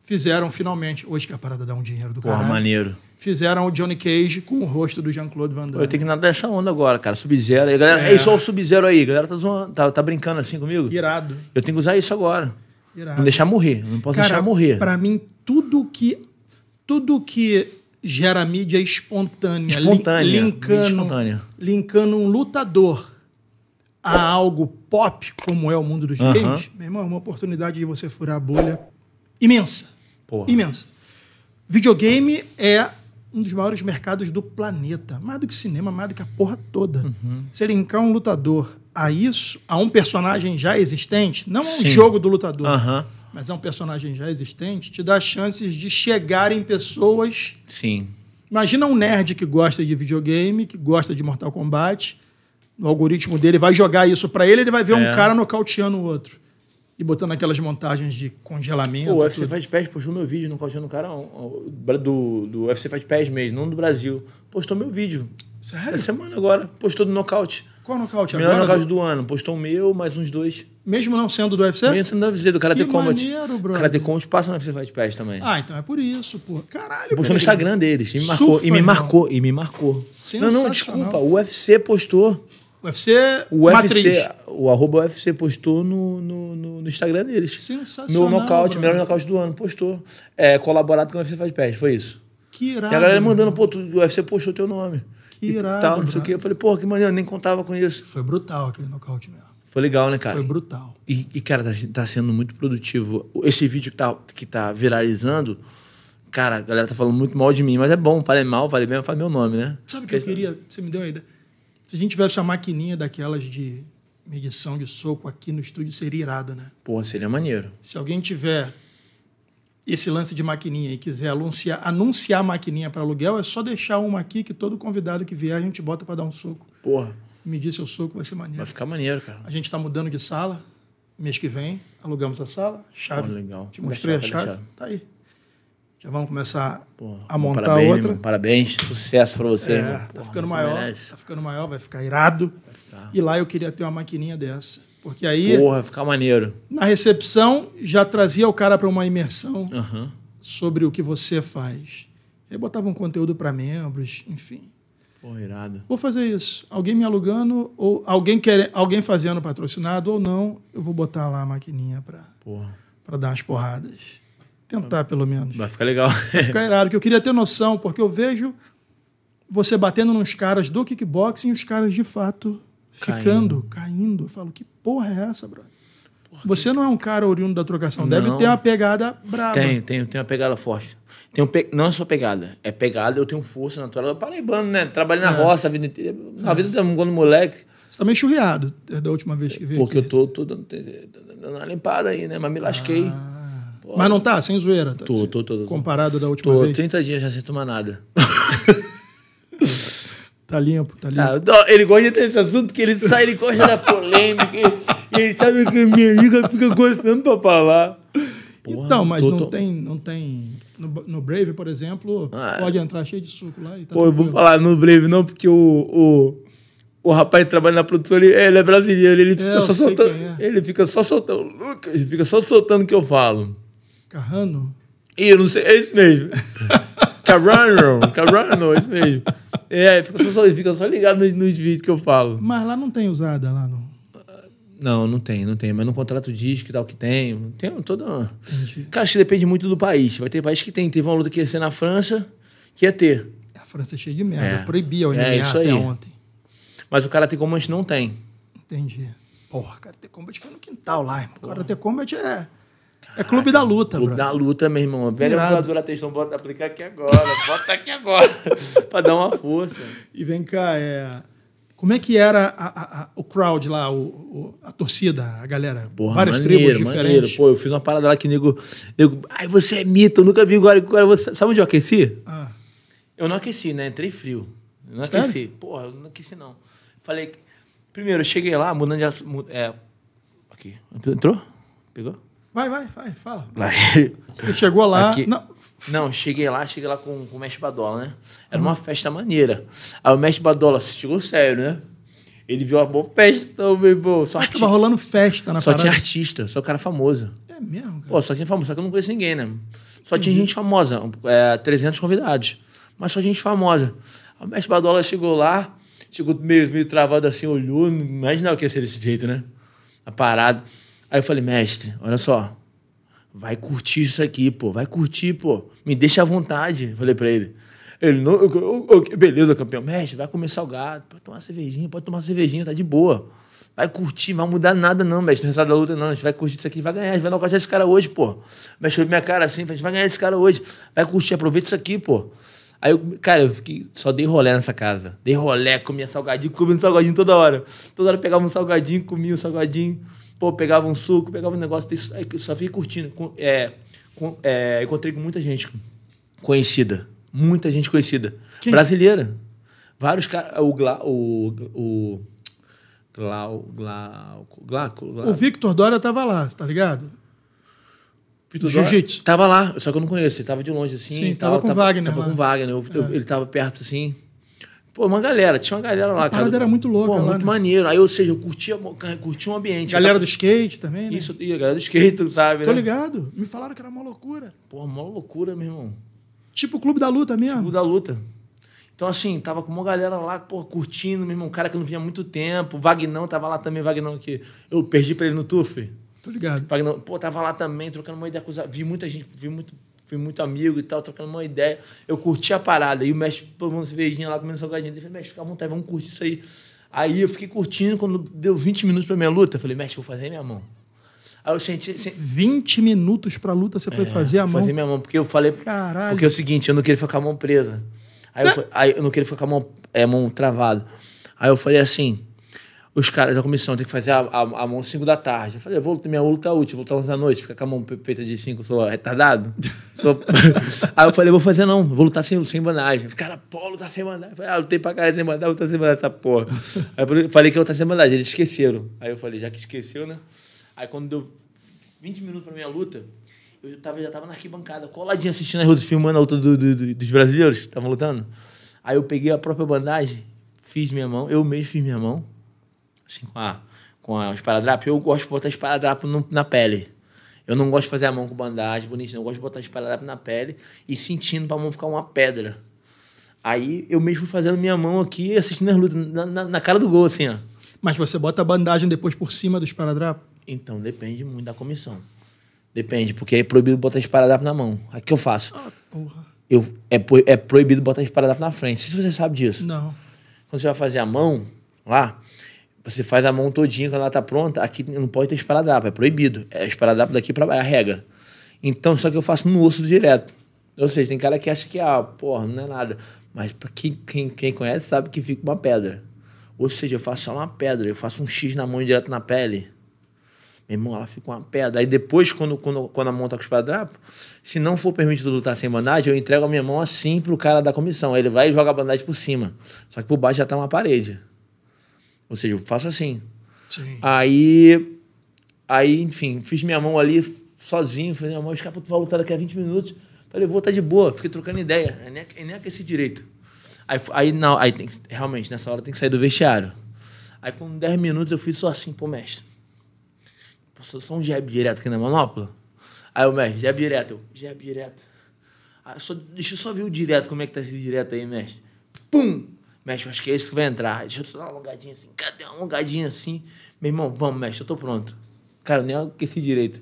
fizeram finalmente, hoje que a parada dá um dinheiro do Porra, caralho, maneiro. Fizeram o Johnny Cage com o rosto do Jean-Claude Van Damme. Eu tenho que nadar nessa onda agora, cara. Sub-Zero. Galera, É. é. só o Sub-Zero aí. A galera tá, zoando, tá, tá brincando assim comigo. Irado. Eu tenho que usar isso agora. Irado. Não deixar morrer. Não posso deixar morrer. Para mim, tudo que tudo que gera mídia espontânea, li- Espontânea, linkando, espontânea. linkando um lutador a algo pop, como é o mundo dos games, meu irmão, é uma oportunidade de você furar a bolha imensa. Porra. Imensa. Videogame é um dos maiores mercados do planeta. Mais do que cinema, mais do que a porra toda. Uhum. Se linkar um lutador a isso, a um personagem já existente, não a um Sim. jogo do lutador, Aham. mas é um personagem já existente, te dá chances de chegar em pessoas. Sim. Imagina um nerd que gosta de videogame, que gosta de Mortal Kombat. No algoritmo dele, vai jogar isso pra ele, ele vai ver um É. cara nocauteando o outro. E botando aquelas montagens de congelamento. Pô, o UFC tudo. Fight Pass postou meu vídeo no cautiano do cara do, do UFC Fight Pass mesmo, não do Brasil. Postou meu vídeo. Sério? Essa semana agora. Postou do nocaute. Qual nocaute? Melhor Agora, nocaute do- do ano. Postou o meu, mais uns dois. Mesmo não sendo do UFC? Mesmo sendo UFC, do Karate Que Combat. maneiro, brother. Karate Combat passa no UFC Fight Pass também. Ah, então é por isso, pô. Caralho. Postou no. Instagram deles. E me marcou. Surfa, e me irmão. marcou. E me marcou. Não, não, desculpa. O UFC postou. UFC O Matriz. UFC, o arroba UFC postou no, no, no- no Instagram deles. Sensacional. Meu nocaute, melhor nocaute do ano, postou. É, colaborado com o UFC Fight Pass, foi isso. Que irado. E a galera mandando, pô, tu, o UFC postou teu nome. Que E irado, Tal, não sei o quê. Eu falei, pô, que maneiro, nem contava com isso. Foi brutal aquele nocaute mesmo. Foi legal, né, cara? Foi brutal. E, e, cara, tá, tá sendo muito produtivo. Esse vídeo que tá, que tá viralizando, cara, a galera tá falando muito mal de mim, mas é bom, falei mal, falei bem, faz meu nome, né? Sabe o que eu queria? Você me deu a ideia. Se a gente tivesse uma maquininha daquelas de medição de soco aqui no estúdio, seria irado, né? Porra, seria maneiro. Se alguém tiver esse lance de maquininha e quiser anunciar, anunciar a maquininha para aluguel, é só deixar uma aqui que todo convidado que vier a gente bota para dar um soco. Porra, Medir seu soco vai ser maneiro. vai ficar maneiro, cara. A gente está mudando de sala. Mês que vem, alugamos a sala, chave. Pô, legal. Te mostrei a chave. Tá aí. Já vamos começar a montar parabéns, outra. irmão, parabéns, sucesso pra você, É, irmão. tá Porra, ficando maior. merece. Tá ficando maior, vai ficar irado. Vai ficar. E lá eu queria ter uma maquininha dessa. Porque aí, Porra, vai ficar maneiro. na recepção, já trazia o cara para uma imersão Aham. sobre o que você faz. Eu botava um conteúdo para membros, enfim. Porra, irado. Vou fazer isso. Alguém me alugando, ou alguém, quer, alguém fazendo patrocinado ou não, eu vou botar lá a maquininha para dar umas porradas. Tentar, pelo menos. vai ficar legal. Ficar irado, que eu queria ter noção, porque eu vejo você batendo nos caras do kickboxing e os caras de fato Caindo. ficando, caindo. Eu falo, que porra é essa, brother? Você não é um cara oriundo da trocação. Deve Não. ter uma pegada braba. Tem, tem, tem uma pegada forte. Tem um pe... Não é só pegada, é pegada, eu tenho força natural. Eu paraibano, né? Trabalhei na roça a vida inteira. Na vida de um quando moleque. Você tá meio churriado é da última vez que veio Porque eu aqui. tô, tô dando, dando uma limpada aí, né? Mas me lasquei. Pô, Mas não tá, sem zoeira. Tá, Tô, tô, tô, tô. Comparado da última Tô vez. 30 dias já sem tomar nada. Tá limpo, tá limpo. Ah, não, ele gosta desse assunto que ele sai, ele gosta da polêmica. e ele sabe que a minha amiga fica gostando pra falar. Porra, então, mas tô- não tô- tem. Não tem no, no Brave, por exemplo, Ah, é. pode entrar cheio de suco lá e tá Pô, eu vou falar no Brave não, porque o, o, o rapaz que trabalha na produção, ele, ele é brasileiro, ele fica eu só soltando. é. Ele fica só soltando. Lucas, ele fica só soltando o que eu falo. Carrano? Eu não sei, é isso mesmo. Carano, Carano, é isso mesmo. É, fica só, fica só ligado nos, nos vídeos que eu falo. Mas lá não tem usada, lá não. Não, não tem, não tem. Mas no contrato diz que tal que tem. Tem toda. uma-. Cara, acho que depende muito do país. Vai ter país que tem. Teve uma luta que ia ser na França, que ia ter. A França é cheia de merda. É. Proibia o É, MMA isso até aí. ontem. Mas o cara tem como a gente não tem. Entendi. Porra, Karate Combat foi no quintal lá, irmão. Karate Combat é, é clube da luta, Clube bro. da luta, meu irmão. Pega Irado. a calculadora atenção, bota aplicar aqui agora. Bota aqui agora. pra dar uma força. E vem cá, é... como é que era a- a- a- o crowd lá, o, o- a torcida, a galera? Porra, Várias maneiro, tribos maneiro. diferentes. Pô, eu fiz uma parada lá que nego. nego Ai, você é mito, eu nunca vi agora. agora você... Sabe onde eu aqueci? Ah, Eu não aqueci, né? Entrei frio. Eu não Sério? aqueci. Porra, eu não aqueci, não. Falei. Primeiro, eu cheguei lá, mudando de assunto. É. Aqui. Entrou? Pegou? Vai, vai, vai, fala. Você chegou lá... Aqui. Não, Não, cheguei lá, cheguei lá com, com o mestre Badola, né? Era uma festa maneira. Aí o mestre Badola chegou sério, né? Ele viu a boa festa, meu irmão. Só mas artista. tava rolando festa na Só parada. tinha artista, só cara famoso. É mesmo, cara. Pô, só tinha famoso, só que eu não conheço ninguém, né? Só tinha gente famosa, é, 300 convidados. Mas só gente famosa. A mestre Badola chegou lá, chegou meio, meio travado assim, olhou, não imaginava que ia ser desse jeito, né? A parada. Aí eu falei, mestre, olha só, vai curtir isso aqui, pô, vai curtir, pô. Me deixa à vontade, falei pra ele. Ele, não, eu- eu- eu- beleza, campeão. Mestre, vai comer salgado, pode tomar cervejinha, pode tomar cervejinha, tá de boa. Vai curtir, vai mudar nada não, mestre. No resultado da luta, não. A gente vai curtir isso aqui, vai ganhar. A gente vai nocautear esse cara hoje, pô. Mestre minha cara assim, a gente vai ganhar esse cara hoje. Vai curtir, aproveita isso aqui, pô. Aí, eu, cara, eu fiquei, só dei rolé nessa casa. Dei rolé, comia salgadinho, comia um salgadinho toda hora. Toda hora pegava um salgadinho, comia um salgadinho. Pô, pegava um suco, pegava um negócio. só fiquei curtindo. É, é, encontrei com muita gente conhecida. Muita gente conhecida. Quem? Brasileira. Vários caras. O Gla, o. o Glau, Glau, Glauco, Glau, O Victor Dória tava lá, tá ligado? Vitor Dória Jiu-Jitsu. Tava lá, só que eu não conheço. Ele tava de longe assim. Sim, tava com Wagner Tava lá. É. com Wagner. Eu- eu- ele tava perto assim. Pô, uma galera, tinha uma galera lá, A parada era muito louca Pô, lá, muito né? maneiro. Aí, ou seja, eu curtia, curtia um ambiente. Galera Eu do skate também, né? tava- Isso, e a galera do skate, sabe? Tô né? ligado. Me falaram que era uma loucura. Pô, mó loucura, meu irmão. Tipo o Clube da Luta mesmo. Clube da luta. Então, assim, tava com uma galera lá, pô, curtindo, meu irmão, um cara que não vinha há muito tempo. Vagnão tava lá também, Vagnão, que eu perdi pra ele no TUF. Tô ligado. Vagnão, pô, tava lá também, trocando uma ideia com os. Vi muita gente, vi muito, vi muito amigo e tal, trocando uma ideia. Eu curti a parada. E o mestre tomando cervejinha lá, comendo salgadinho. Ele falou, mestre, fica à vontade, vamos curtir isso aí. Aí eu fiquei curtindo, quando deu 20 minutos pra minha luta, eu falei, mestre, eu vou fazer minha mão. Aí eu senti. senti 20 minutos pra luta você foi fazer a É, Fui mão. Fazer minha mão, porque eu falei. Caralho. Porque é o seguinte, eu não queria ficar com a mão presa. Aí eu, aí eu não queria ficar com a mão, é, mão travada. Aí eu falei assim: os caras da comissão têm que fazer a, a, a mão 5 da tarde. Eu falei, eu vou, minha luta é útil, vou lutar 11 da noite, ficar com a mão pe- feita de 5, sou retardado? Sou... aí eu falei, vou fazer não, vou lutar sem, sem bandagem. Cara, pô, lutar sem bandagem. Eu falei, ah, lutei pra caralho sem bandagem, lutar sem bandagem, essa porra. Aí eu falei- que ia lutar sem bandagem, eles esqueceram. Aí eu falei, já que esqueceu, né? Aí quando deu 20 minutos pra minha luta, eu tava, já tava na arquibancada, coladinho assistindo as lutas, filmando a luta do- do- do- dos brasileiros que estavam lutando. Aí eu peguei a própria bandagem, fiz minha mão, eu mesmo fiz minha mão, assim, com a, com a esparadrapo. Eu gosto de botar esparadrapo no, na pele. Eu não gosto de fazer a mão com bandagem, bonitinho. Eu gosto de botar esparadrapo na pele e sentindo pra mão ficar uma pedra. Aí eu mesmo fazendo minha mão aqui, assistindo as lutas, na, na- na cara do gol, assim, ó. Mas você bota a bandagem depois por cima do esparadrapo? Então, depende muito da comissão. Depende, porque é proibido botar esparadrapo na mão. Aí o que eu faço? Ah, porra. Eu, é, é proibido botar esparadrapo na frente. Não sei se você sabe disso. Não. Quando você vai fazer a mão lá, você faz a mão todinha quando ela tá pronta, aqui não pode ter esparadrapo, é proibido. É esparadrapo daqui pra baixo, é a regra. Então, só que eu faço no osso direto. Ou seja, tem cara que acha que, ah, porra, não é nada. Mas quem, quem, quem conhece sabe que fica uma pedra. Ou seja, eu faço só uma pedra, eu faço um X na mão direto na pele. Meu irmão, ela fica uma pedra. Aí depois, quando, quando, quando a mão tá com esparadrapo, se não for permitido lutar sem bandagem, eu entrego a minha mão assim pro cara da comissão. Aí ele vai e joga a bandagem por cima. Só que por baixo já tá uma parede. Ou seja, eu faço assim. Sim. Aí, aí, enfim, fiz minha mão ali sozinho. Falei, minha mão, os caras tu vai lutar daqui a 20 minutos. Falei, vou estar de boa. Fiquei trocando ideia. Eu nem, eu nem aqueci direito. Aí, aí não, aí tem, realmente, nessa hora tem que sair do vestiário. Aí com 10 minutos eu fiz só assim, pô, mestre. Passou só um jab direto aqui na manopla. Aí o mestre, jab direto. Eu, jab direto. Ah, só, deixa eu só ver o direto, como é que tá esse direto aí, mestre. Pum! Mestre, eu acho que é esse que vai entrar. Deixa eu só dar uma alongadinha assim. Cadê uma alongadinha assim? Meu irmão, vamos, mestre, eu tô pronto. Cara, eu nem aqueci direito.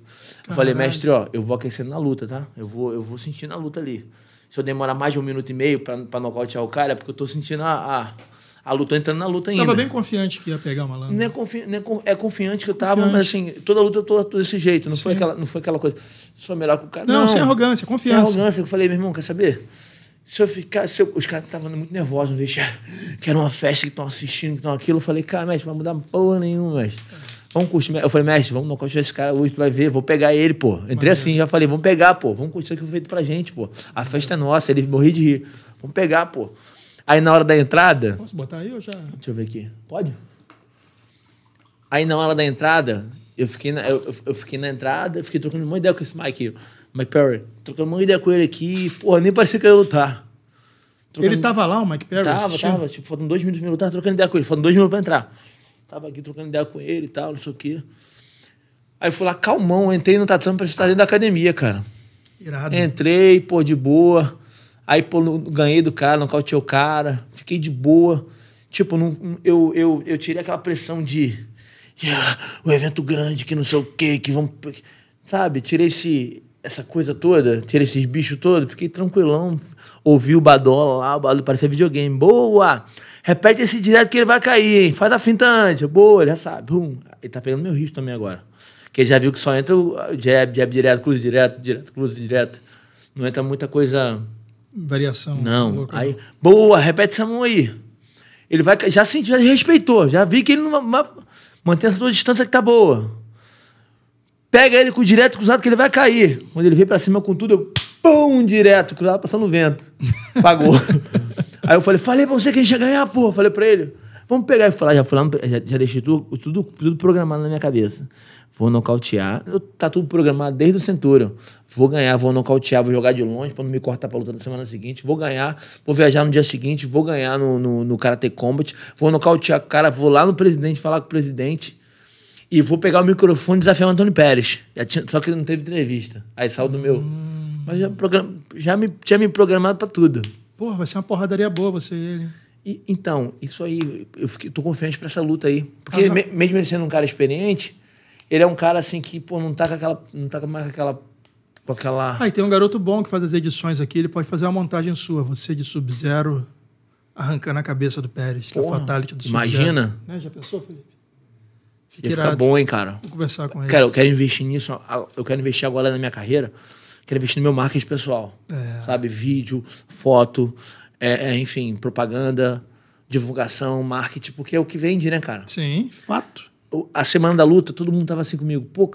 Eu falei, mestre, ó, eu vou aquecendo na luta, tá? Eu vou, eu vou sentir na luta ali. Se eu demorar mais de um minuto e meio pra, pra nocautear o cara, é porque eu tô sentindo a, a, a luta entrando na luta ainda. Tava bem confiante que ia pegar o malandro. Não é, confi não é, é confiante que eu tava, Confiante. mas assim, toda luta eu tô, tô desse jeito. Não foi, aquela, não foi aquela coisa, sou melhor que o cara. Não, sem arrogância, Sem confiança. arrogância. Eu falei, meu irmão, quer saber? Se eu ficar. Se eu- os caras estavam muito nervosos no vestiário, que era uma festa que estão assistindo, que estão aquilo. Eu falei, cara, mestre, vai mudar porra nenhuma, mestre. Vamos curtir. Eu falei, mestre, vamos nocautear esse cara hoje, tu vai ver, vou pegar ele, pô. Entrei assim, já falei, vamos pegar, pô. Vamos curtir isso aqui foi feito pra gente, pô. A festa é nossa, ele morri de rir. Vamos pegar, pô. Aí na hora da entrada, Posso botar aí ou já? Deixa eu ver aqui. Pode? Aí na hora da entrada, eu fiquei na, eu, eu- fiquei na entrada, eu fiquei trocando uma ideia com esse Mike, Mike Perry. Trocando uma ideia com ele aqui. Porra, nem parecia que eu ia lutar. Trocando- Ele tava lá, o Mike Perry? Tava, tava. Tipo, faltam dois minutos pra eu lutar, trocando ideia com ele. Faltam dois minutos pra entrar. Tava aqui trocando ideia com ele e tal, não sei o quê. Aí fui lá, calmão, entrei no tatame pra estar dentro da academia, cara. Irado. Entrei, pô, de boa. Aí, pô, ganhei do cara, nocauteei o cara. Fiquei de boa. Tipo, não, eu, eu, eu tirei aquela pressão de... "Yeah, o evento grande, que não sei o quê, que vamos... Sabe? Tirei esse, essa coisa toda, tirei esses bichos todos. Fiquei tranquilão. Ouvi o Badola lá, o Badola parecia videogame. Boa! Repete esse direto que ele vai cair, hein? Faz a finta antes. Boa, ele já sabe. Bum. Ele tá pegando meu risco também agora. Porque ele já viu que só entra o jab, jab direto, cruze direto, direto, cruze direto. Não entra muita coisa. Variação. Não. louca, Aí, boa, repete essa mão aí. Ele vai. Já sentiu, já respeitou. Já vi que ele não vai. essa tua distância que tá boa. Pega ele com o direto cruzado que ele vai cair. Quando ele veio pra cima com tudo, eu. Pum, direto, cruzado passando o vento. Pagou. Aí eu falei, falei pra você que a gente ia ganhar, pô. Falei pra ele. Vamos pegar e falar, já fui lá, no- já, já deixei tudo, tudo, tudo programado na minha cabeça. Vou nocautear. Eu- Tá tudo programado desde o Centurion. Vou ganhar, vou nocautear, vou jogar de longe pra não me cortar pra luta da semana seguinte. Vou ganhar, vou viajar no dia seguinte, vou ganhar no, no, no Karate Combat. Vou nocautear o cara, vou lá no presidente falar com o presidente. E vou pegar o microfone e desafiar o Antônio Pérez. Tinha- só que ele não teve entrevista. Aí saiu do meu. Mas já, program, já me, tinha me programado pra tudo. Porra, vai ser uma porradaria boa você e ele. E, então, isso aí, eu fiquei, tô confiante pra essa luta aí. Porque Aham. me- mesmo ele sendo um cara experiente, ele é um cara assim que, pô, não tá com aquela. Não tá com mais com aquela. Com aquela. Ah, e tem um garoto bom que faz as edições aqui, ele pode fazer uma montagem sua. Você de Sub-Zero arrancando a cabeça do Pérez, que é o Porra, Fatality do Sub-Zero. imagina. Né? Já pensou, Felipe? Fica ia ficar bom, hein, cara. Vou conversar com ele. Cara, eu quero investir nisso. Eu quero investir agora na minha carreira. Quero investir no meu marketing pessoal. É. Sabe? Vídeo, foto, é, é, enfim, propaganda, divulgação, marketing, porque é o que vende, né, cara? Sim, fato. O- A semana da luta, todo mundo tava assim comigo. Pô,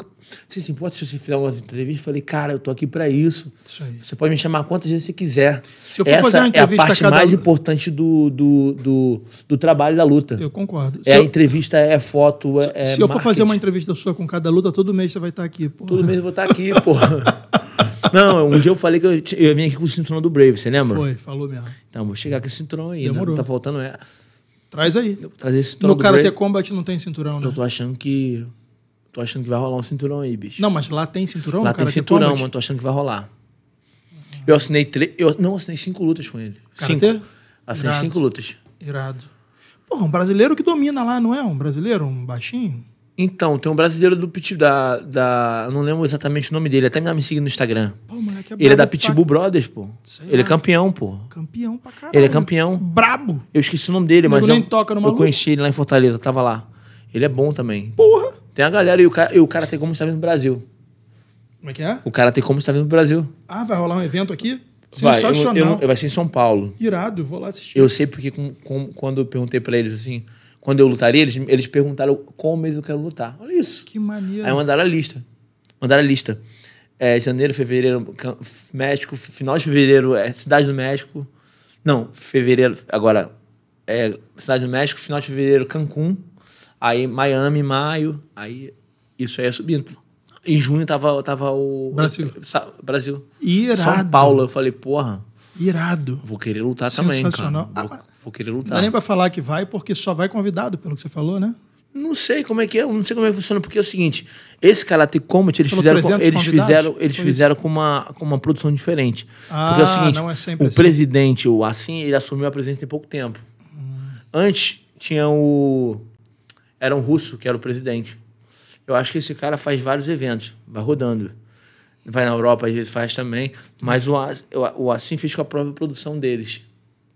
você se importa se você fizer algumas entrevistas? Eu falei, cara, eu tô aqui pra isso. Isso aí. Você pode me chamar quantas vezes você quiser. Se eu for Essa fazer uma é a entrevista a parte cada mais importante do, do, do, do trabalho da luta. Eu concordo. É se a eu, entrevista, é foto, é. é se eu for fazer uma entrevista sua com cada luta, todo mês você vai estar aqui. Porra. Todo mês eu vou estar aqui, porra. Não, um dia eu falei que eu, eu vim aqui com o cinturão do Brave, você lembra? Foi, falou mesmo. Então, vou chegar com esse cinturão aí. Demorou. Não tá faltando é. Traz aí. Trazer esse No Karate Brave. Combat não tem cinturão, né? Eu tô achando que. Tô achando que vai rolar um cinturão aí, bicho. Não, mas lá tem cinturão Lá tem Karate cinturão, mano. Tô achando que vai rolar. Eu assinei três. Eu não assinei cinco lutas com ele. Karatê? Cinco. Assinei Irado. cinco lutas. Irado. Porra, um brasileiro que domina lá, não é? Um brasileiro, um baixinho? Então, tem um brasileiro do Pitbull, da, da. Eu não lembro exatamente o nome dele, até me seguindo no Instagram. Pô, moleque é Ele é da Pitbull Brothers, pô. Sei Ele é lá. campeão, pô. pra- Campeão pra caralho. Ele é campeão. Brabo. Eu esqueci o nome dele, O mas nego eu, nem toca no eu maluco. conheci ele lá em Fortaleza, tava lá. Ele é bom também. Porra! Tem a galera e o cara, e o cara tem como está vindo no Brasil. Como é que é? O cara tem como está vindo no Brasil. Ah, vai rolar um evento aqui? Vai, eu- Sensacional. eu- eu- vai ser em São Paulo. Irado, vou lá assistir. Eu sei porque com- com- quando eu perguntei pra eles assim, quando eu lutaria, eles, eles perguntaram qual mês eu quero lutar. Olha isso. Que maneiro. Aí mandaram a lista. Mandaram a lista. É, janeiro, fevereiro, México, final de fevereiro, é Cidade do México. Não, fevereiro, agora, é Cidade do México, final de fevereiro, Cancún. Aí Miami, maio. Aí isso aí é subindo. Em junho tava, tava o. Brasil. Brasil. Irado. São Paulo. Eu falei, porra, Irado. vou querer lutar também, cara. Vou, Ah, vou querer Não lutar. dá nem pra falar que vai, porque só vai convidado, pelo que você falou, né? Não sei como é que é, não sei como é que funciona, porque é o seguinte, esse Karate Combat, eles fizeram, com, 300 eles convidados? fizeram, eles Foi fizeram com uma, com uma produção diferente. Ah, porque é o seguinte, não é sempre o assim. presidente, o assim, ele assumiu a presidência tem pouco tempo. Antes tinha o era um russo que era o presidente. Eu acho que esse cara faz vários eventos, vai rodando. Vai na Europa, às vezes faz também, mas o, o, o assim fez com a própria produção deles.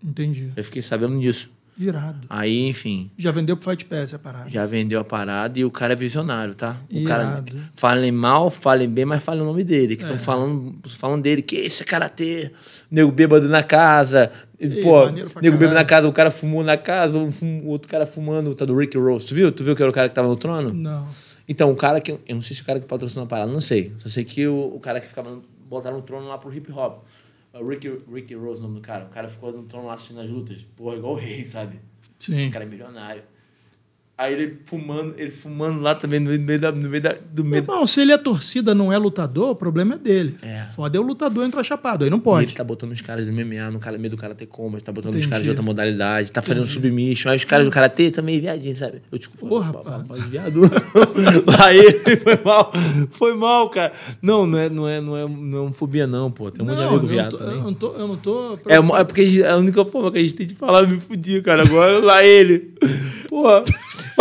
Entendi. Eu fiquei sabendo disso. Irado. Aí, enfim, Já vendeu pro Fight Pass a parada. já vendeu a parada e o cara é visionário, tá? O cara Irado. falem mal, falem bem, mas falem o nome dele. É. Que estão falando, falando dele, que esse é karatê, nego bêbado na casa. E, Ei, pô, nego bêbado na casa, o cara fumou na casa, um fum- outro cara fumando, tá do Rick Rose. Tu viu? Tu viu que era o cara que tava no trono? Não. Então, o cara que. Eu não sei se o cara que patrocinou a parada, não sei. Só sei que o, o cara que ficava. Botaram no trono lá pro hip hop. O Ricky, Ricky Rose, o nome do cara. O cara ficou no trono lá assim nas lutas. Porra, igual o rei, sabe? Sim. O cara é milionário. Aí ele fumando, ele fumando lá também no meio, da, no meio da, do meio. Irmão, se ele é torcida, não é lutador, o problema é dele. É. Foda é o lutador entrar chapado, aí não E pode. ele tá botando os caras do MMA no cara, meio do karatê combat, tá botando os Entendi. caras de outra modalidade, tá fazendo submission. Aí os caras do karatê também viadinho, sabe? Eu tipo, Porra, pá, viado. Aí ele foi mal, foi mal, cara. Não, não é, não é, não é, não é fobia não, pô. Tem um monte de amigo viado tô, eu não tô. Eu não tô É, é porque é a única forma que a gente tem de falar, eu me fudi, cara. Agora lá ele. Porra.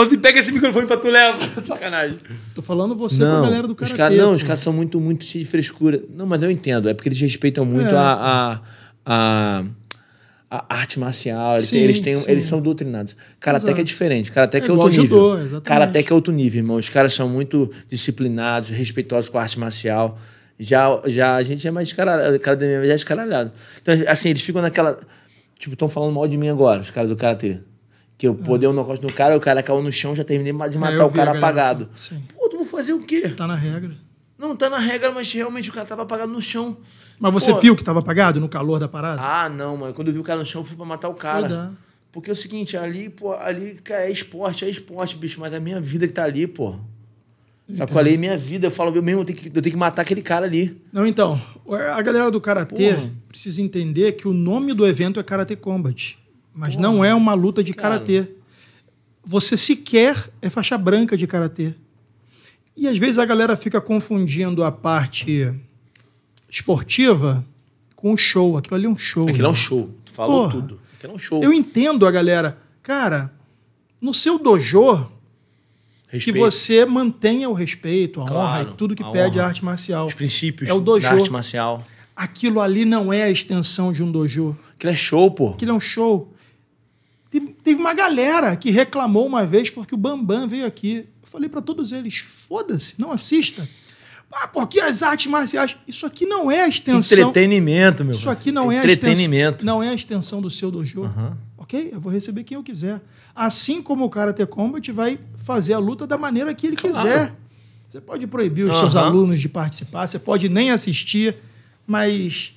Você pega esse microfone pra tu leva. Sacanagem. tô falando você com a galera do os karatê. caras não, os caras são muito, muito cheios de frescura. Não, mas eu entendo. É porque eles respeitam muito É. a, a, a, a arte marcial. Eles, Sim, têm, eles, têm, eles são doutrinados. Karatê que é diferente. Karatê É que é outro nível. judô, exatamente. Karatê que é outro nível, irmão. Os caras são muito disciplinados, respeitosos com a arte marcial. Já, já a gente é mais descaralhado. O cara da já é descaralhado. Então, assim, eles ficam naquela. Tipo, estão falando mal de mim agora, os caras do Karatê. Que eu pô, dei um nocaute no cara, o cara caiu no chão, já terminei de É, matar eu o cara galera apagado. Sim. Pô, tu vou fazer o quê? Tá na regra. Não, tá na regra, mas realmente o cara tava apagado no chão. Mas você Pô, viu que tava apagado no calor da parada? Ah, não, mano. Quando eu vi o cara no chão, eu fui pra matar o cara. dar. Porque é o seguinte, ali, pô, ali, cara, é esporte, é esporte, bicho, mas é a minha vida que tá ali, pô. Sabe qual é? Minha vida, eu falo, eu mesmo, eu tenho, que, eu tenho que matar aquele cara ali. Não, então, a galera do karatê precisa entender que o nome do evento é Karate Combat, mas não é uma luta de karatê. Você sequer é faixa branca de karatê. E às vezes a galera fica confundindo a parte esportiva com o show. Aquilo ali é um show. Aquilo é um irmão. show. Tu falou Porra. tudo. Aquilo é um show. Eu entendo a galera. Cara, no seu dojo, que Respeito. você mantenha o respeito, a honra Claro, e tudo que a pede honra. a arte marcial. Os princípios É o dojo. da arte marcial. Aquilo ali não é a extensão de um dojo. Aquilo é show, pô. Aquilo é um show. Teve, uma galera que reclamou uma vez porque o Bambam veio aqui. Eu falei pra todos eles: foda-se, não assista. Ah, porque as artes marciais. Isso aqui não é a extensão. Entretenimento, meu Isso aqui não é, a extensão, Entretenimento. não é a extensão do seu dojo. Ok? Eu vou receber quem eu quiser. Assim como o Karate Combat vai fazer a luta da maneira que ele quiser. Você pode proibir os seus Aham. alunos de participar, você pode nem assistir, mas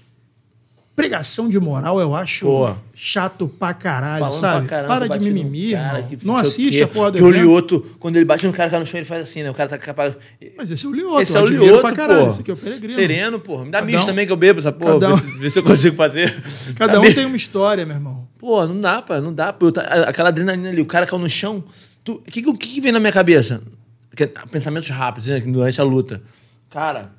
pregação de moral eu acho Pô. chato pra caralho, Falando sabe? pra caramba, Para de mimimi, cara, que Não assiste a porra do Que o. Lioto, quando ele bate no cara, cai no chão, ele faz assim, né? O cara tá capaz... Mas esse é o Lioto. Esse é o Lioto, pra caralho. pô. Esse aqui é o Peregrino. Sereno, pô. Me dá Cada misto um- também que eu bebo essa porra. cada um- se, vê se eu consigo fazer. Cada Dá um tem uma história, meu irmão. Pô, não dá, pá. Não dá. Pô. Aquela adrenalina ali, o cara caiu no chão. O que, que, que vem na minha cabeça? Pensamentos rápidos, né? Durante a luta. Cara,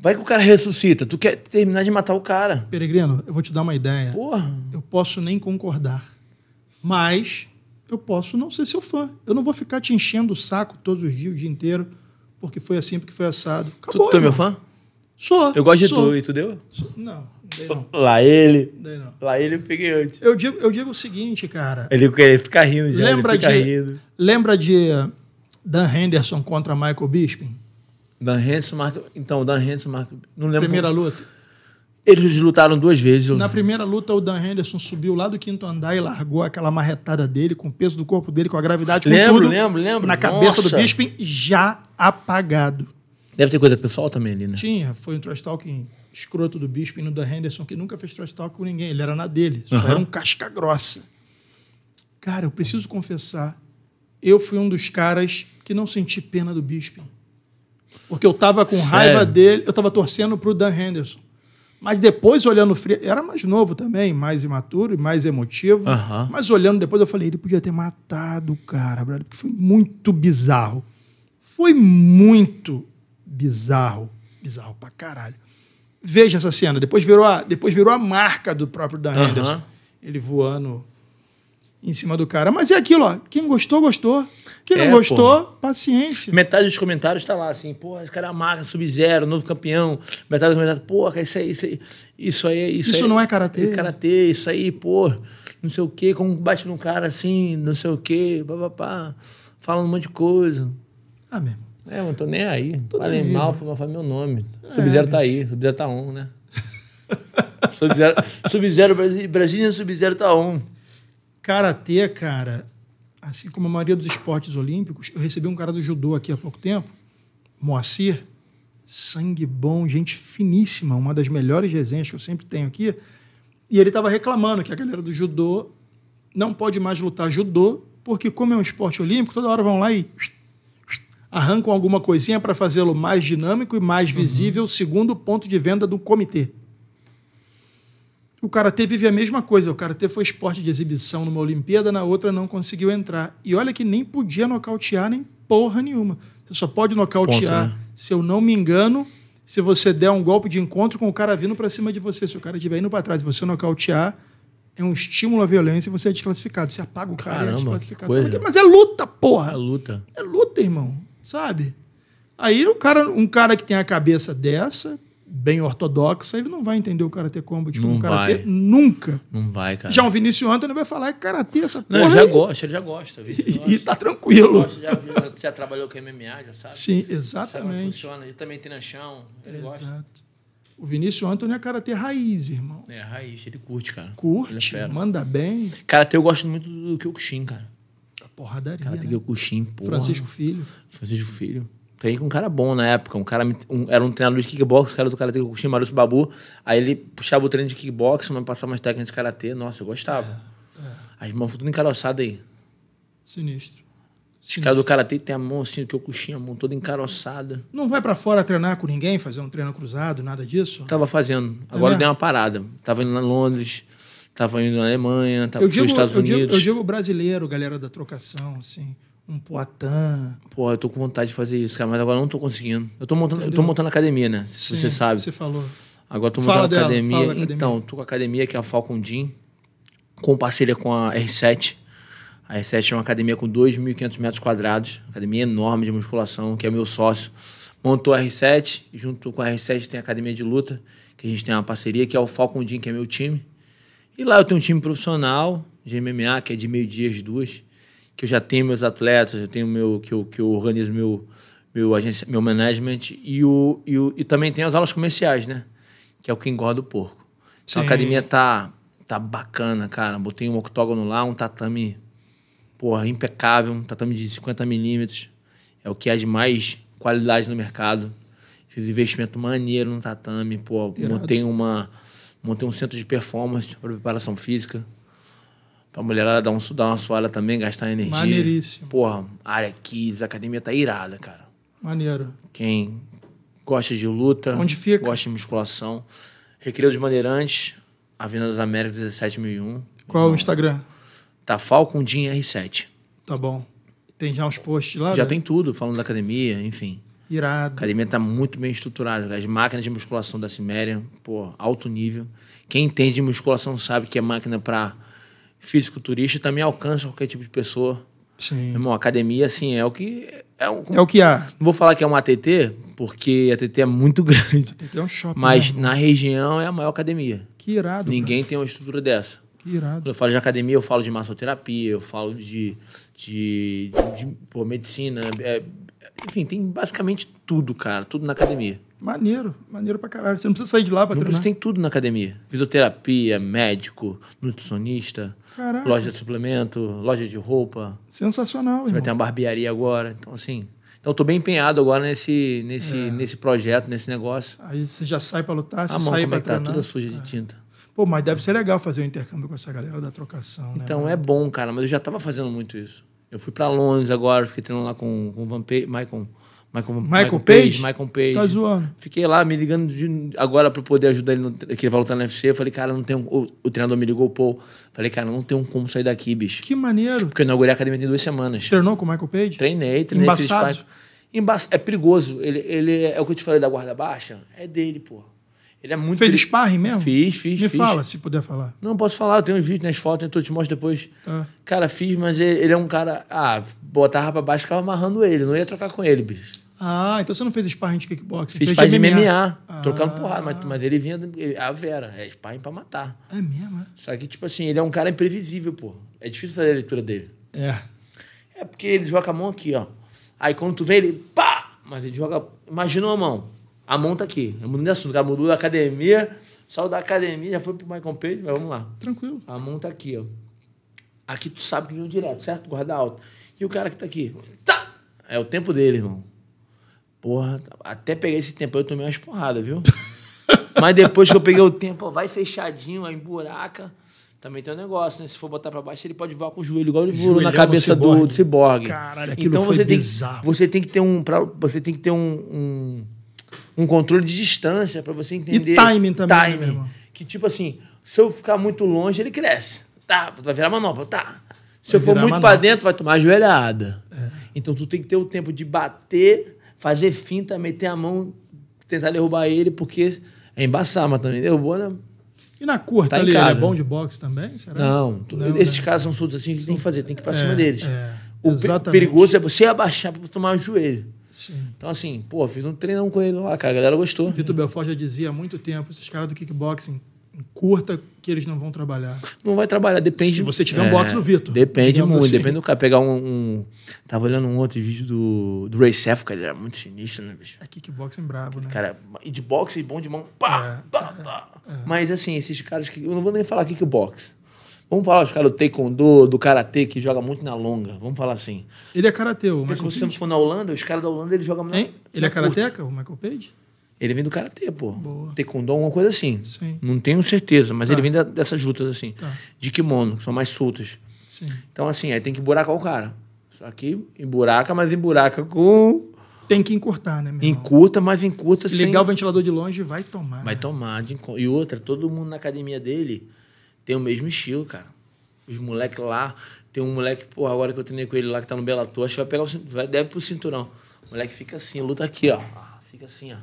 vai que o cara ressuscita. Tu quer terminar de matar o cara. Peregrino, eu vou te dar uma ideia. Porra. Eu posso nem concordar, mas eu posso não ser seu fã. Eu não vou ficar te enchendo o saco todos os dias, o dia inteiro, porque foi assim, porque foi assado. Tu, Acabou, tu é meu fã? Sou. Eu gosto de sou. tu. E tu deu? Sou- Não, não dei não. Lá ele. não dei não. Lá ele eu peguei antes. Eu digo, eu digo o seguinte, cara. Ele, ele fica rindo já. lembra de, rindo. lembra de Dan Henderson contra Michael Bisping? Dan Henderson marca. Então, Dan Henderson marca. Não lembro. Primeira luta. Eles lutaram duas vezes. eu- Na primeira luta, o Dan Henderson subiu lá do quinto andar e largou aquela marretada dele, com o peso do corpo dele, com a gravidade, com Lembro, tudo. lembro, lembro. Na cabeça do Nossa. Bisping, já apagado. Deve ter coisa pessoal também ali, né? Tinha, foi um trash talking escroto do Bisping no Dan Henderson, que nunca fez trash talk com ninguém. Ele era na dele, só Aham. era um casca grossa. Cara, eu preciso confessar, eu fui um dos caras que não senti pena do Bisping. Porque eu tava com Sério? raiva dele, eu tava torcendo pro Dan Henderson. Mas depois, olhando frio, era mais novo também, mais imaturo e mais emotivo. Mas olhando depois, eu falei, ele podia ter matado o cara, brother, porque foi muito bizarro. Foi muito bizarro. Bizarro pra caralho. Veja essa cena. Depois virou a, depois virou a marca do próprio Dan. Henderson. Ele voando em cima do cara. Mas é aquilo, ó. Quem gostou, gostou. Quem não É, gostou, paciência. Metade dos comentários tá lá assim, pô, esse cara é marca, Sub-Zero, novo campeão. Metade dos comentários, pô, cara, isso aí, isso aí, isso aí, isso, Isso aí não é karatê. É karatê, isso aí, pô, não sei o quê, como bate num cara assim, não sei o quê, papapá, falando um monte de coisa. Ah, mesmo. É, mas tô nem aí. Tô Falei nem mal, falar meu nome. Sub-Zero tá aí, Sub-Zero tá on, né? Sub-Zero, Sub-Zero, Brasília Sub-Zero tá on. Karatê, cara, assim como a maioria dos esportes olímpicos, eu recebi um cara do judô aqui há pouco tempo, Moacir, sangue bom, gente finíssima, uma das melhores resenhas que eu sempre tenho aqui. E ele estava reclamando que a galera do judô não pode mais lutar judô, porque como é um esporte olímpico, toda hora vão lá e arrancam alguma coisinha para fazê-lo mais dinâmico e mais visível, segundo o ponto de venda do comitê. O karatê vive a mesma coisa. O karatê foi esporte de exibição numa Olimpíada, na outra não conseguiu entrar. E olha que nem podia nocautear nem porra nenhuma. Você só pode nocautear, Ponto, né? se eu não me engano, se você der um golpe de encontro com o cara vindo para cima de você. Se o cara estiver indo para trás e você nocautear, é um estímulo à violência e você é desclassificado. Você apaga o cara e é Caramba, desclassificado. coisa. Mas é luta, porra! A luta. É luta, irmão, sabe? Aí o cara, um cara que tem a cabeça dessa, bem ortodoxa, ele não vai entender o karatê combat como Não karatê vai. nunca. Não vai, cara. Já o Vinícius Antônio vai falar é karatê essa Não, porra. ele já aí. gosta, ele já gosta. E, e gosta. tá tranquilo. Gosta, já, já, já trabalhou com MMA, já sabe. Sim, Sabe como exatamente. funciona. Ele também tem no chão. Ele gosta. Exato. O Vinícius Antônio é karatê raiz, irmão. É, raiz, ele curte, cara. É Curte, fera. manda bem. Karatê eu gosto muito do Kyokushin, cara. A porradaria. Karatê né? Kyokushin, porra. Francisco Filho. Francisco Filho. Treinei com um cara bom na época. Um cara um- era um treinador de kickbox, cara do Karatê Kyokushin, Marusso Babu. Aí ele puxava o treino de kickbox, mas passava umas técnicas de Karatê. Nossa, eu gostava. As mãos tudo encaroçadas aí. Sinistro. Os caras do Karatê tem a mão assim, do Kyokushin, a mão toda encaroçada. Não vai pra fora treinar com ninguém, fazer um treino cruzado, nada disso? Tava fazendo. Agora mesmo? deu uma parada. Tava indo na Londres, tava indo na Alemanha, tava Eu digo, nos Estados eu, digo, Unidos. eu digo brasileiro, galera da trocação, assim. Um Poitin. Pô, eu tô com vontade de fazer isso, cara, mas agora eu não tô conseguindo. Eu tô montando, eu tô montando academia, né? Se você Sim, sabe. Você falou. Agora tô montando dela, academia. Então, tô com a academia que é a Falcon Gym, com parceria com a R7. A R7 é uma academia com 2.500 metros quadrados, academia enorme de musculação, que é meu sócio. Montou a R7, e junto com a R7 tem a academia de luta, que a gente tem uma parceria, que é o Falcon Gym, que é meu time. E lá eu tenho um time profissional de MMA, que é de meio-dia às duas, que eu já tenho meus atletas, eu tenho meu que eu, que eu organizo meu meu agência, meu management e o, e o e também tem as aulas comerciais, né? Que é o que engorda o porco. Então a academia tá tá bacana, cara. Botei um octógono lá, um tatame porra, impecável, um tatame de 50 milímetros. É o que há de mais qualidade no mercado. Fiz investimento maneiro no tatame, pô, montei uma montei um centro de performance para preparação física. Pra mulherada dar, um, dar uma suada também, gastar energia. Maneiríssimo. Porra, área Kids, a academia tá irada, cara. Maneiro. Quem gosta de luta, Onde fica? gosta de musculação. Recreio dos Bandeirantes, Avenida das Américas 17001. Qual é o Instagram? Tá Falcon Gym R7. Tá bom. Tem já uns posts lá? Já né? tem tudo, falando da academia, enfim. A Irado. academia tá muito bem estruturada. As máquinas de musculação da Ciméria, pô, alto nível. Quem entende de musculação sabe que é máquina para fisiculturista também alcança qualquer tipo de pessoa. Sim. Irmão, academia, assim, é o que. É um, É o que há. Não vou falar que é uma ATT, porque a ATT é muito grande. Tem até um shopping. Mas né, na região é a maior academia. Que irado. Ninguém tem uma estrutura dessa. Que irado. Quando eu falo de academia, eu falo de massoterapia, eu falo de, de, de, de, pô, medicina. é, enfim, tem basicamente tudo, cara. Tudo na academia. Maneiro, maneiro pra caralho. Você não precisa sair de lá pra Não treinar. tem tudo na academia. Fisioterapia, médico, nutricionista, Caraca. loja de suplemento, loja de roupa. Sensacional, Vai irmão. ter uma barbearia agora. Então, assim. Então, eu tô bem empenhado agora nesse, nesse, É. nesse projeto, nesse negócio. Aí você já sai pra lutar, você A mão, sai como pra é que tá? treinar. Toda suja de tinta. Pô, mas deve ser legal fazer o intercâmbio com essa galera da trocação, né? Então mano? é bom, cara, mas eu já tava fazendo muito isso. Eu fui pra Londres agora, fiquei treinando lá com, com o Van Pe Michael, Michael, Michael Page? Michael Page. Tá zoando. Fiquei lá me ligando de- agora pra poder ajudar ele, no, que ele vai lutar no UFC. Eu falei, cara, não tem um, o, o treinador me ligou, pô. Falei, cara, não tem um como sair daqui, bicho. Que maneiro. Porque eu inaugurei a academia tem duas semanas. Treinou com o Michael Page? Treinei, treinei. Embaçado? sparring. Emba é perigoso. Ele, ele é o que eu te falei da guarda baixa. É dele, pô. Ele é muito. Fez sparring mesmo? Fiz, fiz, Me fiz. fala, se puder falar. Não posso falar, eu tenho os vídeos, nas fotos, eu te mostro depois. Tá. Cara, fiz, mas ele, ele é um cara. Ah, botava pra baixo e ficava amarrando ele. Não ia trocar com ele, bicho. Ah, então você não fez sparring de kickboxing? Fiz parte de MMA, Ah. trocando porrada. Mas, mas ele vinha. A Vera, é sparring pra matar. É mesmo, Só que, tipo assim, ele é um cara imprevisível, pô. É difícil fazer a leitura dele. é? É. É porque ele joga a mão aqui, ó. Aí quando tu vê ele, pá! Mas ele joga. Imagina uma mão. A mão tá aqui. É mudando de assunto. Cara mudou da academia, saiu da academia, já foi pro Michael Page, mas vamos lá. Tranquilo. A mão tá aqui, ó. Aqui tu sabe que viu direto, certo? Guarda alto. E o cara que tá aqui, tá! É o tempo dele, irmão. Porra, até pegar esse tempo aí eu tomei umas porradas, viu? Mas depois que eu peguei o tempo, ó, vai fechadinho, aí emburaca. Também tem um negócio, né? Se for botar pra baixo, ele pode voar com o joelho, igual ele voou na cabeça do, ciborgue. do ciborgue. Caralho, aquilo então você tem, bizarro. você tem que ter um. Pra, você tem que ter um, um, um controle de distância pra você entender. timing também, né, Timing. meu irmão? que tipo assim, se eu ficar muito longe, ele cresce. Tá, vai virar manopla, tá. Se eu Vai for virar muito pra dentro, vai tomar joelhada. É. Então tu tem que ter o tempo de bater, fazer finta, meter a mão, tentar derrubar ele, porque é embaçar, mas também derrubou, né? E na curta Tá ali, ele é bom de boxe também? Será? Não, tu- Não, esses né? caras são todos assim que tem que fazer, tem que ir pra É, cima deles. é, o perigoso é você abaixar pra tomar o joelho. Sim. Então, assim, pô, fiz um treinão com ele lá, cara. A galera gostou. Vitor Belfort já dizia há muito tempo, esses caras do kickboxing, curta que eles não vão trabalhar. Não vai trabalhar, depende. Se você tiver um box do Vitor, Depende muito, assim. depende do cara. Pegar um, um- Tava olhando um outro vídeo do, do Ray Seth, cara, ele era muito sinistro, né, bicho? É kickboxing brabo, né? Cara, e de boxe e bom de mão, pá, É, pá, pá. Mas assim, esses caras que. Eu não vou nem falar kickbox. Vamos falar os caras do taekwondo, do karatê, que joga muito na longa. Vamos falar assim. Ele é karateu, o Porque se Michael você Page. for na Holanda, os caras da Holanda, eles jogam na, Hein? Ele é karateca, o Michael Page? Ele vem do karatê, pô. Boa. Taekwondo, alguma coisa assim. Sim. Não tenho certeza, mas Tá. ele vem da- dessas lutas assim. Tá. De kimono, que são mais soltas. Sim. Então, assim, aí tem que buracar o cara. Só que emburaca, mas emburaca com. Tem que encurtar, né, meu irmão? Encurta, mas encurta Se sem. ligar o ventilador de longe, vai tomar. Vai né? tomar. de enco- E outra, todo mundo na academia dele tem o mesmo estilo, cara. Os moleques lá. Tem um moleque, pô, agora que eu treinei com ele lá, que tá no Bellator, acho que vai pegar o cin- vai, deve pro cinturão. O moleque fica assim, luta aqui, ó. Fica assim, ó.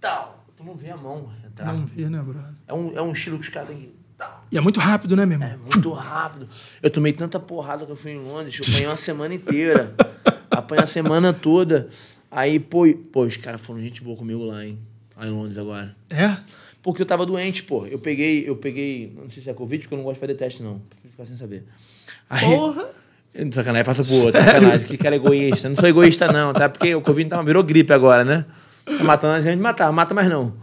Tal. Tu não vê a mão entrar. Não vê, né, brother? É, um, é um estilo que os caras têm que. Tal. E é muito rápido, né, meu irmão? É muito rápido. Eu tomei tanta porrada que eu fui em Londres, eu apanhei uma semana inteira. Apanhei a semana toda. Aí, pô, pô os caras foram gente boa comigo lá, hein? Lá em Londres agora. É? Porque eu tava doente, pô. Eu peguei, eu peguei. Não sei se é Covid, porque eu não gosto de fazer teste, não. Prefiro ficar sem saber. Aí, Porra! Sacanagem, passa pro outro. Sacanagem. Que cara egoísta. Não sou egoísta, não, tá? Porque o Covid tá, virou gripe agora, né? Tá matando a gente, matar, mata mais não.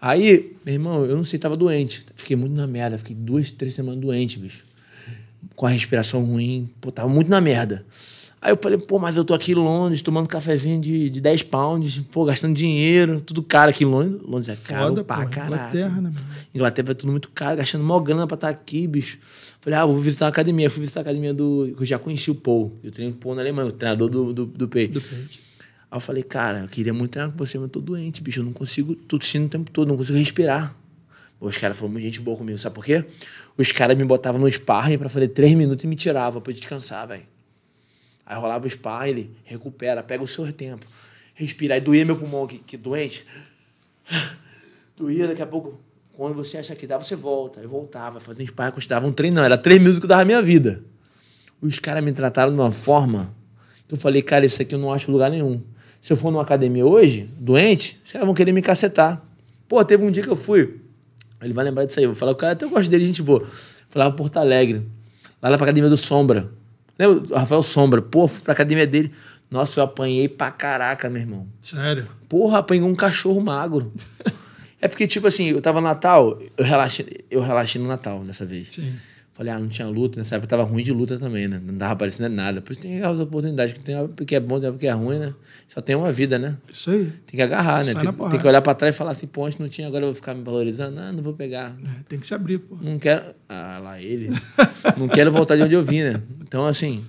Aí, meu irmão, eu não sei, tava doente. Fiquei muito na merda. Fiquei duas, três semanas doente, bicho. Com a respiração ruim. Pô, tava muito na merda. Aí eu falei, pô, mas eu tô aqui em Londres, tomando cafezinho de, de 10 pounds, pô, gastando dinheiro, tudo caro aqui em Londres. Londres é caro Foda, pra pô. caralho. Inglaterra, né, irmão? Inglaterra é tudo muito caro, gastando mó grana pra estar aqui, bicho. Falei, ah, vou visitar uma academia. Fui visitar a academia do. que Eu já conheci o Paul. Eu treino com o Paul na Alemanha, o treinador do, do, do. Do. Aí eu falei, cara, eu queria muito treinar com você, mas eu tô doente, bicho. Eu não consigo, tô tossindo o tempo todo, não consigo respirar. Os caras foram muito gente boa comigo, sabe por quê? Os caras me botavam no sparring pra fazer três minutos e me tiravam pra eu descansar, velho. Aí rolava o sparring, ele recupera, pega o seu tempo. Respira. Aí doía meu pulmão aqui, que doente. Doía, daqui a pouco, quando você acha que dá, você volta. Eu voltava, fazia sparring, custava um treino, não. Era três minutos que eu dava a minha vida. Os caras me trataram de uma forma que eu falei, cara, isso aqui eu não acho lugar nenhum. Se eu for numa academia hoje, doente, os caras vão querer me cacetar. Pô, teve um dia que eu fui. Ele vai lembrar disso aí. Eu vou falar, o cara até eu gosto dele, gente boa. Pra Porto Alegre. Lá na academia do Sombra. Lembra? O Rafael Sombra. Pô, fui pra academia dele. Nossa, eu apanhei pra caraca, meu irmão. Sério. Porra, apanhei um cachorro magro. é porque, tipo assim, eu tava no Natal, eu relaxei, eu relaxei no Natal dessa vez. Sim. Falei, ah, não tinha luta, nessa época tava ruim de luta também, né? Não dava aparecendo nada. Por isso tem as oportunidades, que tem porque é bom, tem porque é ruim, né? Só tem uma vida, né? Isso aí. Tem que agarrar, né? Sai Tem, na tem porrada. que olhar pra trás e falar assim, pô, antes não tinha, agora eu vou ficar me valorizando. Ah, não vou pegar. É, tem que se abrir, pô. Não quero. Ah, lá ele. não quero voltar de onde eu vim, né? Então, assim,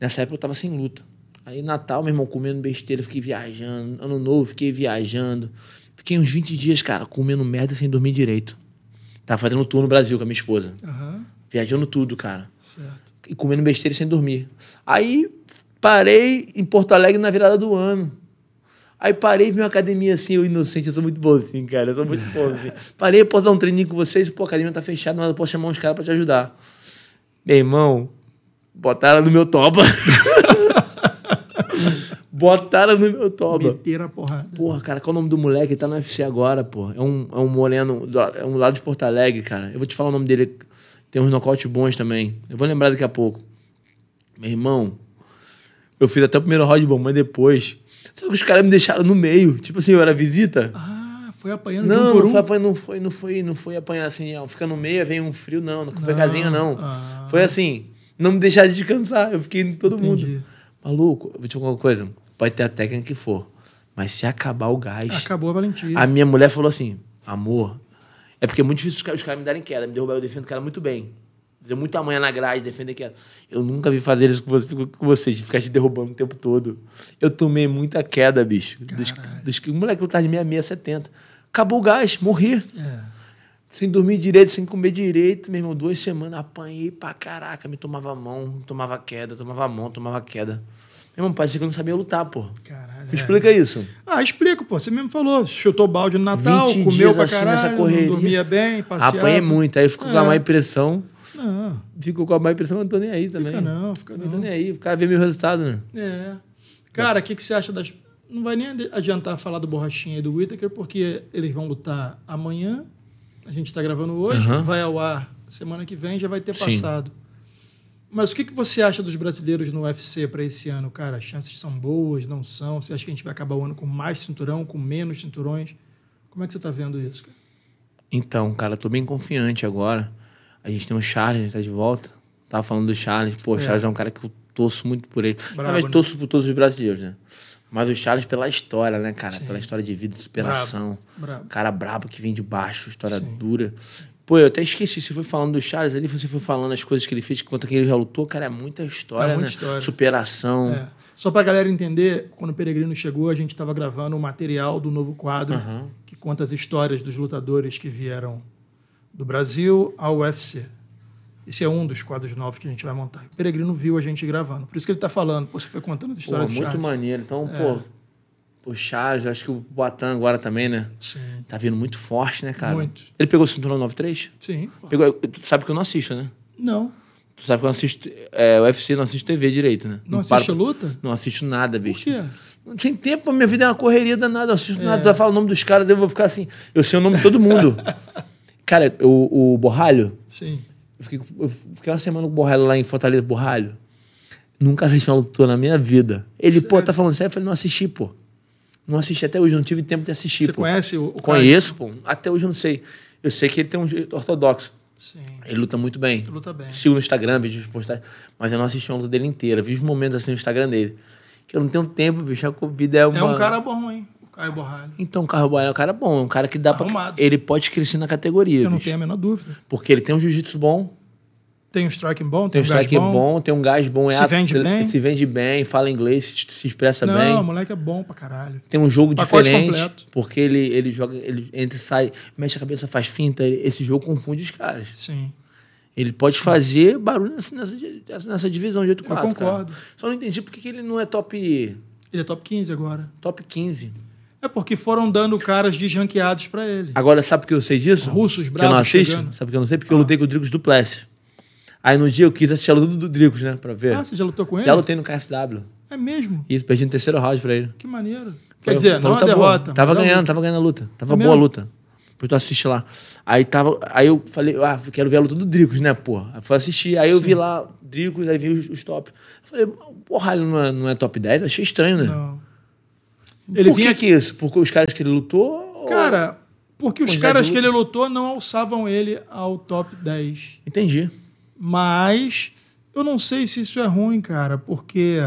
nessa época eu tava sem luta. Aí, Natal, meu irmão, comendo besteira, fiquei viajando. Ano novo, fiquei viajando. Fiquei uns 20 dias, cara, comendo merda sem dormir direito. Tava fazendo tour no Brasil com a minha esposa. Aham. Viajando tudo, cara. Certo. E comendo besteira sem dormir. Aí parei em Porto Alegre na virada do ano. Aí parei e vi uma academia assim, eu inocente, eu sou muito bonzinho, cara. Eu sou muito bonzinho. Parei, posso dar um treininho com vocês? Pô, a academia tá fechada, mas eu posso chamar uns caras pra te ajudar. Meu irmão, botaram no meu toba. botaram no meu toba. Meter a porrada. Porra, cara, qual é o nome do moleque? Ele tá no UFC agora, pô. É um, é um moreno, é um lado de Porto Alegre, cara. Eu vou te falar o nome dele. Tem uns nocaute bons também. Eu vou lembrar daqui a pouco. Meu irmão, eu fiz até o primeiro round bom, mas depois. Só que os caras me deixaram no meio. Tipo assim, eu era visita. Ah, foi apanhando de um Não, por não um? foi, apanhar, não foi, não foi, não foi apanhar assim, ó, fica no meio, vem um frio, não, não foi casinha, não. ah. Foi assim, não me deixaram de descansar, eu fiquei em todo Entendi. mundo. Maluco, vou te falar uma coisa, pode ter a técnica que for, mas se acabar o gás, Acabou a valentia. a minha mulher falou assim, amor, é porque é muito difícil os caras, os caras me darem queda, me derrubar, eu defendo o cara muito bem. Deu muita manha na grade, defender queda. Eu nunca vi fazer isso com, você, com vocês, de ficar te derrubando o tempo todo. Eu tomei muita queda, bicho. Dos, dos, o moleque lutava de 66, 70. Acabou o gás, morri. É. Sem dormir direito, sem comer direito, meu irmão. Duas semanas apanhei pra caraca. Me tomava mão, tomava queda, tomava mão, tomava queda. Meu irmão, parecia que eu não sabia lutar, pô. Caralho. Me é. explica isso. Ah, explico, pô. Você mesmo falou. Chutou balde no Natal, 20 comeu dias pra assim caralho, nessa correria. dormia bem, passeava. Apanhei muito. Aí eu fico com a É. má impressão. Não, Fico com a má impressão, mas não tô nem aí também. fica não, fica Não tô não. nem aí. O cara vê meu resultado, né? É. Cara, o que, que você acha das... Não vai nem adiantar falar do Borrachinha e do Whittaker, porque eles vão lutar amanhã. A gente tá gravando hoje. Aham. Vai ao ar semana que vem, já vai ter Sim. passado. Mas o que, que você acha dos brasileiros no UFC para esse ano, cara? As chances são boas, não são? Você acha que a gente vai acabar o ano com mais cinturão, com menos cinturões? Como é que você tá vendo isso, cara? Então, cara, tô bem confiante agora. A gente tem o Charles, tá de volta. Tava falando do Charles. Pô, o É. Charles é um cara que eu torço muito por ele. Na verdade, né? torço por todos os brasileiros, né? Mas o Charles pela história, né, cara? Pela história de vida, de superação. Brabo. Cara brabo que vem de baixo, história Sim. dura. Pô, eu até esqueci, você foi falando do Charles ali, você foi falando as coisas que ele fez, contra quem ele já lutou, cara, é muita história, É muita né? história. Superação. É. Só pra galera entender, quando o Peregrino chegou, a gente estava gravando o material do novo quadro Aham. que conta as histórias dos lutadores que vieram do Brasil ao UFC. Esse é um dos quadros novos que a gente vai montar. O Peregrino viu a gente gravando. Por isso que ele tá falando. Você foi contando as Pô, histórias do muito Charles. maneiro. Então, É. pô, o Charles, acho que o Boatan agora também, né? Sim. Tá vindo muito forte, né, cara? Muito. Ele pegou o cinturão 93? Sim. Pegou, tu sabe que eu não assisto, né? Não. Tu sabe que eu não assisto. É, o UFC não assisto TV direito, né? Não paro assiste pra- luta? Não assisto nada, Por bicho. quê? Não tem tempo, minha vida é uma correria danada. Eu não assisto É. nada. Tu vai falar o nome dos caras, eu vou ficar assim. Eu sei o nome de todo mundo. cara, o, o Borralho, Sim. eu fiquei, eu fiquei uma semana com o Borralho lá em Fortaleza, Borralho. Nunca assisti uma luta na minha vida. Ele, pô, tá falando sério? Eu falei, não assisti, pô. Não assisti até hoje, não tive tempo de assistir. Você pô. conhece o, o cara? Conheço, pô. Até hoje eu não sei. Eu sei que ele tem um jeito ortodoxo. Sim. Ele luta muito bem. Luta bem. Sigo no Instagram, vídeos postagens. Mas eu não assisti a luta dele inteira. Vi os momentos assim no Instagram dele. Que eu não tenho tempo, bicho. A vida é uma. É um cara bom, hein? O Caio Borralho. Então, o Carro é um cara bom. É um cara que dá Arrumado. pra. Ele pode crescer na categoria. Eu não bicho. tenho a menor dúvida. Porque ele tem um jiu-jitsu bom, Tem um striking bom, tem tem, um gás strike bom. bom. tem um gás bom. Se é vende atle- bem. Se vende bem, fala inglês, se, se expressa Não, bem. o moleque é bom pra caralho. Tem um jogo Pacote diferente, completo. porque ele, ele joga, ele entra e sai, mexe a cabeça, faz finta. ele- Esse jogo confunde os caras. Sim. Ele pode fazer barulho nessa, nessa, nessa divisão de 8 Eu 4 concordo. Só não entendi por que ele não é top, Ele é top 15 agora. top 15. É porque foram dando caras desranqueados pra ele. Agora, sabe por que eu sei disso? Russos que eu não bravos assisto? chegando. Sabe por que eu não sei? Porque eu lutei com o Dricos Duplessis. Aí no dia eu quis assistir a luta do, Dricos, né? Pra ver. Ah, você já lutou com ele? Já lutei no KSW. É mesmo? E perdi no terceiro round pra ele. Que maneiro. Foi Quer dizer, não a luta boa. derrota. Tava a ganhando, luta. tava ganhando a luta. Tava boa a luta. Depois tu assiste lá. Aí tava. Aí eu falei, ah, quero ver a luta do Dricos, né, porra? Aí fui assistir. Aí eu vi lá Dricos, aí vi os, os top. Eu falei, porra, ele não é, não é top 10? Achei estranho, né? Não. Ele Por vinha que, que isso? Porque os caras que ele lutou? ou- Cara, porque os caras de que ele lutou não alçavam ele ao top 10. Entendi. Mas eu não sei se isso é ruim, cara, porque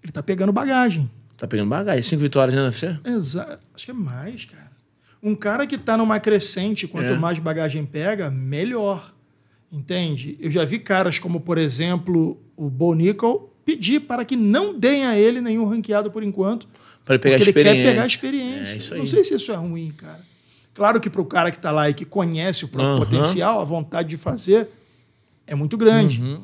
ele tá pegando bagagem. Tá pegando bagagem. Cinco vitórias no UFC? Exato. Acho que é mais, cara. Um cara que tá numa crescente, quanto É. mais bagagem pega, melhor. Entende? Eu já vi caras como, por exemplo, o Bo Nickel pedir para que não deem a ele nenhum ranqueado por enquanto. Pra ele pegar porque ele experiência. quer pegar a experiência. É. Não sei se isso é ruim, cara. Claro que para o cara que está lá e que conhece o próprio Aham. potencial, a vontade de fazer é muito grande. Uhum.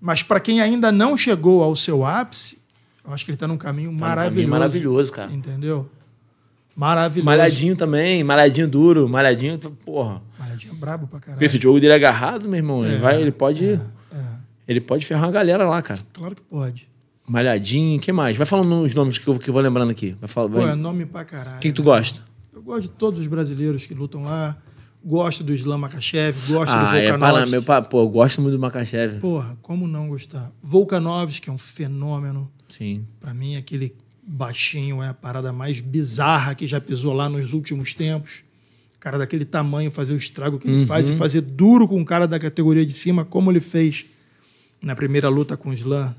Mas para quem ainda não chegou ao seu ápice, eu acho que ele está num caminho Tá maravilhoso. caminho maravilhoso, cara. Entendeu? Maravilhoso. Malhadinho também, malhadinho duro, malhadinho, porra. Malhadinho é brabo pra caralho. Esse jogo dele é agarrado, meu irmão, ele É, vai, ele pode. é. Ele pode ferrar uma galera lá, cara. Claro que pode. Malhadinho, que mais? Vai falando os nomes que eu, que eu vou lembrando aqui. Vai falar, Pô, vai... é nome pra caralho. Quem que tu né? gosta? Eu gosto de todos os brasileiros que lutam lá. Gosto do Islam Makachev, gosto Ah, do é para, Volkanovski. meu, pa- pô, eu gosto muito do Makachev. Porra, como não gostar? Volkanovski é um fenômeno. Sim. Pra mim, aquele baixinho é a parada mais bizarra que já pisou lá nos últimos tempos. Cara daquele tamanho, fazer o estrago que ele faz Uhum. e fazer duro com um cara da categoria de cima, como ele fez na primeira luta com o Slam.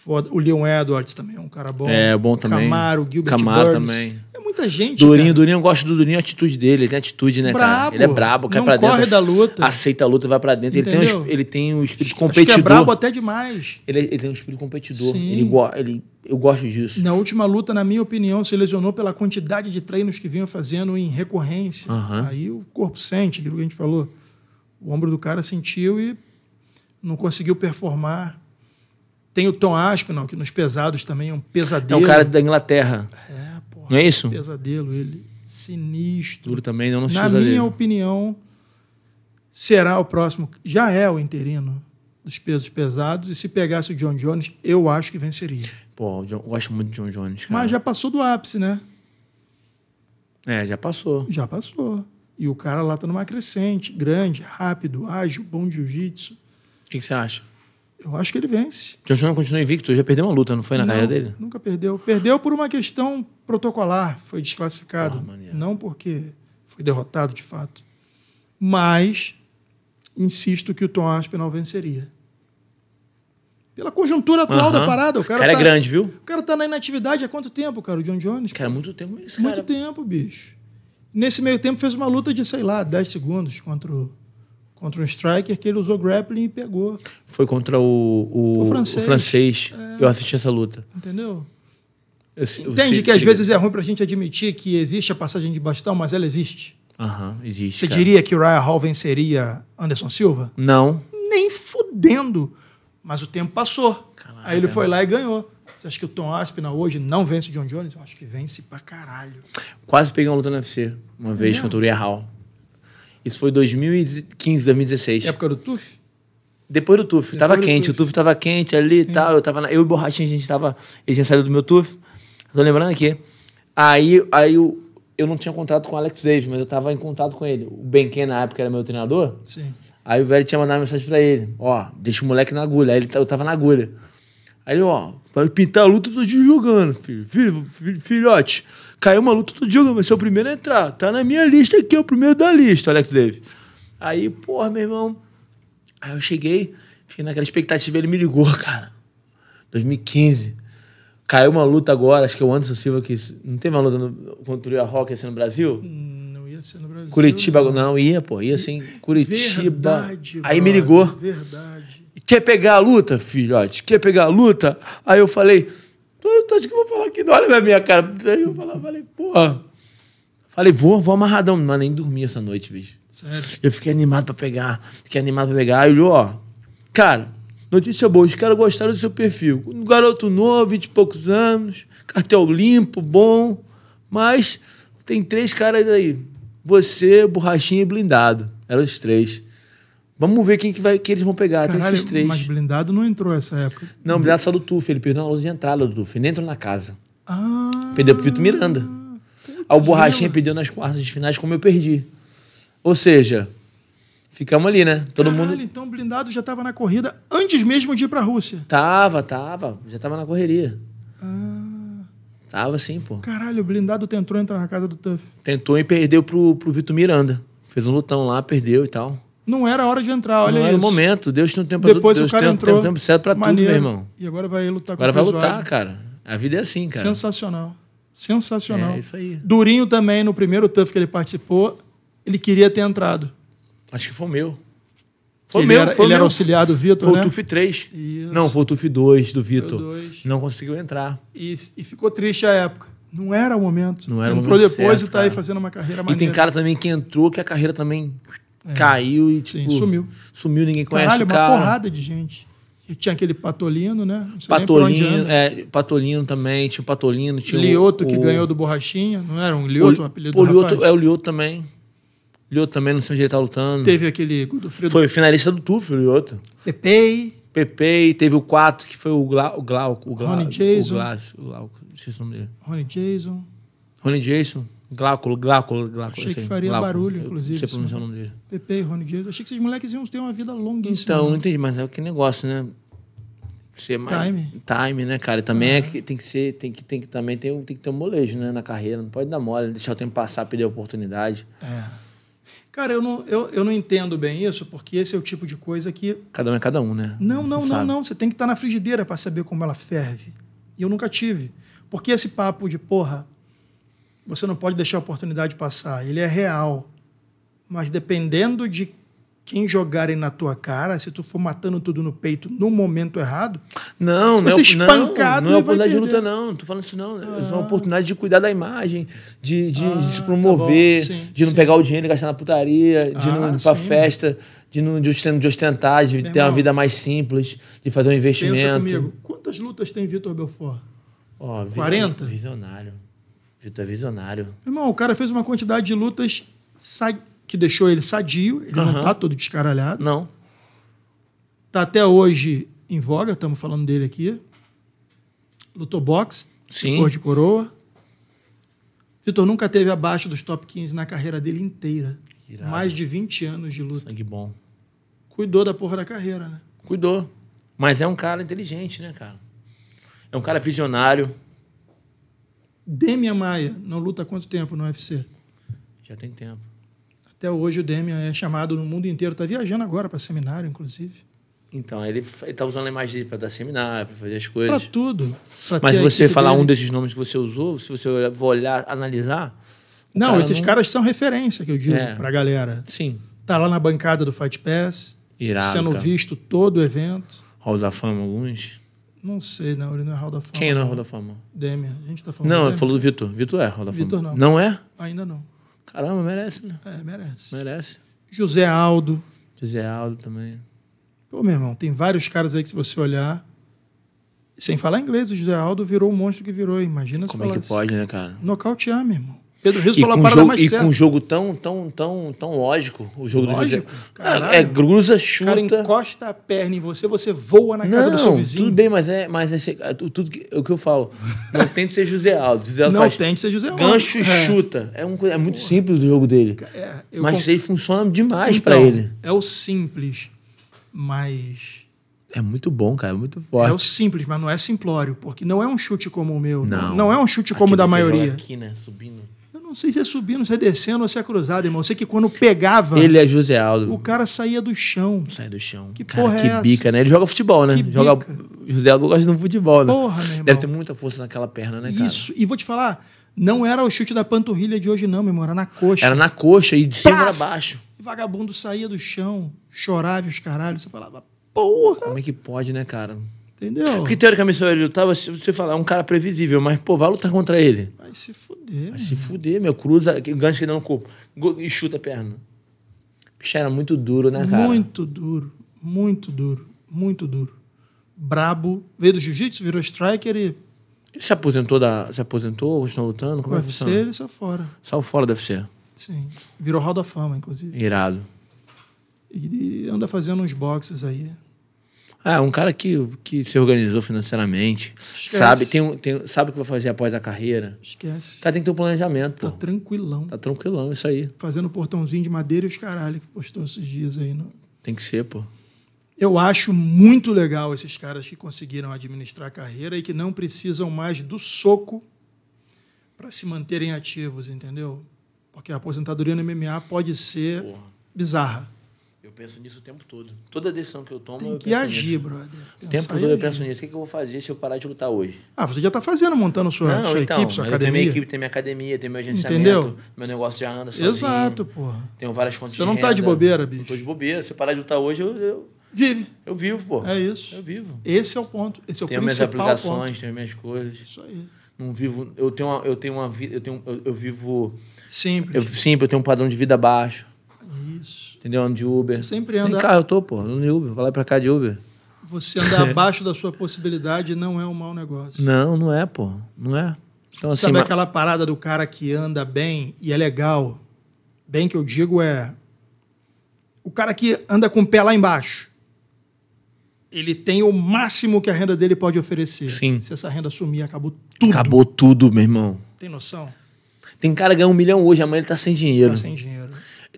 É foda. O Leon Edwards também é um cara bom. É, bom também. Camaro, Gilbert Camaro Burns. também. É muita gente, Durinho, cara. Durinho, eu gosto do Durinho, a atitude dele. Ele tem atitude, né, cara? Brabo. Ele é brabo, cai Não pra dentro. corre da luta. Aceita a luta, vai pra dentro. Ele tem, um, ele tem um espírito Acho competidor. é brabo até demais. ele, ele tem um espírito competidor. Sim. Ele, ele, eu gosto disso. Na última luta, na minha opinião, se lesionou pela quantidade de treinos que vinha fazendo em recorrência. Aí o corpo sente aquilo que a gente falou. O ombro do cara sentiu e não conseguiu performar. Tem o Tom Aspinall, que nos pesados também é um É pesadelo. um cara da Inglaterra. É, porra, Não é isso? pesadelo ele. Sinistro. Duro também, não, não Na minha dele. opinião, será o próximo. Já é o interino dos pesos pesados. E se pegasse o John Jones, eu acho que venceria. Pô, eu gosto muito de John Jones, cara. Mas já passou do ápice, né? É, já passou. Já passou. E o cara lá tá numa crescente, grande, rápido, ágil, bom de jiu-jitsu. O que você acha? Eu acho que ele vence. John Jones continua invicto, já perdeu uma luta, não foi na Não, carreira dele? Nunca perdeu. Perdeu por uma questão protocolar, foi desclassificado. Ah, não porque foi derrotado de fato. Mas insisto que o Tom Aspinall venceria. Pela conjuntura atual Aham. da parada. O cara, cara é tá, grande, viu? O cara tá na inatividade há quanto tempo, cara, o John Jones? Cara, muito tempo esse Muito cara. tempo, bicho. Nesse meio tempo fez uma luta de, sei lá, 10 segundos contra, o, contra um striker que ele usou grappling e pegou. Foi contra o, o, O francês. É. o francês. Eu assisti essa luta. Entendeu? Eu Entende sei- que às vezes é ruim pra gente admitir que existe a passagem de bastão, mas ela existe. Aham, existe. Você cara. diria que o Ryan Hall venceria Anderson Silva? Não. Nem fudendo. Mas o tempo passou. Caraca. Aí ele foi lá e ganhou. Você acha que o Tom Aspinall hoje não vence o John Jones? Eu acho que vence pra caralho. Quase peguei uma luta no UFC uma vez mesmo? contra o Uriah Hall. Isso foi 2015, 2016. Época do TUF? Depois do TUF. Tava do quente, TUF. o TUF tava quente ali e tal. Eu, tava na- eu e o Borrachinha, a gente tava. Ele tinha saído do meu TUF. Tô lembrando aqui. Aí, aí eu, eu não tinha contato com o Alex Davis, mas eu tava em contato com ele. O Ben Ken, na época, era meu treinador. Sim. Aí o velho tinha mandado uma mensagem pra ele: Ó, deixa o moleque na agulha. Aí ele, eu tava na agulha. Aí ele, ó, vai pintar a luta, eu tô te jogando, filho. filho. filho- Filhote, caiu uma luta, te jogando, vai ser o primeiro a entrar. Tá na minha lista aqui, é o primeiro da lista, Alex Davis. Aí, porra, meu irmão. Aí eu cheguei, fiquei naquela expectativa, ele me ligou, cara. 2015. Caiu uma luta agora, acho que é o Anderson Silva que. Não teve uma luta no, contra o Ia Rock assim no Brasil? Hum, Não ia ser no Brasil. Curitiba, não, ia, pô, ia assim, Curitiba. Verdade, Aí me brother, ligou. Verdade. Quer pegar a luta, filhote? Quer pegar a luta? Aí eu falei, tu, acha que eu vou falar aqui? Não olha pra minha cara. Aí eu falei, falei, porra. Falei, vou, vou amarradão. Mas nem dormi essa noite, bicho. Sério. Eu fiquei animado pra pegar. Fiquei animado pra pegar. Aí olhou, ó. Cara, notícia boa. Os caras gostaram do seu perfil. Um garoto novo, vinte e poucos anos. Cartel limpo, bom. Mas tem três caras aí. Você, borrachinha e blindado. Eram os três. Vamos ver quem que, vai, que eles vão pegar. tem Caralho, esses três. mas blindado não entrou essa época. Não, blindado saiu do TUF. Ele perdeu na luta de entrada do TUF. Ele entrou na casa. Ah. Perdeu pro Vitor Miranda. Aí o Borrachinha perdeu nas quartas de finais, como eu perdi. Ou seja, ficamos ali, né? Todo Caralho, mundo. então o blindado já tava na corrida antes mesmo de ir pra Rússia. Tava, tava. Já tava na correria. Ah. Tava sim, pô. Caralho, o blindado tentou entrar na casa do Tuff. Tentou e perdeu pro, pro Vitor Miranda. Fez um lutão lá, perdeu e tal. Não era a hora de entrar, olha Não isso. era o momento. Deus tem um tempo Depois tudo. Deus o cara tem um entrou. tempo, tempo certo pra tudo, maneiro. meu irmão. E agora vai lutar Agora com vai o lutar, cara. A vida é assim, cara. Sensacional. Sensacional. É isso aí. Durinho também, no primeiro Tuff que ele participou, ele queria ter entrado. Acho que foi o meu. Foi o ele meu, era, foi o ele era meu. auxiliar do Vitor, Foi né? o TUF 3. Isso. Não, foi o TUF 2 do Vitor. Não conseguiu entrar. E, e ficou triste a época. Não era o momento. Não era o Entrou momento depois certo, e tá aí cara. fazendo uma carreira E maneira. tem cara também que entrou que a carreira também caiu e, Sim, tipo... sumiu. Sumiu, ninguém conhece Caralho, o uma cara. porrada de gente. E tinha aquele Patolino, né? Patolino, é, Patolino também, tinha o Patolino, tinha o- Lioto, que o- ganhou do Borrachinha. Não era um Lioto, o, o, apelido o do Lioto, rapaz? É o Lioto também. Lioto também, não sei onde ele tá lutando. Teve aquele Godofredo Foi finalista do TUF, o Lioto. Pepei. Pepe, teve o 4, que foi o, Gla, o Glauco. O Ronnie Jason. O Glauco, não sei o nome dele. Rony Jason. Rony Jason. Glauco, Glauco, Glauco. Achei que faria barulho, inclusive, Não esse pronunciar o nome. dele. Pepe e Rony Jason. Achei que esses moleques iam ter uma vida longuíssima. Então, não entendi, mas é que negócio, né? Ser mais Time. time, né, cara? E também é que tem que ser, tem que, tem que também tem, tem que ter um molejo, né, na carreira. Não pode dar mole, deixar o tempo passar, perder a oportunidade. É. Cara, eu não, eu, eu não entendo bem isso, porque esse é o tipo de coisa que. Cada um é cada um, né? Não, não, não, sabe. não. Você tem que estar na frigideira para saber como ela ferve. E eu nunca tive. Porque esse papo de, porra, você não pode deixar a oportunidade passar. Ele é real. Mas dependendo de quem jogarem na tua cara, se tu for matando tudo no peito no momento errado, Não, não é, Vai ser não, espancado não é e vai oportunidade de luta, não. Não tô falando isso, não. É uma oportunidade de cuidar da imagem, de, de, Ah, de se tá promover, bom. Sim, de não sim. pegar o dinheiro e gastar na putaria, de Ah, não ir pra sim. festa, de não de osten- de ostentar, de Meu ter uma irmão. vida mais simples, de fazer um pensa investimento. comigo. Quantas lutas tem Vitor Belfort? Ó, vision- 40? Visionário. Vitor é visionário. Meu Irmão, o cara fez uma quantidade de lutas que deixou ele sadio. Ele não Aham. tá todo descaralhado. Não. Tá até hoje em voga, estamos falando dele aqui. Lutou boxe, Sim. cor de coroa. Vitor nunca teve abaixo dos top 15 na carreira dele inteira. Irado. Mais de 20 anos de luta. Sangue bom. Cuidou da porra da carreira, né? Cuidou. Mas é um cara inteligente, né, cara? É um cara visionário. Demian Maia não luta há quanto tempo no UFC? Já tem tempo. Até hoje o Demian é chamado no mundo inteiro. Tá viajando agora para seminário, inclusive. Então, ele, ele tá usando a imagem dele pra dar seminário, pra fazer as Para coisas. tudo. Pra Mas a você falar dele. um desses nomes que você usou, se você olhar- for olhar, analisar. Não, cara esses não- caras são referência, que eu digo, É. pra galera. Sim. Tá lá na bancada do Fight Pass, Irado, sendo cara. visto todo o evento. Hall da Fama, alguns. Não sei, não, ele não é Hall da Fama. Quem não é Hall da Fama? Demian. A gente tá falando Não, ele falou do Vitor. Vitor é Hall da Fama. Vitor não. Não é? Ainda não. Caramba, merece, né? É, merece. Merece. José Aldo. José Aldo também. Pô, meu irmão, tem vários caras aí que se você olhar... Sem falar inglês, o José Aldo virou o monstro que virou. Imagina se Como é que pode, né, cara? Nocautear, meu irmão. Pedro Rizzo falou a parada jogo, mais e certa. com um jogo tão, tão, tão, tão lógico, o jogo Lógico? do José. É, é grusa, O chuta. cara encosta a perna em você, você voa na casa do seu vizinho. tudo bem, mas é, mas é, é tu- tudo que, o que eu falo. Não tem que ser José Aldo. José Aldo Não faz tem que ser José Aldo. gancho e É. chuta. É, um, é muito simples o jogo dele. É, mas con- isso aí funciona demais Então, pra ele. É o simples, mas. É muito bom, cara. É muito É o forte. simples, mas não é simplório, porque não é um chute como o meu. não. Não é um chute como o da que maioria. Aqui, né? Subindo. Não sei se é subindo, se é descendo ou se é cruzado, irmão. Eu sei que quando pegava, Ele é José Aldo. o cara saía do chão. Sai do chão. Que cara, porra é que essa? bica, né? Ele joga futebol, né? Que joga... bica. José Aldo gosta de futebol, né? Porra, meu irmão. Deve ter muita força naquela perna, né, cara? Isso. E vou te falar, não era o chute da panturrilha de hoje, não, meu irmão. Era na coxa. Era na coxa e de cima Paf! pra baixo. E vagabundo saía do chão, chorava os caralhos. Você falava, porra, Como é que pode, né, cara? Entendeu? Porque teoricamente, se ele lutava, se você falar, é um cara previsível, mas, pô, vai lutar contra ele. Vai se fuder. Vai se fuder, meu. Cruza, que gancho que ele no corpo. E chuta a perna. Bicho, era muito duro, né, cara? Muito duro, muito duro, muito duro. Brabo. Veio do jiu-jitsu, virou striker e Ele se aposentou da. Se aposentou? Continua lutando? o Como é que UFC funciona? ele saiu fora. Saiu fora do UFC. Sim. Virou Hall da Fama, inclusive. Irado. E anda fazendo uns boxes aí. Ah, um cara que, que se organizou financeiramente, sabe, tem, tem, sabe o que vai fazer após a carreira. Esquece. O cara tem que ter um planejamento, Tá pô. tranquilão. Tá tranquilão, isso aí. Fazendo portãozinho de madeira e os caralho que postou esses dias aí. No... Tem que ser, pô. Eu acho muito legal esses caras que conseguiram administrar a carreira e que não precisam mais do soco para se manterem ativos, entendeu? Porque a aposentadoria no MMA pode ser Porra. bizarra. Eu penso nisso o tempo todo. Toda decisão que eu tomo, Tem que agir, nisso. brother. O tempo todo e eu agir. penso nisso. O que, que eu vou fazer se eu parar de lutar hoje? Ah, você já está fazendo, montando sua, sua então, equipe, sua eu tenho minha academia. equipe, tenho minha academia, tenho meu agenciamento, Entendeu? meu negócio já anda sozinho. Exato, porra. Tenho várias fontes Você de não tá de bobeira, bicho. Não tô de bobeira. Se eu parar de lutar hoje, eu, eu, Vive. eu vivo, pô. É isso. Eu vivo. Esse é o ponto. Esse é o Tenho minhas principal aplicações, ponto. tenho minhas coisas. Isso aí. Não vivo. Eu tenho uma, eu tenho uma vida. Eu, tenho, eu, eu vivo. Simples. Eu, simples, eu tenho um padrão de vida baixo. Isso. Entendeu? Ando de Uber. Você sempre anda- carro eu tô, pô. De Uber. Vou lá pra cá de Uber. Você andar abaixo da sua possibilidade não é um mau negócio. Não, não é, pô. Não é. Então, assim, Sabe aquela parada do cara que anda bem e é legal? Bem que eu digo é. O cara que anda com o pé lá embaixo. Ele tem o máximo que a renda dele pode oferecer. Sim. Se essa renda sumir, acabou tudo. acabou tudo, meu irmão. Tem noção? Tem cara que ganha um milhão hoje, amanhã ele tá sem dinheiro. Tá sem dinheiro.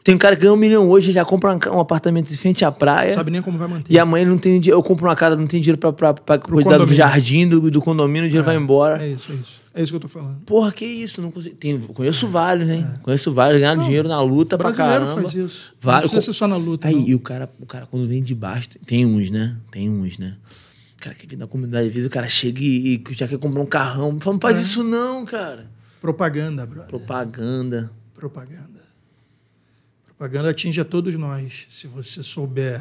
Tem um cara que ganha um milhão hoje já compra um, apartamento de frente à praia. Sabe nem como vai manter. E amanhã ele não tem dinheiro. Eu compro uma casa, não tem dinheiro pra, pra, pra cuidar do condomínio. jardim, do, do condomínio, o dinheiro vai embora. É isso, é isso. É isso que eu tô falando. Porra, que isso? Não consigo. Tem, conheço vários, hein? Conheço vários, ganharam dinheiro na luta pra caramba. faz isso. Não Vários. precisa ser só na luta. Aí, não. e o cara, o cara, quando vem de baixo, tem uns, né? Tem uns, né? O cara que vem da comunidade, às vezes o cara chega e, e já quer comprar um carrão. Fala, não faz É. isso não, cara. Propaganda, brother. Propaganda. Propaganda. Propaganda atinge a todos nós. Se você souber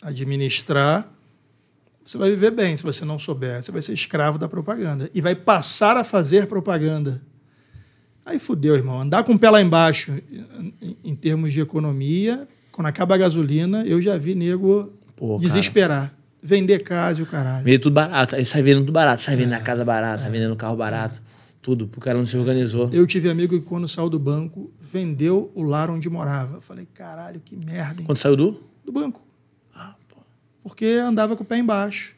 administrar, você vai viver bem. Se você não souber, você vai ser escravo da propaganda. E vai passar a fazer propaganda. Aí fudeu, irmão. Andar com o pé lá embaixo, em, termos de economia, quando acaba a gasolina, eu já vi nego Pô, cara. desesperar. Vender casa e o caralho. Vende tudo barato. Aí sai vendendo tudo barato. Sai É. vendendo a casa barata, sai vendendo carro barato. Tudo. Porque o cara não se organizou. Eu tive amigo que, quando saiu do banco, vendeu o lar onde morava. Eu Falei, caralho, que merda, hein? Quando saiu do? do banco. Ah, pô. Porque andava com o pé embaixo.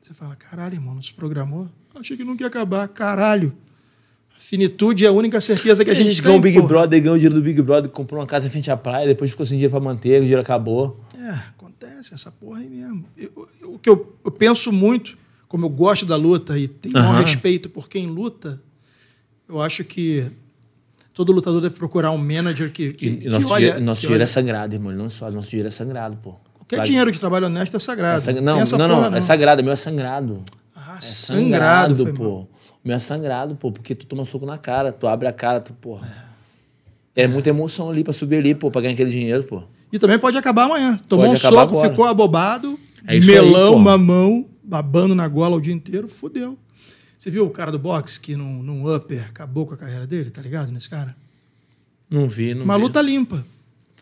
Você fala, caralho, irmão, não se programou? Achei que nunca ia acabar. Caralho. A finitude é a única certeza que a A gente, gente tem. ganhou o Big porra. Brother, ganhou o dinheiro do Big Brother, comprou uma casa em frente à praia, depois ficou sem dinheiro pra manter, o dinheiro acabou. É, acontece essa porra aí mesmo. O que eu, eu penso muito, como eu gosto da luta e tenho Aham. respeito por quem luta, eu acho que todo lutador deve procurar um manager que. que, E que nosso olha- dinheiro, nosso que dinheiro olha- é sagrado, irmão. Não só, nosso dinheiro é sagrado, pô. Qualquer Claro. dinheiro de trabalho honesto é sagrado. É sag- Tem Não, essa não, porra, não, é sagrado, meu é sangrado. Ah, É sangrado, mal. pô. O meu é sangrado, pô, porque tu toma soco na cara, tu abre a cara, tu, porra. É, muita emoção ali pra subir ali, pô, pra ganhar aquele dinheiro, pô. E também pode acabar amanhã. Tomou Pode um soco, agora. ficou abobado, É aí, melão, porra. mamão, babando na gola o dia inteiro, fudeu. Você viu o cara do boxe que num, num upper acabou com a carreira dele, tá ligado? Nesse cara? Não vi, não Uma vi. luta limpa.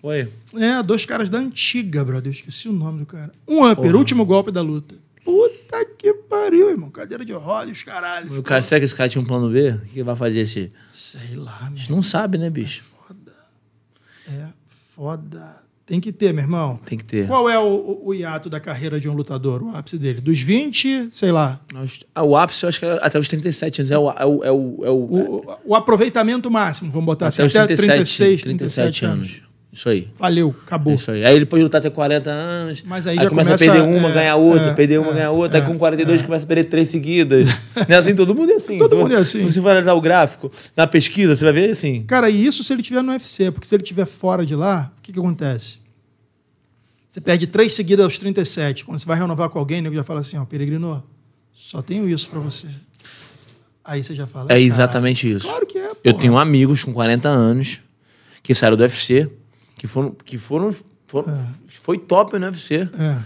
Foi. É, dois caras da antiga, brother. Eu esqueci o nome do cara. Um upper, Porra. último golpe da luta. Puta que pariu, irmão. Cadeira de roda e os caralho. O cara, será que esse cara tinha um plano B? O que vai fazer esse? Sei lá, A meu. gente não sabe, né, bicho? Foda. É foda. Tem que ter, meu irmão. Tem que ter. Qual é o, o- hiato da carreira de um lutador? O ápice dele? Dos 20, sei lá. Ah, O ápice, eu acho que é até os 37 anos. É o, é o, é o, é o- O, o- aproveitamento máximo, vamos botar até assim, os até 37, 36, 37 37 anos. anos. Isso aí. Valeu, acabou. Isso aí. Aí ele pode lutar até 40 anos. Mas aí já começa, começa, a perder uma, é, ganhar outra, é, perder uma, é, ganhar outra. é, aí com 42 começa a perder três seguidas. não é assim? Todo mundo é assim. Todo mundo é assim. Se você for analisar o gráfico, na pesquisa, você vai ver assim. Cara, e isso se ele estiver no UFC, porque se ele estiver fora de lá, o que, que acontece? Você perde três seguidas aos 37. Quando você vai renovar com alguém, o nego já fala assim, ó, peregrino, só tenho isso pra você. Aí você já fala. É "Cara, exatamente isso. Claro que é, Eu porra. tenho amigos com 40 anos que saíram do UFC, que foram. Que foram, foram Foi top no UFC. É.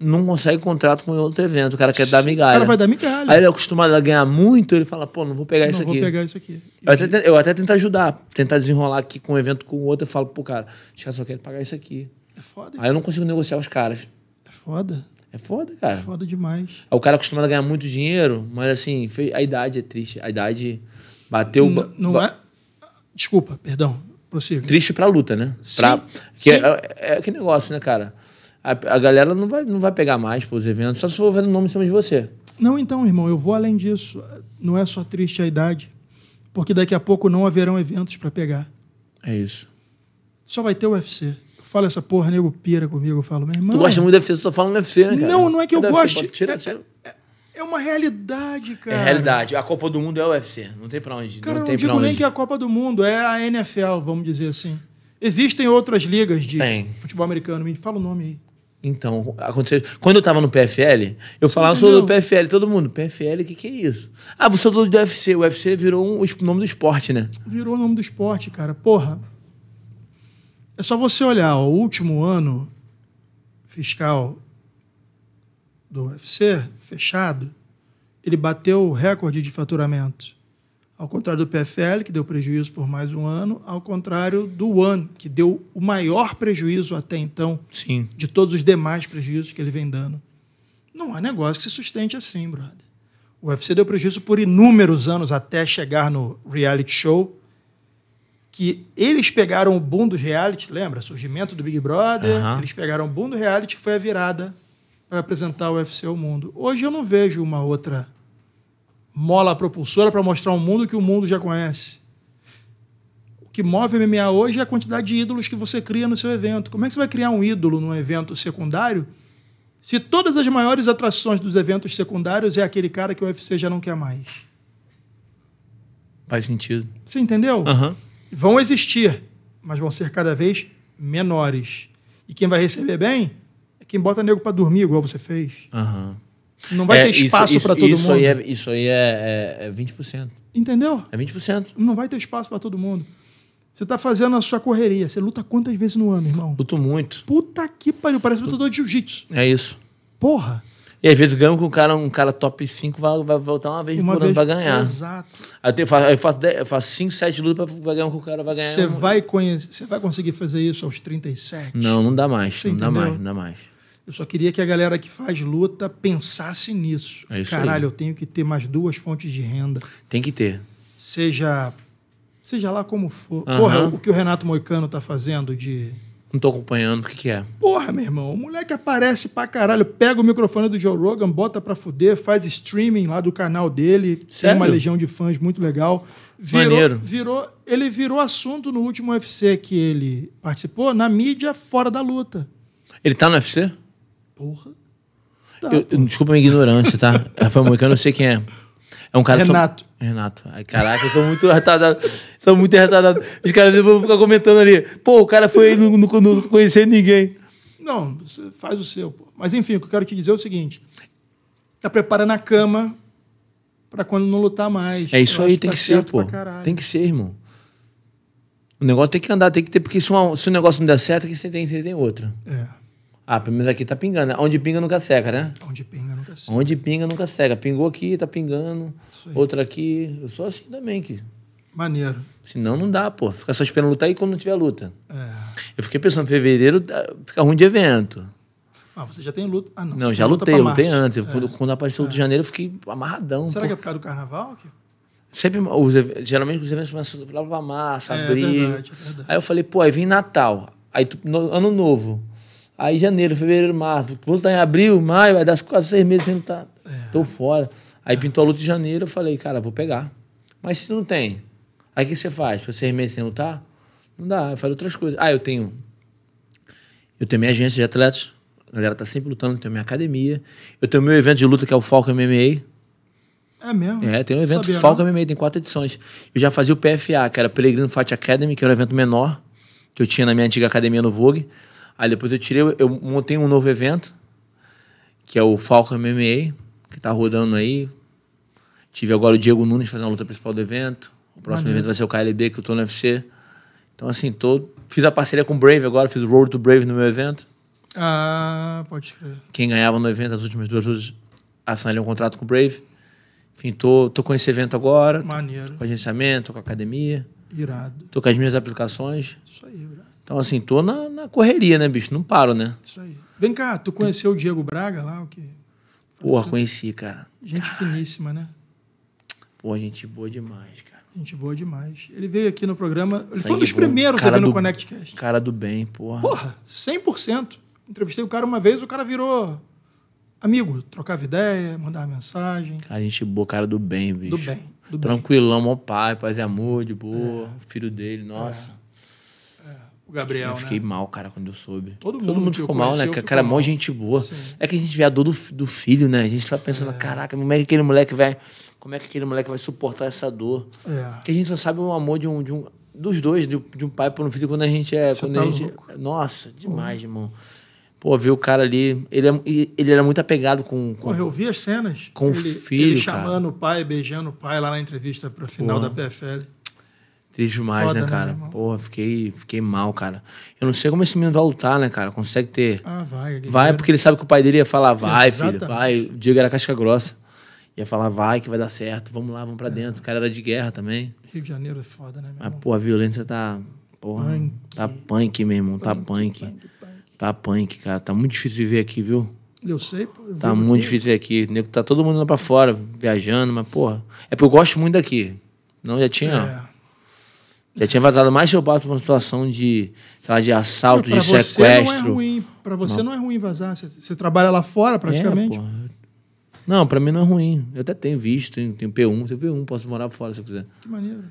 Não consegue contrato com outro evento. O cara quer dar O migalha. cara vai dar migalha. Aí ele é acostumado a ganhar muito, ele fala, pô, não vou pegar não isso vou aqui. pegar isso aqui. Eu até, eu até tento ajudar, tentar desenrolar aqui com um evento com o outro, eu falo, pô, cara, os caras só querem pagar isso aqui. É foda. Aí eu não consigo negociar os caras. É foda. É foda, É cara. foda demais. O cara é acostumado a ganhar muito dinheiro, mas assim, a idade é triste. A idade bateu. N- não ba- é. Desculpa, perdão. Prossiga. Triste pra luta, né? Sim, Pra, que sim. é, é, que negócio, né, cara? A, a galera não vai, não vai pegar mais pros eventos, só se for vendo o nome em cima de você. Não, então, irmão, eu vou além disso. Não é só triste a idade, porque daqui a pouco não haverão eventos para pegar. É isso. Só vai ter o UFC. Eu falo essa porra, nego pira comigo, eu falo, meu irmão. Tu gosta muito do UFC, só fala no UFC, né, cara? Não, não é que eu UFC? goste. Pode- Tira, é, tira. é- é uma realidade, cara. É realidade. A Copa do Mundo é o UFC. Não tem pra onde. Cara, não tem não digo pra onde. nem que é a Copa do Mundo, é a NFL, vamos dizer assim. Existem outras ligas de Tem. futebol americano. Me fala o nome aí. Então, aconteceu. Quando eu tava no PFL, eu falava, sou do? PFL, todo mundo, PFL, o que, que é isso? Ah, você é do UFC. O UFC virou um, o nome do esporte, né? Virou o nome do esporte, cara. Porra. É só você olhar, ó, o último ano fiscal do UFC, fechado, ele bateu o recorde de faturamento. Ao contrário do PFL, que deu prejuízo por mais um ano, ao contrário do One, que deu o maior prejuízo até então Sim. de todos os demais prejuízos que ele vem dando. Não há negócio que se sustente assim, brother. O UFC deu prejuízo por inúmeros anos até chegar no reality show, que eles pegaram o boom do reality, lembra? Surgimento do Big Brother, eles pegaram o boom do reality, que foi a virada para apresentar o UFC ao mundo. Hoje eu não vejo uma outra mola propulsora para mostrar um mundo que o mundo já conhece. O que move o MMA hoje é a quantidade de ídolos que você cria no seu evento. Como é que você vai criar um ídolo num evento secundário se todas as maiores atrações dos eventos secundários é aquele cara que o UFC já não quer mais? Faz sentido. Você entendeu? Aham. Vão existir, mas vão ser cada vez menores. E quem vai receber bem quem bota nego para dormir, igual você fez. Aham. Não vai É, ter espaço para todo isso mundo. Aí é, isso aí é, é, é 20%. Entendeu? É 20%. Não vai ter espaço para todo mundo. Você tá fazendo a sua correria. Você luta quantas vezes no ano, irmão? Luto muito. Puta que pariu, parece lutador de jiu-jitsu. É isso. Porra. E às vezes ganho com um cara, um cara top 5 vai, vai voltar uma vez Uma por ano vez. pra ganhar. Exato. Aí eu, faço- eu faço, dez- eu faço 5, 7 lutas pra, pra ganhar um que o cara vai ganhar. Você um- vai conhecer, você vai conseguir fazer isso aos 37? Não, não dá mais. Você não dá entendeu? mais, não dá mais. Eu só queria que a galera que faz luta pensasse nisso. É isso Caralho, aí. eu tenho que ter mais duas fontes de renda. Tem que ter. Seja seja lá como for. Aham. Porra, o que o Renato Moicano tá fazendo de Não tô acompanhando. O que, que é? Porra, meu irmão, o moleque aparece pra caralho, pega o microfone do Joe Rogan, bota pra fuder, faz streaming lá do canal dele, tem Sério? uma legião de fãs muito legal. Virou, Maneiro. virou, ele virou assunto no último UFC que ele participou, na mídia fora da luta. Ele tá no UFC? Porra. Tá, Eu- eu- desculpa a minha ignorância, tá? Rafael Moicano, eu sei quem é. É um cara que só- Renato. Renato. Ai, caraca, eu sou muito retardado. Sou muito retardado. Os caras vão ficar comentando ali. Pô, o cara foi aí, não, não, não conhecia ninguém. Não, você faz o seu, pô. Mas enfim, o que eu quero te dizer é o seguinte: tá preparando a cama pra quando não lutar mais. É isso aí, tem tá que ser, pô. Tem que ser, irmão. O negócio tem que andar, tem que ter, porque se, uma- se o negócio não der certo, aqui você tem, você tem outra. É, Ah, pelo menos aqui tá pingando. Onde pinga nunca seca, né? onde pinga nunca sei. Onde pinga nunca seca. Pingou aqui, tá pingando. Aí. Outra aqui. Eu sou assim também, que. Maneiro. Senão não dá, pô. Ficar só esperando lutar e quando não tiver luta. É. Eu fiquei pensando, fevereiro tá- fica ruim de evento. Ah, você já tem luta? Ah, não. Não, já lutei, eu lutei antes. É. Quando, quando apareceu o de janeiro, eu fiquei amarradão. Será pô. que é por causa do carnaval? Que... Sempre, os, geralmente os eventos começam lá pra março, É, abril. verdade, é verdade. Aí eu falei, pô, aí vem Natal. Aí tu- no- ano novo. Aí janeiro, fevereiro, março. Vou lutar em abril, maio, vai dar quase seis meses sem lutar. É. Tô fora. Aí pintou a luta de janeiro, eu falei, cara, vou pegar. Mas se não tem, aí o que você faz? Foi seis meses sem lutar? Não dá, eu faço outras coisas. Ah, eu tenho. Eu tenho minha agência de atletas. A galera tá sempre lutando, eu tenho minha academia. Eu tenho meu evento de luta, que é o Falco MMA. É mesmo? É, tem um evento Sabia, Falco não? MMA, tem quatro edições. Eu já fazia o PFA, que era Peregrino Fight Academy, que era um evento menor, que eu tinha na minha antiga academia no Vogue. Aí depois eu tirei, eu montei um novo evento, que é o Falco MMA, que tá rodando aí. Tive agora o Diego Nunes fazendo a luta principal do evento. O próximo Maneiro. evento vai ser o KLB, que eu tô no UFC. Então, assim, tô, fiz a parceria com o Brave agora, fiz o Road to Brave no meu evento. Ah, pode crer. Quem ganhava no evento, as últimas duas lutas, assinei um contrato com o Brave. Enfim, tô, tô com esse evento agora, Maneiro. com agenciamento, com academia. Irado. Tô com as minhas aplicações. Isso aí, bro. Então, assim, tô na, na correria, né, bicho? Não paro, né? Isso aí. Vem cá, tu conheceu o Diego Braga lá? O que? Porra, conheci, cara. Gente finíssima, né? Pô, gente boa demais, cara. Gente boa demais. Ele veio aqui no programa. Ele foi um dos bom. primeiros a Cara vir no do- ConnectCast. Cara do bem, porra. Porra, 100%. Entrevistei o cara uma vez, o cara virou amigo, trocava ideia, mandava mensagem. Cara, gente boa, cara do bem, bicho. Do bem, do bem. Tranquilão, mó pai, paz e amor, de boa. O filho dele, nossa. O Gabriel, eu fiquei né? mal, cara, quando eu soube. Todo Todo mundo mundo que eu ficou mal, né? cara? Cara, é mó gente boa. Sim. É que a gente vê a dor do, do filho, né? A gente tá pensando, caraca, como é que aquele moleque vai. Como é que aquele moleque vai suportar essa dor? É. Porque a gente só sabe o amor de um. De um dos dois, de, de um pai por um filho, quando a gente é. Você quando tá a gente, louco. Nossa, demais, irmão. Pô, ver o cara ali. Ele, é- ele era muito apegado com. com Porra, eu vi as cenas. Com o ele, filho, ele cara. chamando o pai, beijando o pai lá na entrevista pro final da PFL. Triste demais, Foda, né, né, cara? irmão? Porra, fiquei, fiquei mal, cara. Eu não sei como esse menino vai lutar, né, cara? Consegue ter. Ah, vai. Vai, porque ele sabe que o pai dele ia falar, vai, Exatamente. filho, vai. O Diego era casca grossa. Ia falar, vai, que vai dar certo. Vamos lá, vamos pra dentro. O cara era de guerra também. Rio de Janeiro é foda, né, meu Mas, irmão? pô, a violência tá. Porra, Punk. tá punk, meu irmão. Tá punk. punk, punk. Tá punk, cara. Tá muito difícil viver aqui, viu? Eu sei, pô. eu Tá muito difícil viver aqui. Nego tá todo mundo lá pra fora, viajando, mas, porra. É porque eu gosto muito daqui. Não, já tinha. É. Já tinha vazado mais que eu passo pra uma situação de, sei lá, de assalto, pra de você sequestro. não é ruim. Pra você não, é ruim vazar. Você, você trabalha lá fora, praticamente. É. Não, pra mim não é ruim. Eu até tenho visto, tenho, tenho P1, tenho P1, posso morar fora se eu quiser. que maneiro.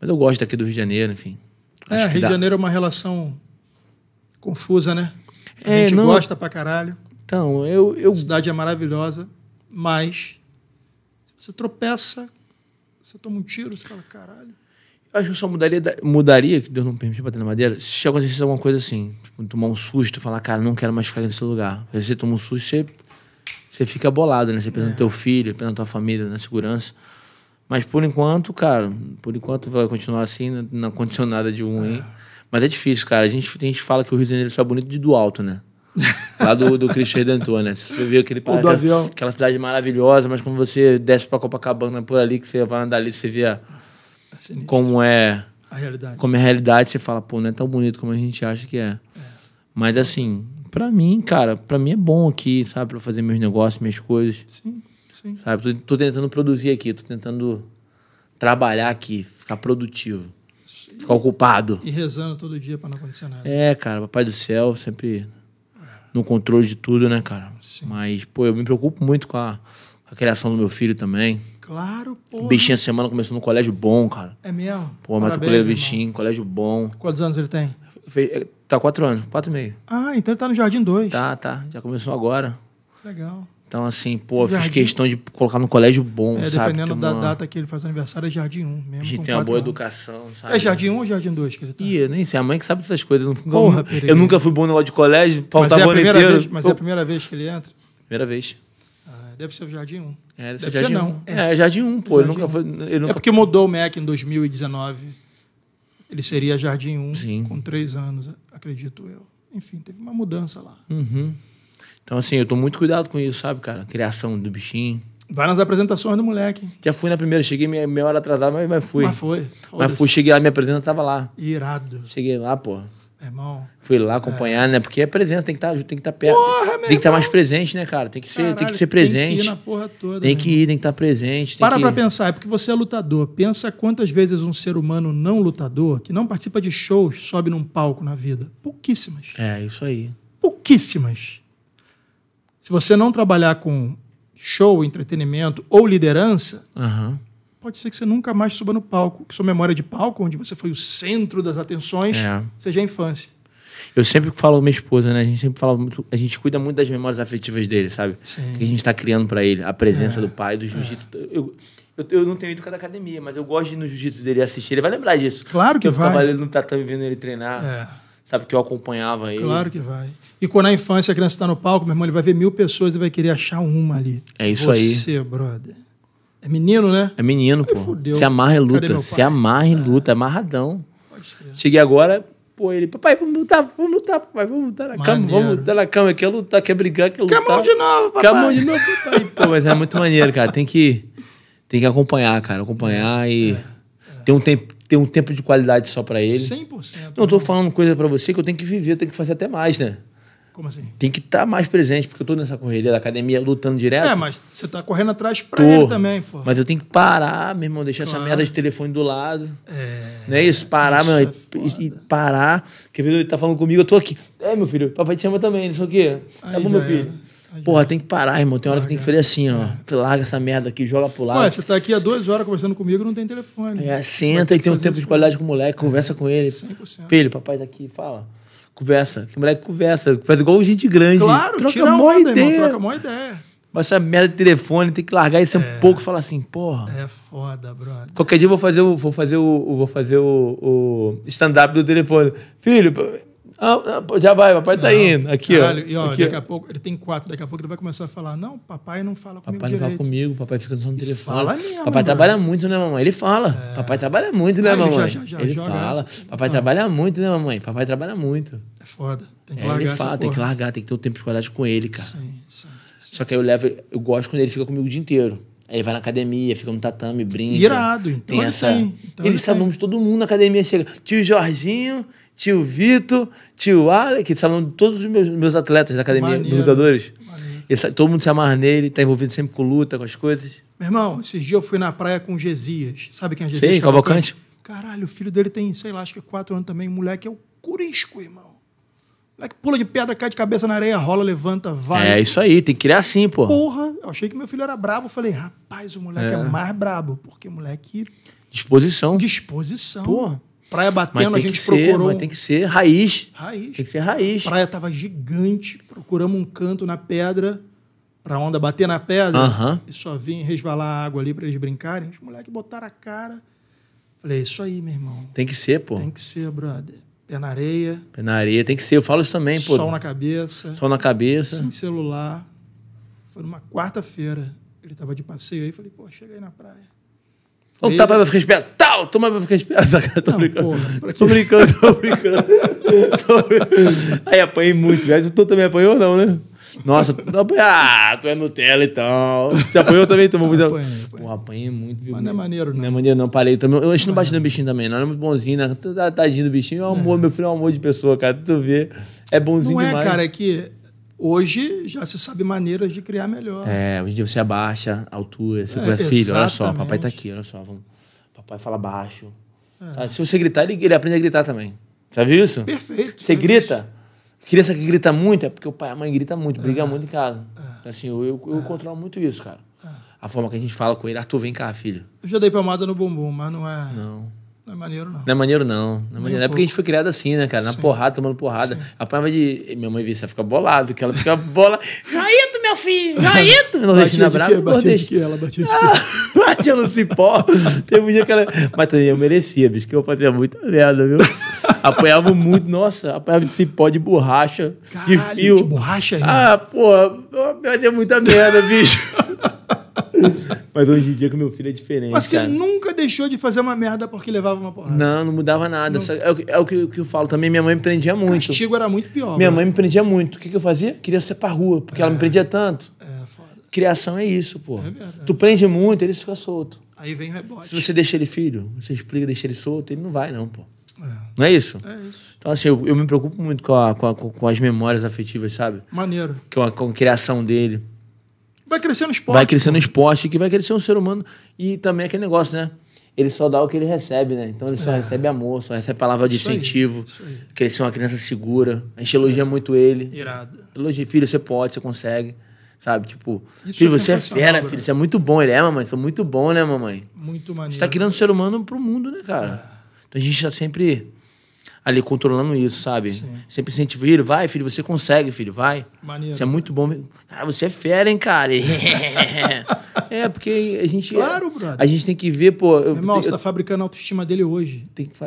Mas eu gosto daqui do Rio de Janeiro, enfim. É, Acho Rio de Janeiro é uma relação confusa, né? A É, gente não- gosta pra caralho. Então, eu, eu A cidade é maravilhosa, mas se você tropeça, você toma um tiro, você fala, caralho. Acho que eu só mudaria, da- mudaria, que Deus não me permitiu bater na madeira, se acontecesse alguma coisa assim. Tipo, tomar um susto, falar, cara, não quero mais ficar nesse lugar. Porque você toma um susto, você, você fica bolado, né? Você pensa É. no teu filho, pensa na tua família, na segurança. Mas por enquanto, cara, por enquanto vai continuar assim, não, não aconteceu nada de ruim. Mas é difícil, cara. A gente, a gente fala que o Rio de Janeiro só é bonito de do alto, né? Lá do, do Cristo Redentor, né? Você vê aquele do aquela, aquela cidade maravilhosa, mas quando você desce pra Copacabana por ali, que você vai andar ali, você vê a- É como é A realidade. como é a realidade, você fala, pô, não é tão bonito como a gente acha que é. Mas assim, pra mim, cara, pra mim é bom aqui, sabe? Pra fazer meus negócios, minhas coisas, Sim, sim. sabe? Tô, tô tentando produzir aqui, tô tentando trabalhar aqui, ficar produtivo, ficar ocupado. E rezando todo dia pra não acontecer nada. É, cara, papai do céu, sempre no controle de tudo, né, cara? Sim. Mas, pô, eu me preocupo muito com a, com a criação do meu filho também. Claro, pô. O bichinho essa semana começou no colégio bom, cara. É mesmo? Pô, matriculei o bichinho, colégio bom. Quantos anos ele tem? Fe- Tá quatro anos, quatro e meio. Ah, então ele tá no Jardim 2. Tá, tá. Já começou agora. Legal. Então, assim, pô, Jardim- fiz questão de colocar no colégio bom, É, sabe? dependendo Tem da uma- data que ele faz aniversário, é Jardim 1 mesmo. A gente tem uma boa anos. educação, sabe? É Jardim 1 ou Jardim 2 que ele tá? Ih, eu nem sei. A mãe que sabe dessas coisas. Eu, nunca- Porra, eu, Pereira. nunca fui bom no negócio de colégio, mas faltava é a primeira inteiro. vez, mas é Pô, a primeira vez que ele entra? primeira vez. Deve ser o Jardim 1. É, deve ser Deve ser Jardim não. 1. É, Jardim 1, pô. Ele Jardim nunca um. foi. Ele É nunca... porque mudou o MEC em 2019. Ele seria Jardim 1 Sim. com três anos, acredito eu. Enfim, teve uma mudança lá. Uhum. Então, assim, eu tô muito cuidado com isso, sabe, cara? Criação do bichinho. Vai nas apresentações do moleque. Já fui na primeira, cheguei meia, meia hora atrasada, mas, mas fui. Mas foi. Mas fui, cheguei lá, minha presença tava lá. Irado. Cheguei lá, pô. Irmão. Fui lá acompanhar, né? Porque é presença, tem que estar tem que estar perto. Porra, tem que estar irmão. mais presente, né, cara? Tem que ser, tem Caralho, que ser presente. Tem que ir na porra toda. Tem que ir, tem que estar presente. Tem Para que... pra pensar, é porque você é lutador. Pensa quantas vezes um ser humano não lutador, que não participa de shows, sobe num palco na vida. Pouquíssimas. É, isso aí. Pouquíssimas. Se você não trabalhar com show, entretenimento ou liderança, Aham. Pode ser que você nunca mais suba no palco. Que sua memória de palco, onde você foi o centro das atenções, É. seja a infância. Eu sempre falo com minha esposa, né? A gente sempre fala muito. A gente cuida muito das memórias afetivas dele, sabe? Sim. Que a gente tá criando pra ele. A presença É. do pai, do jiu-jitsu. Eu, eu, eu não tenho ido com a da academia, mas eu gosto de ir no jiu-jitsu dele assistir. Ele vai lembrar disso. Claro que eu vai. ficava ali no tatame vendo ele treinar. É. Sabe? Que eu acompanhava ele. Claro que vai. E quando na infância a criança está no palco, meu irmão, ele vai ver mil pessoas e vai querer achar uma ali. É isso aí. Você, brother. É menino, né? É menino, Ai, pô. fudeu. Se amarra e luta. Se amarra e luta. É amarradão. Pode crer. Cheguei agora, pô, ele, papai, vamos lutar, vamos lutar, papai, vamos lutar na cama, Maneiro. vamos lutar na cama, quer lutar, quer brigar, quer lutar. Camão de novo, papai. Camão de novo, papai. Pô, mas é muito maneiro, cara. Tem que, tem que acompanhar, cara. Acompanhar e ter, um tempo, ter um tempo de qualidade só pra ele. 100%. Não tô falando coisa pra você que eu tenho que viver, eu tenho que fazer até mais, né? Como assim? Tem que estar mais presente, porque eu tô nessa correria da academia lutando direto. É, mas você tá correndo atrás pra Tô. ele também, pô. Mas eu tenho que parar, meu irmão, deixar essa Claro. merda de telefone do lado. É, Não é isso? Parar, isso meu, é e- e parar. Quer ver ele tá falando comigo? Eu tô aqui. É, meu filho, papai te chama também, não sei o quê. Tá bom, meu filho? era. Porra, tem que parar, irmão. Tem hora que tem que fazer assim, ó. Tu larga essa merda aqui, joga pro lado. Ué, você tá aqui há duas horas conversando comigo e não tem telefone. É, senta e tem um tempo de qualidade com o moleque, conversa com ele. 100%. Filho, papai tá aqui, fala. Conversa. Que moleque conversa. Faz igual gente grande. Claro, troca tira a mó onda, ideia. irmão. Troca a maior ideia. Mas essa merda de telefone, tem que largar isso um pouco e falar assim, porra. É foda, brother. Qualquer dia eu vou fazer o, vou fazer o, o- vou fazer o, o stand-up do telefone. Filho, ah, ah, já vai, papai tá indo. Aqui, Caralho, ó. E ó, Aqui, ó. daqui a pouco, ele tem quatro, daqui a pouco ele vai começar a falar: Não, papai não fala comigo Papai não fala direito. comigo, papai fica só no telefone. fala mesmo, papai mano. trabalha muito, né, mamãe? Ele fala. Papai trabalha muito, né, Ah, ele já- mamãe? já- já ele fala. essa. Papai Ah. trabalha muito, né, mamãe? Papai trabalha muito. É foda. Tem que É, largar ele fala, tem que largar, tem que ter o tempo de qualidade com ele, cara. Sim, sim. Só que aí eu levo, eu gosto quando ele fica comigo o dia inteiro. Aí ele vai na academia, fica no tatame, brinca. Irado, então tem ele essa. tem, então ele ele sabe o nome de todo mundo na academia. Chega tio Jorginho, tio Vitor, tio Alec, ele sabe o nome de todos os meus, meus atletas da academia, Maneiro, dos lutadores. todo mundo se amarra nele, tá envolvido sempre com luta, com as coisas. Meu irmão, esses dias eu fui na praia com o Gesias. Sabe quem é Gesias? Sei, Cavalcante. Caralho, o filho dele tem, sei lá, acho que quatro anos também. O moleque é o curisco, irmão. O moleque pula de pedra, cai de cabeça na areia, rola, levanta, vai. É isso aí, tem que criar assim, pô. Porra, eu achei que meu filho era brabo. Eu falei, rapaz, o moleque é, É. mais brabo. Porque moleque, Disposição. disposição. Porra. Praia batendo, a gente ser, procurou. mas tem que ser raiz. Raiz. Tem que ser raiz. praia tava gigante, procuramos um canto na pedra pra onda bater na pedra Aham. e só vinha resvalar a água ali pra eles brincarem. Os moleques botaram a cara. Falei, é isso aí, meu irmão. Tem que ser, pô. Tem que ser, brother. Pé na areia, Pé na areia, tem que ser. Eu falo isso também, pô. sol na cabeça, Sol na cabeça. sem celular. Foi numa quarta-feira. Ele tava de passeio aí, falei, pô, chega aí na praia. Ô, Ele- tapa pra ficar esperto. Tal, toma pra ficar esperto. Tô Não, brincando. porra, tô brincando, tô brincando. Tô brincando. Aí apanhei muito, velho. Tu também apanhou, não, né? Nossa, não. Ah, tu é Nutella e tal. Você apanhou também? Tomou muito. Apanhei, apanhei. Pô, apanhei muito, viu? Mas não é maneiro, não. Não é maneiro, não. Parei também. Acho que não bati no bichinho também, não. Ele é muito bonzinho, né? Tá- Tadinho do bichinho. É um amor, meu filho é um amor de pessoa, cara. Tu vê. É bonzinho Não é, demais. cara, é que hoje já se sabe maneiras de criar melhor. É, hoje em dia você abaixa a altura, você É, fala, filho, olha só, papai tá aqui, olha só. Vamos. Papai fala baixo. Tá? Se você gritar, ele, ele aprende a gritar também. Já viu isso? Perfeito. Você é grita. Criança que grita muito é porque o pai e a mãe grita muito, briga muito em casa. Assim, eu, eu, eu controlo muito isso, cara. A forma que a gente fala com ele, Arthur, vem cá, filho. Eu já dei palmada no bumbum, mas não é, Não. Não é maneiro, não. Não é maneiro, não. Não é, maneiro. é porque a gente foi criado assim, né, cara? Na Sim. porrada, tomando porrada. Apanhava de. Minha mãe vê, você fica bolado, porque ela fica bola. Jaito, meu filho! Jaito! Nordestina brava. Batia de nordestina- que ela batia de? Ah, batia no cipó. Teve um dia que ela. Mas também eu merecia, bicho, que eu fazia muita merda, viu? Apanhava muito, nossa, apanhava de cipó, de borracha, de Caralho, fio. de borracha, irmão? Ah, porra, eu fazia muita merda, bicho. Mas hoje em dia que meu filho é diferente. Mas você cara. nunca deixou de fazer uma merda porque levava uma porrada. Não, não mudava nada. Só- É, o que- é o que, o que eu falo também. Minha mãe me prendia O muito. castigo era muito pior. Minha bro. mãe me prendia muito. O que, que eu fazia? Queria ser pra rua, porque ela me prendia tanto. É, foda. Criação é isso, pô. verdade. tu prende muito, ele fica solto. Aí vem o rebote. Se você deixa ele filho, você explica, deixa ele solto, ele não vai, não, pô. É, Não é isso? é isso. Então, assim, eu, eu me preocupo muito com, a- com, a- com as memórias afetivas, sabe? Maneiro. Com a, com a criação dele. Vai crescer no esporte. vai crescer no esporte, que vai crescer um ser humano. E também aquele negócio, né? Ele só dá o que ele recebe, né? Então ele só recebe amor, só recebe palavra de É. Isso aí, incentivo. isso aí. Crescer uma criança segura. A gente elogia muito ele. Irado. Elogia, filho, você pode, você consegue. Sabe? Tipo, Isso filho, é você é fera, bro. filho, você é muito bom. Ele é, mamãe, você é muito bom, né, mamãe? Muito maneiro. Você tá criando um ser humano pro mundo, né, cara? Então a gente tá sempre ali controlando isso, sabe? Sim. Sempre incentiva, filho, vai, filho, você consegue, filho, vai. Maneiro. Você é muito bom. Cara, você é fera, hein, cara? é, porque a gente. Claro, brother. A gente tem que ver, pô. Eu, Meu irmão, eu, você tá fabricando a autoestima dele hoje. tenho que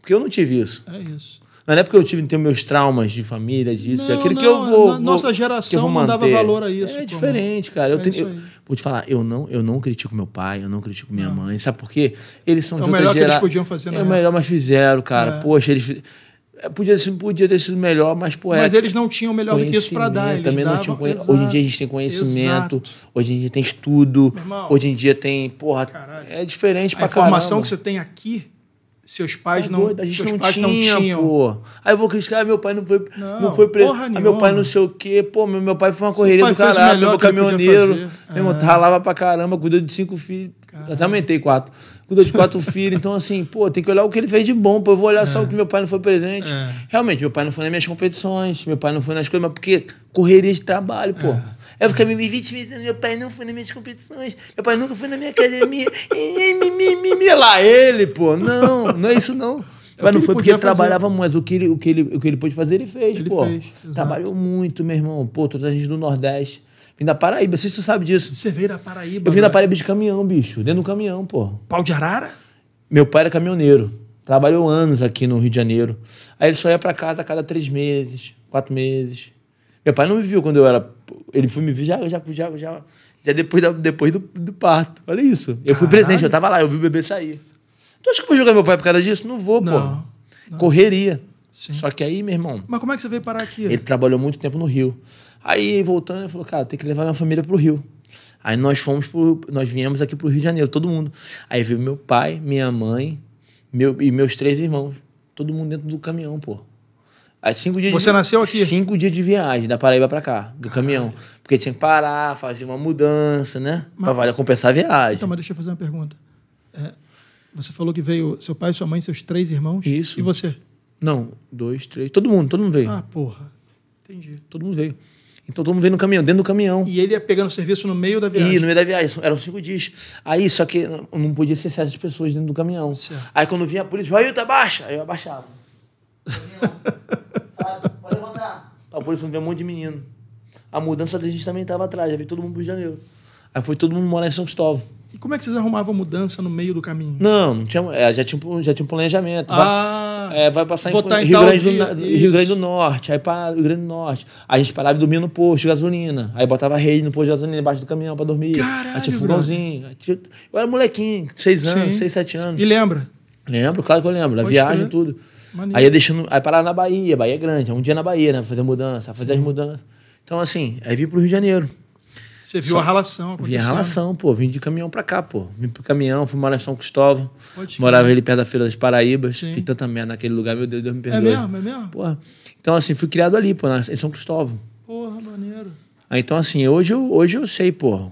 Porque eu não tive isso. É isso. Não é porque eu tive tenho meus traumas de família, disso, Não, aquilo que não, eu vou. vou- nossa que eu geração vou não dava valor a isso, É como- diferente, cara. Eu É tenho- eu- vou te falar, eu não, eu não critico meu pai, eu não critico minha mãe. Sabe por quê? Eles são É de o outra melhor que eles podiam fazer na É o melhor, mas fizeram, cara. É. Poxa, eles. é, Podia, podia ter sido melhor, mas, pô, Mas eles não tinham melhor do que isso pra dar. Eles também não davam- tinha conhe- Exato. Hoje em dia a gente tem conhecimento, Exato. hoje em dia tem estudo, irmão. hoje em dia tem, porra, Caralho. é diferente A pra informação caramba. que você tem aqui, Seus pais Tá não, doido, a gente seus não pais tinha, não tinham. pô. Aí eu vou criticar, ah, meu pai não foi, Não, não, foi preso. Ah, meu pai não sei o quê. Pô, meu, meu pai foi uma correria do caralho, meu caminhoneiro. Meu irmão, É. ralava pra caramba, cuidou de cinco filhos. Até aumentei quatro. Cuidou de quatro filhos. Então, assim, pô, tem que olhar o que ele fez de bom, pô. Eu vou olhar só o que meu pai não foi presente. É. Realmente, meu pai não foi nas minhas competições, meu pai não foi nas coisas, mas porque correria de trabalho, pô. Eu ficava me vitimizando, meu pai não foi nas minhas competições, meu pai nunca foi na minha academia. Ih, mi, mi, mi, mi, lá ele, pô. Não, não é isso não. É Mas não foi porque ele trabalhava muito, mas o que ele, o, que ele, o que ele pôde fazer, ele fez, Ele pô. fez. Trabalhou muito, meu irmão. Pô, toda a gente do Nordeste. Vim da Paraíba, não sei se tu sabe disso. Você veio da Paraíba. Eu vim da velho. Paraíba de caminhão, bicho. Dentro do caminhão, pô. Pau de arara? Meu pai era caminhoneiro. Trabalhou anos aqui no Rio de Janeiro. Aí ele só ia pra casa a cada três meses, quatro meses. Meu pai não me viu quando eu era. Ele foi me ver já, já, já, já, já depois, da- depois do, do parto. Olha isso. Eu fui Caralho. presente, eu tava lá, eu vi o bebê sair. Tu acha que eu vou jogar meu pai por causa disso? Não vou, Não, pô. Correria. Sim. Só que aí, meu irmão, Mas como é que você veio parar aqui? ele trabalhou muito tempo no Rio. Aí, voltando, ele falou, cara, tem que levar minha família pro Rio. Aí nós fomos pro, nós viemos aqui pro Rio de Janeiro, todo mundo. Aí veio meu pai, minha mãe, meu, e meus três irmãos. Todo mundo dentro do caminhão, pô. Aí cinco dias Você de, nasceu aqui? Cinco dias de viagem, da Paraíba pra cá, do caminhão. Porque tinha que parar, fazer uma mudança, né? Pra valer compensar a viagem. Então, mas deixa eu fazer uma pergunta. É, você falou que veio seu pai, sua mãe, seus três irmãos. Isso. E você? Não, dois, três. Todo mundo, todo mundo veio. Ah, porra. Entendi. Todo mundo veio. Então todo mundo veio no caminhão, dentro do caminhão. E ele ia pegando serviço no meio da viagem. E no meio da viagem, eram cinco dias. Aí, só que não- podia ser de pessoas dentro do caminhão. Certo. Aí quando vinha a polícia, Ailton, abaixa! Aí eu abaixava. Sabe? Pode levantar. A polícia não veio um monte de menino. A mudança da gente também estava atrás, já veio todo mundo pro Rio de Janeiro. Aí foi todo mundo morar em São Cristóvão. E como é que vocês arrumavam mudança no meio do caminho? Não, não tinha, é, já, tinha, um- já tinha um planejamento. Ah, vai, é, vai passar em, em Rio, Grande do, Na-. Rio Grande do Norte. Aí para Rio Grande do Norte. Aí a gente parava e dormia no posto de gasolina. Aí botava rede no posto de gasolina embaixo do caminhão para dormir. Caralho, aí tinha fogãozinho. Aí tinha- Eu era molequinho, seis anos, Sim. seis, sete anos. E lembra? Lembro, claro que eu lembro. Da Pode viagem e tudo. Maneiro. Aí ia deixando. Aí parava na Bahia, Bahia é grande. Um dia na Bahia, né? pra Fazer mudança, fazer as mudanças. Então, assim, aí vim pro Rio de Janeiro. Você viu Só- a relação Vim acontecendo. a relação, pô. Vim de caminhão pra cá, pô. Vim pro caminhão, fui morar em São Cristóvão. Pode. Morava ali perto da Feira das Paraíbas. Sim. Fiz tanta merda naquele lugar, meu Deus, Deus me É perdoe. mesmo? É mesmo? Porra. Então, assim, fui criado ali, pô, em São Cristóvão. Porra, maneiro. Aí, então, assim, hoje eu, hoje eu sei, pô.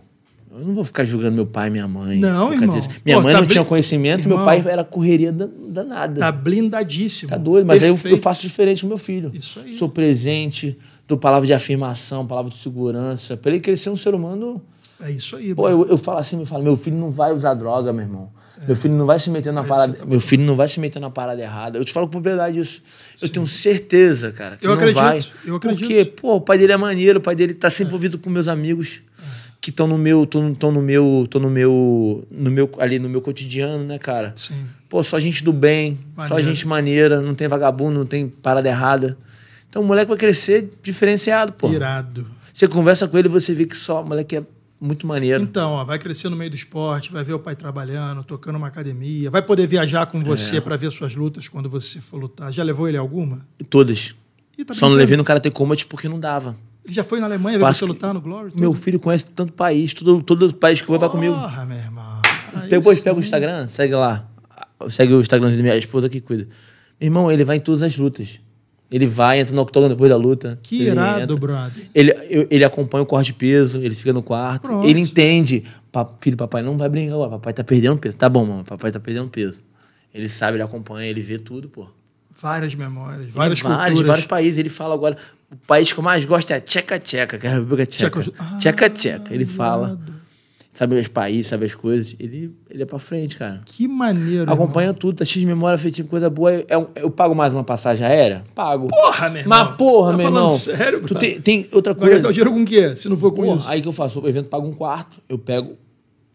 Eu não vou ficar julgando meu pai e minha mãe. Não, irmão. disso. Minha Pô, mãe tá não tinha bem- conhecimento, Irmão. meu pai era correria dan- danada. Tá blindadíssimo. Tá doido, mas aí eu, eu Perfeito. faço diferente com meu filho. Isso aí. Sou presente, dou palavra de afirmação, palavra de segurança. Pra ele crescer um ser humano. É isso aí, Pô, eu, eu falo assim, eu falo, meu filho não vai usar droga, meu irmão. Meu filho não vai se meter na parada. É. você tá meu filho não vai se meter na parada errada. Eu te falo com propriedade isso. Eu tenho certeza, cara, que Eu não acredito, vai. eu acredito. Porque, pô, o pai dele é maneiro, o pai dele tá sempre envolvido com meus amigos. Que estão no meu, estão tão no meu, tão no meu, no meu, ali no meu cotidiano, né, cara? Sim. Pô, só gente do bem, só Maneiro. gente maneira, não tem vagabundo, não tem parada errada. Então o moleque vai crescer diferenciado, pô. Irado. Você conversa com ele, você vê que só o moleque é muito maneiro. Então, ó, vai crescer no meio do esporte, vai ver o pai trabalhando, tocando uma academia, vai poder viajar com É. você pra ver suas lutas quando você for lutar. Já levou ele alguma? Todas. Tá Só não levei no Karate Combat porque não dava. Ele já foi na Alemanha ver você lutar no Glory? Meu tudo? filho conhece tanto país, todo, todo país que vai vai comigo. Porra, meu irmão. Aí Depois sim. pega o Instagram, segue lá. Segue o Instagram da minha esposa que cuida. Meu irmão, ele vai em todas as lutas. Ele vai, entra no octógono depois da luta. Que ele irado, entra. brother. Ele, ele acompanha o corte de peso, ele fica no quarto. Pronto. Ele entende. Filho, papai não vai brincar agora. Papai tá perdendo peso. Tá bom, mamãe. Papai tá perdendo peso. Ele sabe, ele acompanha, ele vê tudo, pô. Várias memórias, várias vários, culturas. vários países. Ele fala agora. O país que eu mais gosto é a Tcheca Tcheca, que é a República Tcheca. Tcheco- Ah, Tcheca Tcheca. Ele fala. Sabe os países, sabe as coisas. Ele, ele é pra frente, cara. Que maneiro. Acompanha tudo, tá cheio de memória afetiva, coisa boa. É um- eu pago mais uma passagem aérea? Pago. Porra, meu irmão. Mas porra, Tá meu irmão. sério, tu brother? tem, tem outra Vai gastar o coisa. dinheiro com o quê? Se não for com Porra, isso. aí que eu faço? O evento paga um quarto, eu pego,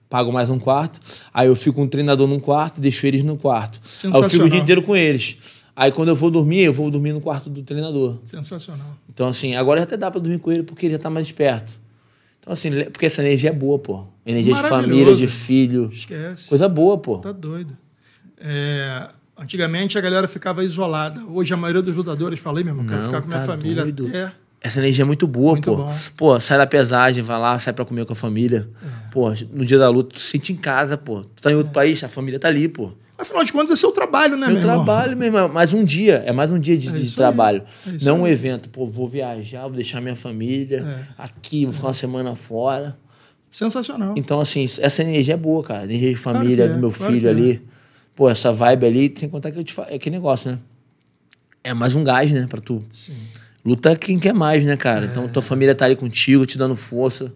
pago mais um quarto, aí eu fico com um treinador num quarto, deixo eles no quarto. Aí eu fico o dia inteiro com eles. Aí quando eu vou dormir, eu vou dormir no quarto do treinador. Sensacional. Então, assim, agora já até dá pra dormir com ele porque ele já tá mais esperto. Então, assim, porque essa energia é boa, pô. Energia de família, de filho. Esquece. Coisa boa, pô. Tá doido. É, antigamente a galera ficava isolada. Hoje a maioria dos lutadores, falei mesmo, quero Não, ficar com minha tá família doido. até. Essa energia é muito boa, Muito pô. bom. Pô, sai da pesagem, vai lá, sai pra comer com a família. É. Pô, no dia da luta, tu se sente em casa, pô. Tu tá em outro país, a família tá ali, pô. Afinal de contas, é seu trabalho, né, Meu meu trabalho, meu irmão. Mais um dia. É mais um dia de, É de trabalho. é Não um evento. Pô, vou viajar, vou deixar minha família É. aqui, vou ficar uma semana fora. Sensacional. Então, assim, essa energia é boa, cara. Energia de família, que é, do meu claro filho que é. ali. Pô, essa vibe ali, sem contar que eu te falo. É que negócio, né? É mais um gás, né, pra tu. Sim. Luta quem quer mais, né, cara? É. Então, tua família tá ali contigo, te dando força.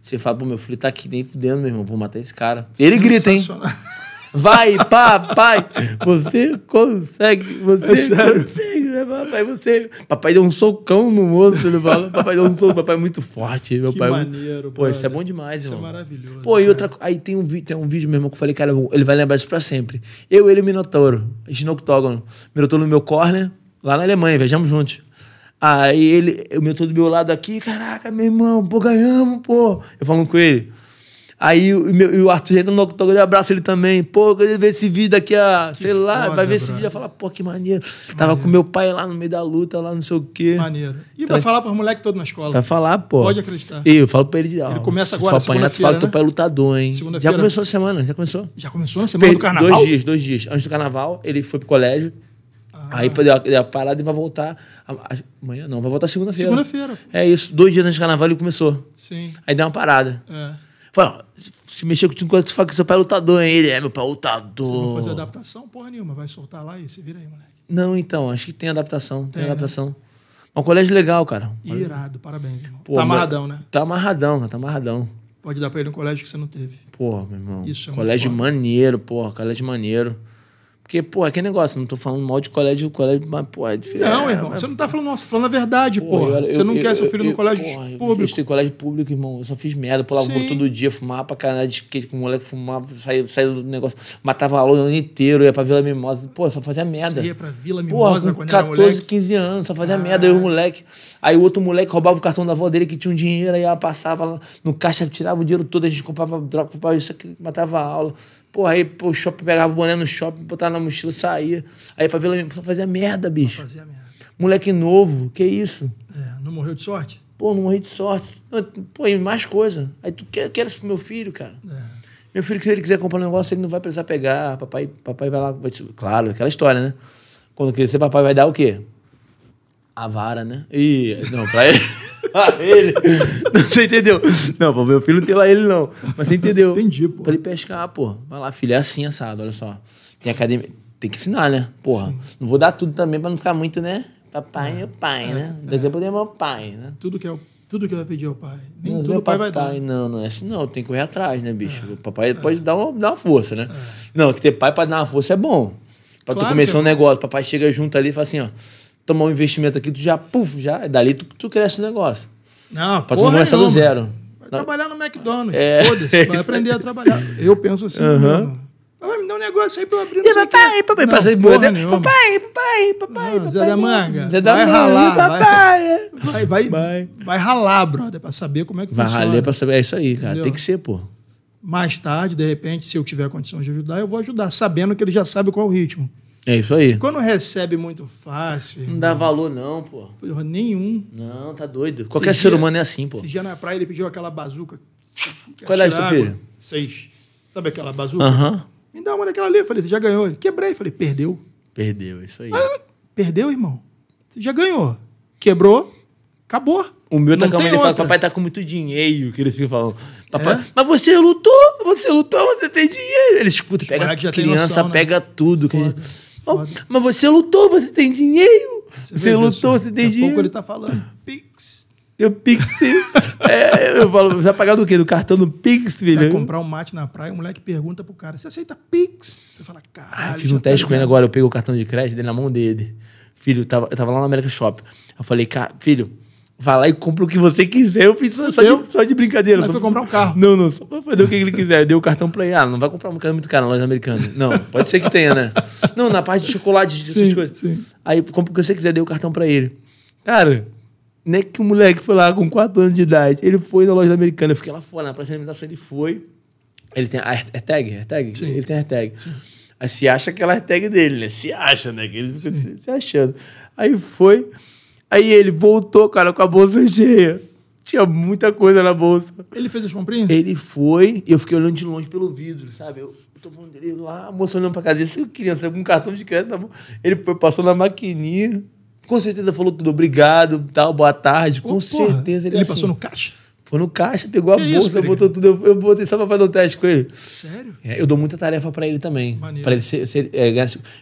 Você fala, pô, meu filho tá aqui nem fudendo, meu irmão, vou matar esse cara. Ele grita, hein? Vai, papai! Você consegue, você É consegue, né, papai, você. Papai deu um socão no moço, ele fala. Papai deu um soco, papai é muito forte. Meu Que pai, maneiro, Pô, isso é bom demais, Isso é irmão. maravilhoso, Pô, e outra Aí tem um, tem um vídeo, meu irmão, que eu falei, cara, ele vai lembrar isso pra sempre. Eu, ele e o Minotauro. A gente no octógono. Minotauro no meu corner, lá na Alemanha, viajamos juntos. Aí ele, o Minotauro do meu lado aqui, caraca, meu irmão, pô, ganhamos, pô. Eu falando com ele. Aí o, meu, e o Arthur entra no octógono, eu abraço ele também. Pô, quando ele ver esse vídeo daqui a, sei lá, foda, vai ver esse brother. vídeo e vai falar, pô, que maneiro. Tava com meu pai lá no meio da luta, lá não sei o quê. Maneiro. E vai falar para os moleques todos na escola. Vai falar, pô. Pode acreditar. E eu falo pra ele. Ele começa agora, for apanhar, tu fala que teu né? pai é lutador, hein? Já começou a semana, já começou. Já começou na semana do carnaval? Dois dias, dois dias. Antes do carnaval, ele foi pro colégio. Ah. Aí deu a, deu a parada e vai voltar. Amanhã não, vai voltar segunda-feira. Segunda-feira. É isso. Dois dias antes do carnaval ele começou. Sim. Aí deu uma parada. É. Falei, ó, se mexer com tu, tu fala que seu pai é lutador, hein? Ele é meu pai é Você lutador. vai fazer adaptação? Porra nenhuma. Vai soltar lá e se vira aí, moleque. Não, então, acho que tem adaptação. Tem, Tem, né? adaptação. É um colégio legal, cara. Irado, parabéns, irmão. Pô, tá amarradão, né? Tá amarradão, cara, tá amarradão. Pode dar pra ele um colégio que você não teve. Porra, meu irmão. Isso é colégio maneiro, porra, colégio maneiro. Porque, pô, é que negócio, não tô falando mal de colégio, colégio, mas, pô, é diferente. Não, irmão. mas- Você não tá falando, nossa, falando a verdade, porra. eu- Você eu- não eu- quer seu eu- filho eu- no colégio porra, eu público. estudei em colégio público, irmão. Eu só fiz merda, pulava Sim. muro todo dia, fumava pra caralho de skate com o moleque, fumava, saía, saía do negócio, matava aula o ano inteiro, ia pra Vila Mimosa. Pô, só fazia merda. Você ia pra Vila Porra, Mimosa com quando era 14, moleque. 15 anos, só fazia merda. Eu e o moleque. Aí o outro moleque roubava o cartão da avó dele que tinha um dinheiro, aí ela passava no caixa, tirava o dinheiro todo, a gente comprava droga, comprava isso aqui, matava a aula. Porra, aí pô, o shopping, pegava o boné no shopping, botava na mochila, saía. Aí pra Vila Mimosa, só fazia merda, bicho. Fazia merda. Moleque novo, que isso? É, não morreu de sorte? Pô, não morri de sorte. Pô, e mais coisa. Aí tu quer, quer isso pro meu filho, cara. É. Meu filho, se ele quiser comprar um negócio, ele não vai precisar pegar. Papai, papai vai lá. Vai te- claro, aquela história, né? Quando crescer, papai vai dar o quê? A vara, né? E. Não, pra ele. pra ele. Não, você entendeu? Não, pro meu filho não tem lá ele, não. Mas você entendeu? Entendi, pô. Pra ele pescar, pô. Vai lá, filho, é assim, assado, olha só. Tem academia. Tem que ensinar, né? Porra. Não vou dar tudo também pra não ficar muito, né? Papai é meu pai, né? Daqui a pouco é meu pai, né? Tudo que, é, o- tudo que vai pedir ao pai. Nem Não, tudo é o pai vai papai, dar. Não, não é assim, não. Tem que correr atrás, né, bicho? O papai pode dar uma, dar uma força, né? Não, que ter pai pra dar uma força é bom. Pra Claro tu começar é um negócio, papai chega junto ali e fala assim, ó. Tomar um investimento aqui, tu já, puf, já. Dali tu, tu cresce o negócio. Não, Pra tu começar do zero. Vai Não. trabalhar no McDonald's. É, Foda-se. Vai aprender a trabalhar. Eu penso assim, mesmo. Vai me dar um negócio aí pra eu abrir no E papai, papai, porra papai, papai, papai, papai, Não, Zé papai, da Manga, Zé da vai Manga, ralar, vai. papai. Vai, vai, Vai. vai ralar, brother, pra saber como é que Vai funciona. raler pra saber. É isso aí, cara. Entendeu? Tem que ser, pô. Mais tarde, de repente, se eu tiver condições de ajudar, eu vou ajudar, sabendo que ele já sabe qual é o ritmo. É isso aí. Quando recebe muito fácil, Não dá valor, não, pô. porra, nenhum. Não, tá doido. Qualquer Esse ser dia- humano é assim, pô. Esse dia na praia ele pediu aquela bazuca. Qual é a água. filho? Seis. Sabe aquela bazuca? Aham. Me dá uma daquela ali. Eu falei, você já ganhou. Ele, quebrei. Falei, perdeu. Perdeu, é isso aí. Ah, Perdeu, irmão. Você já ganhou. Quebrou, acabou. O meu tá Não com a mãe, tem ele fala, papai tá com muito dinheiro, que ele fica falando. Papai, É? mas você lutou, você lutou, você tem dinheiro. Ele escuta, pega criança, noção, né? pega tudo. que a Foda, gente- foda. Mas você lutou, você tem dinheiro. Você, vê, lutou, Wilson? você tem Daqui dinheiro. pouco ele tá falando. Pix. Teu Pix. é, eu falo, você vai pagar do quê? Do cartão do Pix, Você vai filho? comprar um mate na praia, o moleque pergunta pro cara: você aceita Pix? Você fala, Ah, caralho. fiz já um teste tá com ele ligado." agora, eu peguei o cartão de crédito dele na mão dele. Filho, eu tava, eu tava lá na América Shop. Eu falei, cara, filho, vai lá e compra o que você quiser. Eu fiz só, só, Deu? de, só de brincadeira. Mas só foi comprar um carro. Não, não, só pra fazer o que ele quiser. Eu dei o cartão pra ele. Ah, não vai comprar um carro muito caro na loja americana. Não, pode ser que tenha, né? Não, na parte de chocolate, Sim, coisas. sim. Aí compra o que você quiser, dei o cartão pra ele. Cara, nem que o moleque foi lá com 4 anos de idade. Ele foi na loja americana, eu fiquei lá fora, na praça de alimentação, ele foi. Ele tem a AirTag? AirTag? Sim. Ele tem AirTag. Aí se acha aquela AirTag dele, né? Se acha, né? Que ele fica se achando. Aí foi. Aí ele voltou, cara, com a bolsa cheia. Tinha muita coisa na bolsa. Ele fez as comprinhas? Ele foi e eu fiquei olhando de longe pelo vidro, sabe? Eu, tô falando dele lá, a moça olhando pra casa dele, assim, criança, com um cartão de crédito na mão. Ele foi, passou na maquininha, com certeza falou tudo, obrigado, tal, boa tarde. Ô, Com porra, certeza ele, Ele assim, passou no caixa? Foi no caixa, pegou a Que isso, bolsa, Peregrino? botou tudo. Eu, eu botei só pra fazer um teste com ele. Sério? É, eu dou muita tarefa pra ele também. Maneiro. Pra ele ser. ser é,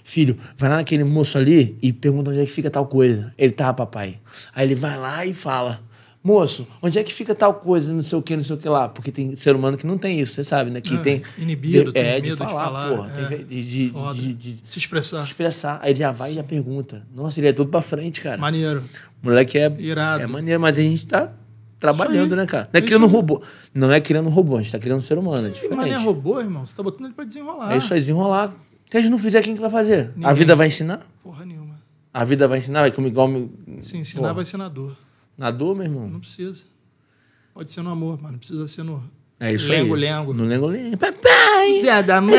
filho, vai lá naquele moço ali e pergunta onde é que fica tal coisa. Ele tá, papai. Aí ele vai lá e fala. Moço, onde é que fica tal coisa, não sei o que, não sei o que lá? Porque tem ser humano que não tem isso, você sabe, né? Que É, tem. inibido, de- tem é, medo de de falar, falar, porra. é. tem de, de, de- de- de Se expressar. expressar. Aí ele já vai e já pergunta. Nossa, ele é tudo pra frente, cara. Maneiro. Moleque é. Irado. É maneiro, mas a gente tá trabalhando, né, cara? Não é Isso criando aí. robô. Não é criando robô, a gente tá criando um ser humano. É Mas diferente. não é robô, irmão. Você tá botando ele pra desenrolar. É isso aí, desenrolar. Se a gente não fizer, quem que vai fazer? A Ninguém. vida vai ensinar? Porra nenhuma. A vida vai ensinar? Vai como igual. Se ensinar, Porra. vai ser na dor. Na dor, meu irmão? Não precisa. Pode ser no amor, mas não precisa ser no. É isso lengo, aí. lengo. No lengo, lengo. Papai! Zé da manga!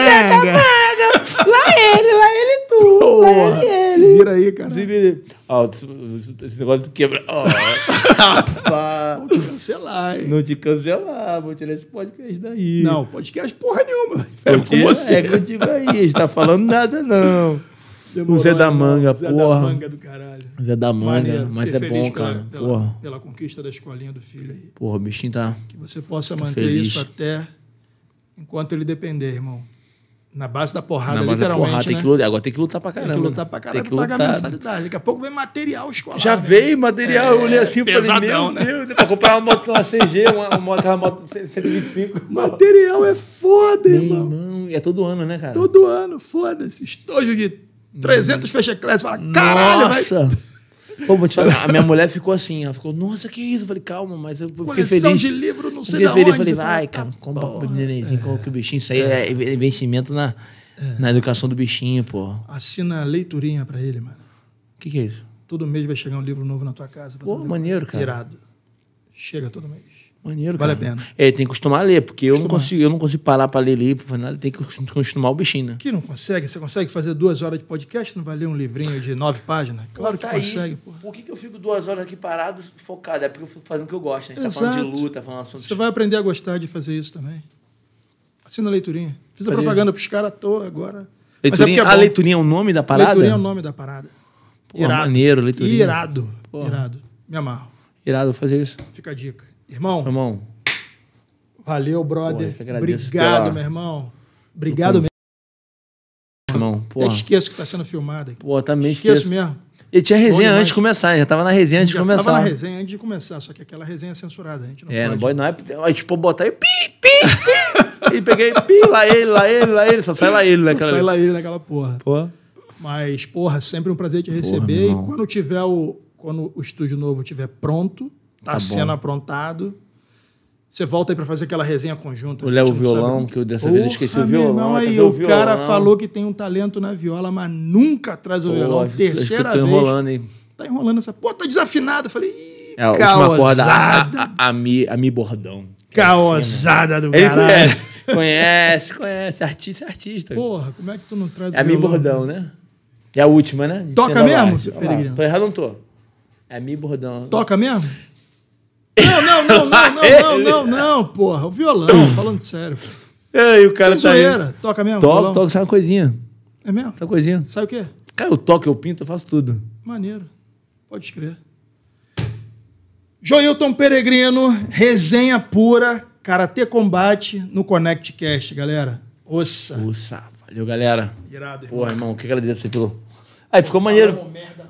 Lá ele, lá ele tu! Porra, se vira aí, cara. Se vira. Ó, esse esse negócio de quebra. Ó. Vou te cancelar, hein? não te cancelar, vou tirar esse podcast daí. Não, podcast porra nenhuma. É Porque com você. É contigo aí, a gente tá falando nada, não. Demorou, o Zé da. Manga, Zé porra. da manga do caralho. Zé da manga, Maneiro. mas é feliz bom, pela, cara. Pela, Porra. pela conquista da escolinha do filho aí. Porra, o bichinho tá. Que você possa manter feliz. isso até enquanto ele depender, irmão. Na base da porrada, Na base da literalmente, porrada, tem né? que lutar. Agora tem que lutar pra Tem caramba. que lutar pra caralho Tem que pagar lutar. mensalidade. Daqui a pouco vem material escolar. Já né? veio material, eu olhei assim e falei, meu né? Deus, pra comprar uma moto, uma CG, uma, uma, aquela moto 125. Material é foda, Meu irmão. irmão, é todo ano, né, cara? Todo ano, foda-se. Estojo de 300 fecha classe. Fala, caralho, vai. Pô, vou te falar, a minha mulher ficou assim, ela ficou, nossa, que isso? Eu falei, calma, mas eu fiquei Coleção feliz. de livro, não sei Fiquei da feliz, onde. falei, Você fala, vai, tá cara, compra pro porra. nenenzinho, coloca o bichinho. Isso aí é investimento na, na educação do bichinho, pô. O Assina leiturinha pra ele, mano. que, que é isso? Todo mês vai chegar um livro novo na tua casa. Pô, maneiro, cara. Irado. Chega todo mês. Maneiro, Vale cara. a pena. É, tem que acostumar a ler, porque eu não, consigo, eu não consigo parar pra ler livro, pra nada, tem que acostumar o bichinho, né? Que não consegue? Você consegue fazer duas horas de podcast? Não vai ler um livrinho de nove páginas? Claro que Pô, tá aí. consegue, pô. Por que, que eu fico duas horas aqui parado, focado? É porque eu fico fazendo o que eu gosto. A gente tá falando Exato. de luta, falando assuntos. Você vai aprender a gostar de fazer isso também. Assina a leiturinha. Fiz a Fazer propaganda pros caras à toa agora. Mas é Leiturinha, porque é a bom. leiturinha é o nome da parada? Leiturinha é o nome da parada. Pô, maneiro, leiturinha. Irado. Irado. Me amarro. Irado vou fazer isso. Fica a dica. Irmão, Irmão, valeu, brother. Porra, Obrigado, pela- meu irmão. Obrigado mesmo. irmão, Até porra. esqueço que tá sendo filmado aqui. Pô, também Esqueço esqueço. mesmo. Ele tinha resenha antes de começar, já tava na resenha antes de começar. Tava na resenha antes de começar, só que aquela resenha é censurada, a gente não É, pode. não pode, não é. A gente pode botar aí, pi, pi, pi. e peguei, pi, lá ele, lá ele, lá ele. Só sai lá ele, né, Só sai lá ele naquela porra. Pô. Mas, porra, sempre um prazer te receber. meu e quando tiver o. Quando o estúdio novo estiver pronto, tá, Tá bom. sendo aprontado. Você volta aí pra fazer aquela resenha conjunta. O a Léo não Violão, que eu dessa vez eu esqueci o violão, irmão, vai aí, o o cara violão. falou que tem um talento na viola, mas nunca traz o Pô, violão. Terceira vez. enrolando, hein? Tá enrolando essa. Pô, tô desafinado. Eu falei, ih, É, a última corda, a, caosada. a, a, Mi, a Mi Bordão. Caosada do Ele caralho. conhece, conhece, conhece. Artista é artista. Porra, como é que tu não traz É a Mi violão? Bordão, né? É a última, né? De Toca mesmo, Peregrino? Tô errado, não tô. É a Mi Bordão. Toca mesmo? Não, não, não, não, não, não, não, não, porra. O violão, falando sério. Ei, o cara Sem tá aí. zoeira. Toca mesmo? Toca, violão? toca, sai uma coisinha. É mesmo? Sai uma coisinha. Sabe o quê? Cara, eu toco, eu pinto, eu faço tudo. Maneiro. Pode escrever. Joilton Peregrino, resenha pura, Karatê Combate no Connect Cast, galera. Ossa. Uça, valeu, galera. Irado, irmão. Porra, irmão, que agradeço aí pelo. Aí, ficou maneiro. Falamos merda